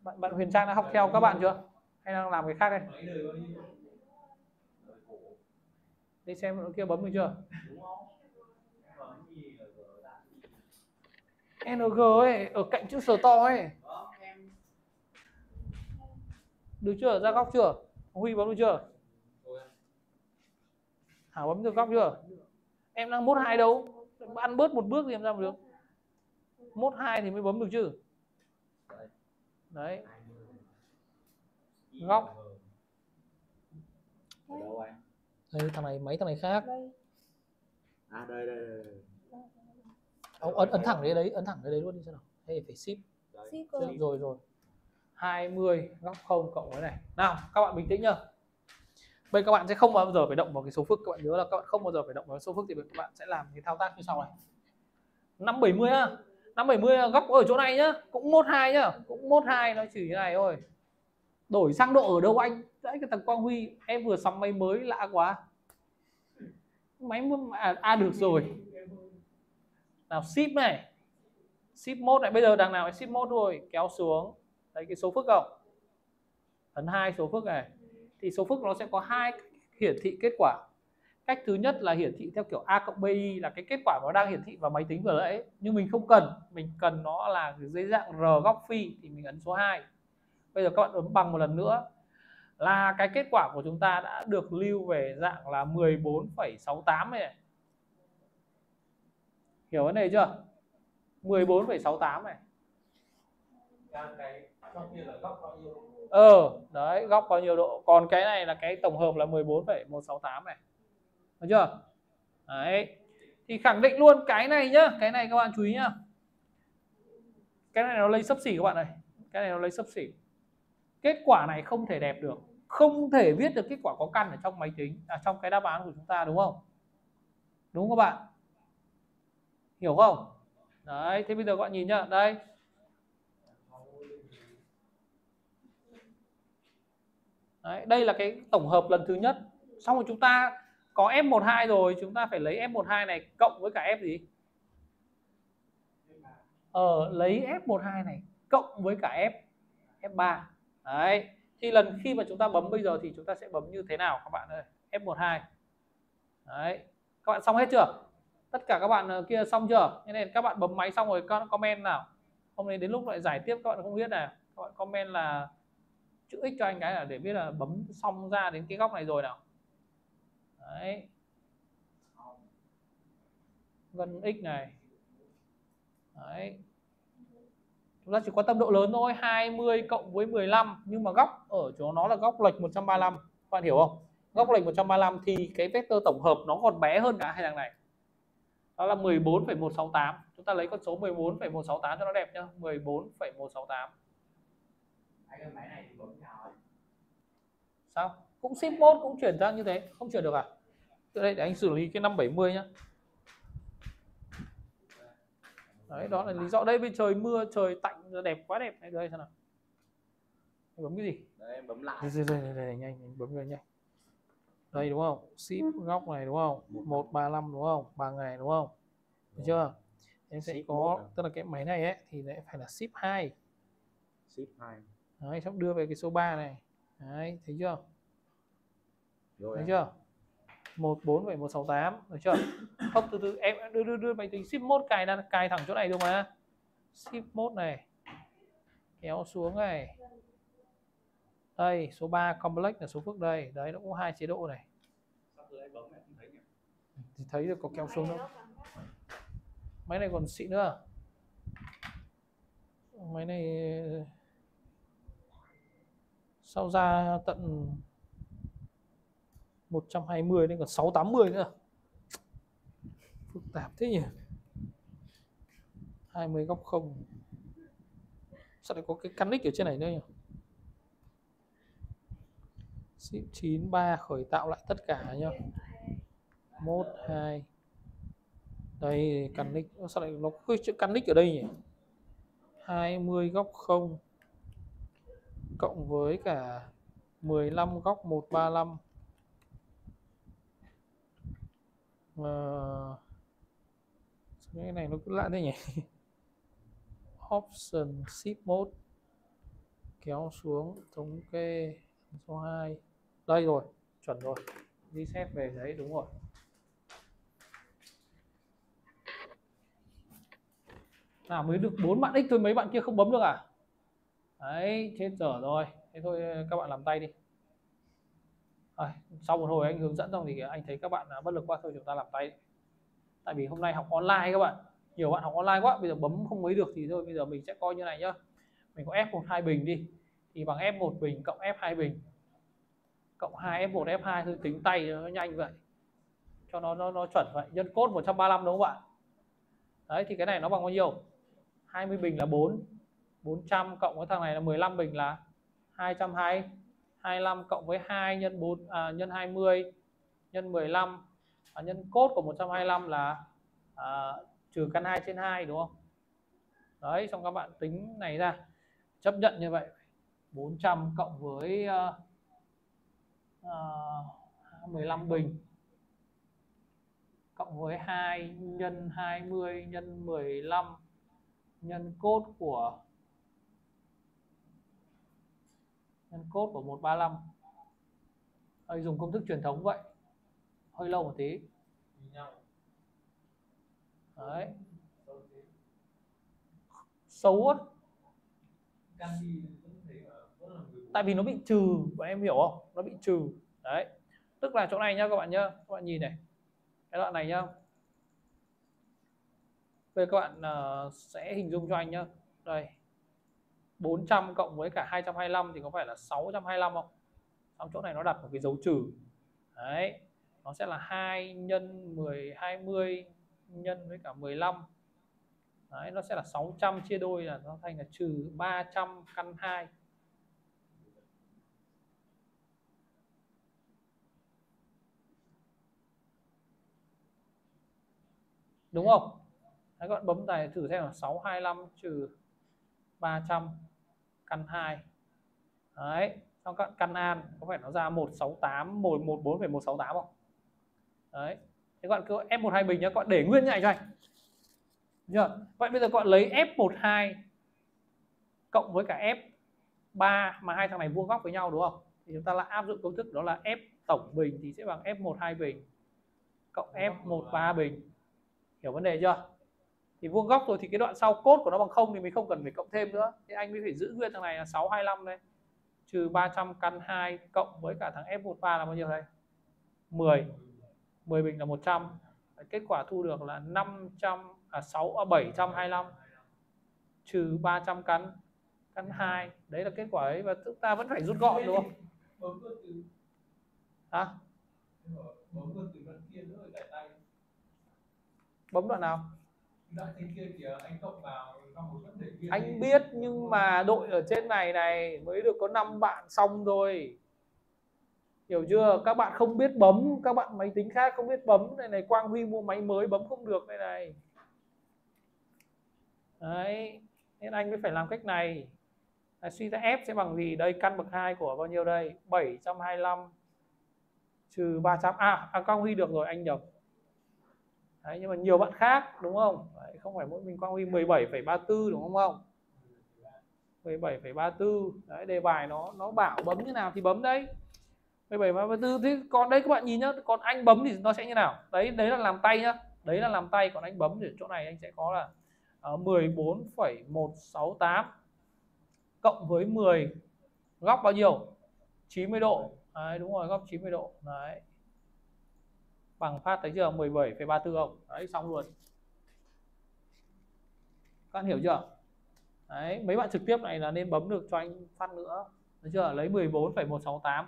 Bạn bạn huyền trang đã học theo các bạn chưa? Hay đang làm cái khác đây? Đi xem nó kia bấm được chưa? Ng ấy, ở cạnh chữ sờ to ấy. Được chưa? Ra góc chưa? Huy bấm được chưa? Hảo bấm được góc chưa? Em đang mốt hai đâu ăn bớt một bước thì làm sao mà được mốt hai thì mới bấm được chứ. Đấy. Góc. Đây thằng này mấy thằng này khác. Đây. À đây đây đây, ông ấn ấn thẳng đấy đấy ấn thẳng đấy đấy luôn đi xem nào. Hay phải Ship. Rồi rồi. 20 góc 0 cộng với này. Nào các bạn bình tĩnh nhá bây các bạn sẽ không bao giờ phải động vào cái số phức các bạn nhớ là các bạn không bao giờ phải động vào số phức thì các bạn sẽ làm cái thao tác như sau này. 570 á 570 góc ở chỗ này nhá. Cũng mốt hai nhá. Cũng mốt hai nó chỉ như này thôi. Đổi sang độ ở đâu anh? Đấy cái thằng Quang Huy em vừa sắm máy mới lạ quá. Máy à, à được rồi. Nào ship này. Ship mode này. Bây giờ đằng nào ship mode rồi kéo xuống. Thấy cái số phức không? Ấn hai số phức này thì số phức nó sẽ có hai hiển thị kết quả. Cách thứ nhất là hiển thị theo kiểu a cộng bi là cái kết quả nó đang hiển thị vào máy tính vừa nãy. Nhưng mình không cần mình cần nó là dưới dạng r góc phi thì mình ấn số 2 bây giờ các bạn ấn bằng một lần nữa là cái kết quả của chúng ta đã được lưu về dạng là 14,68 này, này. Hiểu vấn đề chưa? 14,68 này ờ đấy góc bao nhiêu độ? Còn cái này là cái tổng hợp là 14,168 này. Được chưa? Đấy. Thì khẳng định luôn cái này nhá cái này các bạn chú ý nhá. Cái này nó lấy sấp xỉ các bạn này. Cái này nó lấy sấp xỉ. Kết quả này không thể đẹp được. Không thể viết được kết quả có căn ở trong máy tính à, trong cái đáp án của chúng ta đúng không? Đúng không các bạn? Hiểu không? Đấy thế bây giờ các bạn nhìn nhá. Đây. Đấy, đây là cái tổng hợp lần thứ nhất. Xong rồi chúng ta có F12 rồi chúng ta phải lấy F12 này cộng với cả F gì? Ờ lấy F12 này cộng với cả F F3 đấy thì lần khi mà chúng ta bấm bây giờ thì chúng ta sẽ bấm như thế nào các bạn ơi? F12 đấy các bạn xong hết chưa? Tất cả các bạn ờ, kia xong chưa? Thế nên các bạn bấm máy xong rồi các comment nào? Không nên đến lúc lại giải tiếp các bạn không biết này các bạn comment là chữ x cho anh cái là để biết là bấm xong ra đến cái góc này rồi nào. Đấy. Gần x này. Đấy. Chúng ta chỉ quan tâm độ lớn thôi 20 cộng với 15 nhưng mà góc ở chỗ nó là góc lệch 135 các bạn hiểu không? Góc lệch 135 thì cái vector tổng hợp nó còn bé hơn cả hai thằng này. Đó là 14,168 chúng ta lấy con số 14,168 cho nó đẹp nhá. 14,168 cái máy này thì bấm sao sao? Cũng ship mode cũng chuyển sang như thế không chuyển được à? Từ đây để anh xử lý cái 570 nhá. Đấy đó là lý do. Đây bên trời mưa trời tạnh đẹp quá đẹp. Này đây xem nào. Anh bấm cái gì? Đấy em bấm lại. Đây đây đây, đây, đây nhanh nhanh bấm cái nhanh. Đây đúng không? Ship góc này đúng không? 135 đúng không? Bằng này đúng không? Được chưa? Em sẽ Ship có à? tức là cái máy này ấy thì lại phải là ship 2 ship 2 đấy xong đưa về cái số 3 này. Đấy thấy chưa? Rồi thấy em. chưa? 14,168 được chưa? Không từ từ em đưa đưa đưa máy tính ship mode cài ra cài thẳng chỗ này được mà. Ship mode này. Kéo xuống này. Đây số 3 complex là số phức đây. Đấy nó có hai chế độ này. Sắp thì thấy được có kéo xuống đâu máy này còn xịn nữa. Máy này sau ra tận 120 đến còn 680 nữa. Phức tạp thế nhỉ? 20 góc không. Sao lại có cái căn nick ở trên này nữa nhỉ? Ship 93 khởi tạo lại tất cả nhá. 1 2 đây căn nick. Sao lại nó có chữ căn nick ở đây nhỉ? 20 góc 0 cộng với cả 15 góc 135 à, ờ, cái này nó cứ lạ thế nhỉ? Option ship mode. Kéo xuống thống kê số 2 đây rồi chuẩn rồi. Reset về đấy đúng rồi. Nào mới được bốn bạn x thôi mấy bạn kia không bấm được à? Đấy chết dở rồi. Thế thôi các bạn làm tay đi. À, sau một hồi anh hướng dẫn xong thì anh thấy các bạn à, bất lực quá thôi chúng ta làm tay tại vì hôm nay học online các bạn. Nhiều bạn học online quá bây giờ bấm không mấy được thì thôi bây giờ mình sẽ coi như này nhá. Mình có f1 hai bình đi. Thì bằng f1 bình cộng f2 bình. Cộng 2 f1 f2 thôi tính tay cho nó nhanh vậy. Cho nó nó, nó chuẩn vậy. Nhân cốt 135 đúng không bạn? Đấy thì cái này nó bằng bao nhiêu? 20 bình là 4 400 cộng với thằng này là 15 bình là 220 25 cộng với 2 nhân 4 à, nhân 20 nhân 15 à, nhân cốt của 125 là à, trừ căn 2 trên 2 đúng không? Đấy xong các bạn tính này ra chấp nhận như vậy 400 cộng với à, à, 15 bình cộng với 2 nhân 20 nhân 15 nhân cốt của nhân cốt của 135 hơi dùng công thức truyền thống vậy. Hơi lâu một tí. Đấy. Xấu á tại vì nó bị trừ bọn em hiểu không? Nó bị trừ. Đấy. Tức là chỗ này nhá các bạn nhá. Các bạn nhìn này. Cái đoạn này nhá. Bây giờ các bạn uh, sẽ hình dung cho anh nhá. Đây. 400 cộng với cả 225 thì có phải là 625 không? Xong chỗ này nó đặt một cái dấu trừ. Đấy nó sẽ là 2 nhân 10 20 nhân với cả 15 đấy nó sẽ là 600 chia đôi là nó thành là trừ 300 căn 2 đúng không? Đấy, các bạn bấm tài thử xem là 625 trừ 300 căn 2 đấy xong các căn an có phải nó ra 168 114,168 không? Đấy thế các bạn cứ F12 bình nhá các bạn để nguyên như này cho anh. Được chưa? Vậy bây giờ các bạn lấy F12 cộng với cả F3 mà hai thằng này vuông góc với nhau đúng không? Thì chúng ta lại áp dụng công thức đó là F tổng bình thì sẽ bằng F12 bình cộng f13 bình. Hiểu vấn đề chưa thì vuông góc rồi thì cái đoạn sau cốt của nó bằng không thì mình không cần phải cộng thêm nữa. Thì anh mới phải giữ nguyên thằng này là 625 đây. Trừ 300 căn 2 cộng với cả thằng f13 là bao nhiêu đây? 10 10 bình là 100 kết quả thu được là 500 à 6 à 725 trừ 300 căn căn 2 đấy là kết quả ấy và chúng ta vẫn phải rút gọn đúng không? Hả? Bấm đoạn nào kia kìa anh cộng vào trong một vấn đề kia anh biết nhưng mà đội ở trên này này mới được có 5 bạn xong thôi. Hiểu chưa? Các bạn không biết bấm các bạn máy tính khác không biết bấm. Này này Quang Huy mua máy mới bấm không được đây này. Đấy nên anh mới phải làm cách này. Là suy ra F sẽ bằng gì? Đây căn bậc 2 của bao nhiêu đây? 725 trừ 300 à, à Quang Huy được rồi anh nhầm Đấy, nhưng mà nhiều bạn khác đúng không? Đấy, không phải mỗi mình Quang Huy 17,34 đúng không không 17,34 đấy đề bài nó nó bảo bấm như nào thì bấm đấy. 17,34 thế còn đây các bạn nhìn nhá còn anh bấm thì nó sẽ như nào? Đấy đấy là làm tay nhá. Đấy là làm tay còn anh bấm thì chỗ này anh sẽ có là ờ, uh, 14,168 cộng với 10 góc bao nhiêu? 90 độ. Đấy, đúng rồi góc 90 độ. Đấy bằng phát thấy chưa? 17,34 không đấy xong luôn. Các bạn hiểu chưa? Đấy mấy bạn trực tiếp này là nên bấm được cho anh phát nữa. Thấy chưa? Lấy 14,168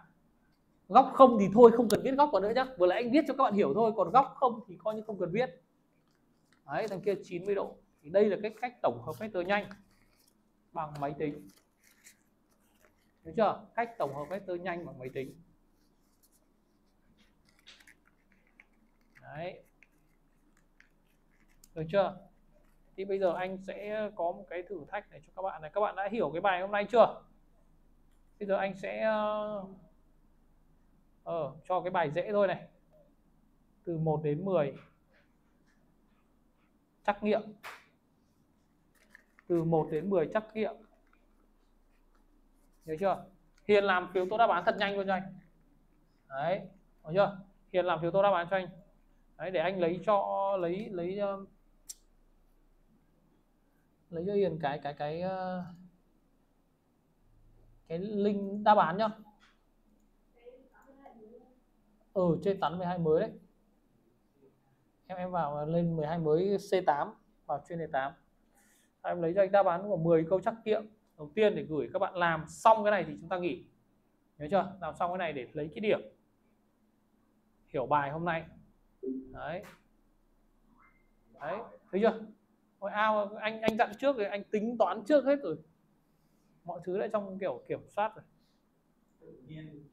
góc không thì thôi không cần viết góc còn nữa nhá. Vừa nãy anh viết cho các bạn hiểu thôi còn góc không thì coi như không cần viết. Đấy thằng kia 90 độ. Thì đây là cái cách tổng hợp vector nhanh bằng máy tính. Được chưa? Cách tổng hợp vector nhanh bằng máy tính. Đấy. Được chưa? Thì bây giờ anh sẽ có một cái thử thách này cho các bạn này. Các bạn đã hiểu cái bài hôm nay chưa? Bây giờ anh sẽ ờ, ờ cho cái bài dễ thôi này. Từ 1 đến 10. Trắc nghiệm. Từ 1 đến 10 trắc nghiệm. Hiểu chưa? Hiền làm phiếu tô đáp án thật nhanh luôn cho anh. Đấy, hiểu chưa? Hiền làm phiếu tô đáp án cho anh. Đấy để anh lấy cho lấy lấy uh, lấy cho Hiền cái cái cái uh, cái link đáp án nhá. ở Ừ, trên 82 mới đấy. Em em vào lên 12 mới C8 vào chuyên e đề 8. Em lấy cho anh đáp án của 10 câu trắc nghiệm đầu tiên để gửi các bạn làm xong cái này thì chúng ta nghỉ nhớ chưa làm xong cái này để lấy cái điểm hiểu bài hôm nay đấy. Đấy thấy chưa? Ôi, ao anh anh dặn trước rồi anh tính toán trước hết rồi. Mọi thứ đã trong kiểu kiểm soát rồi. Tự nhiên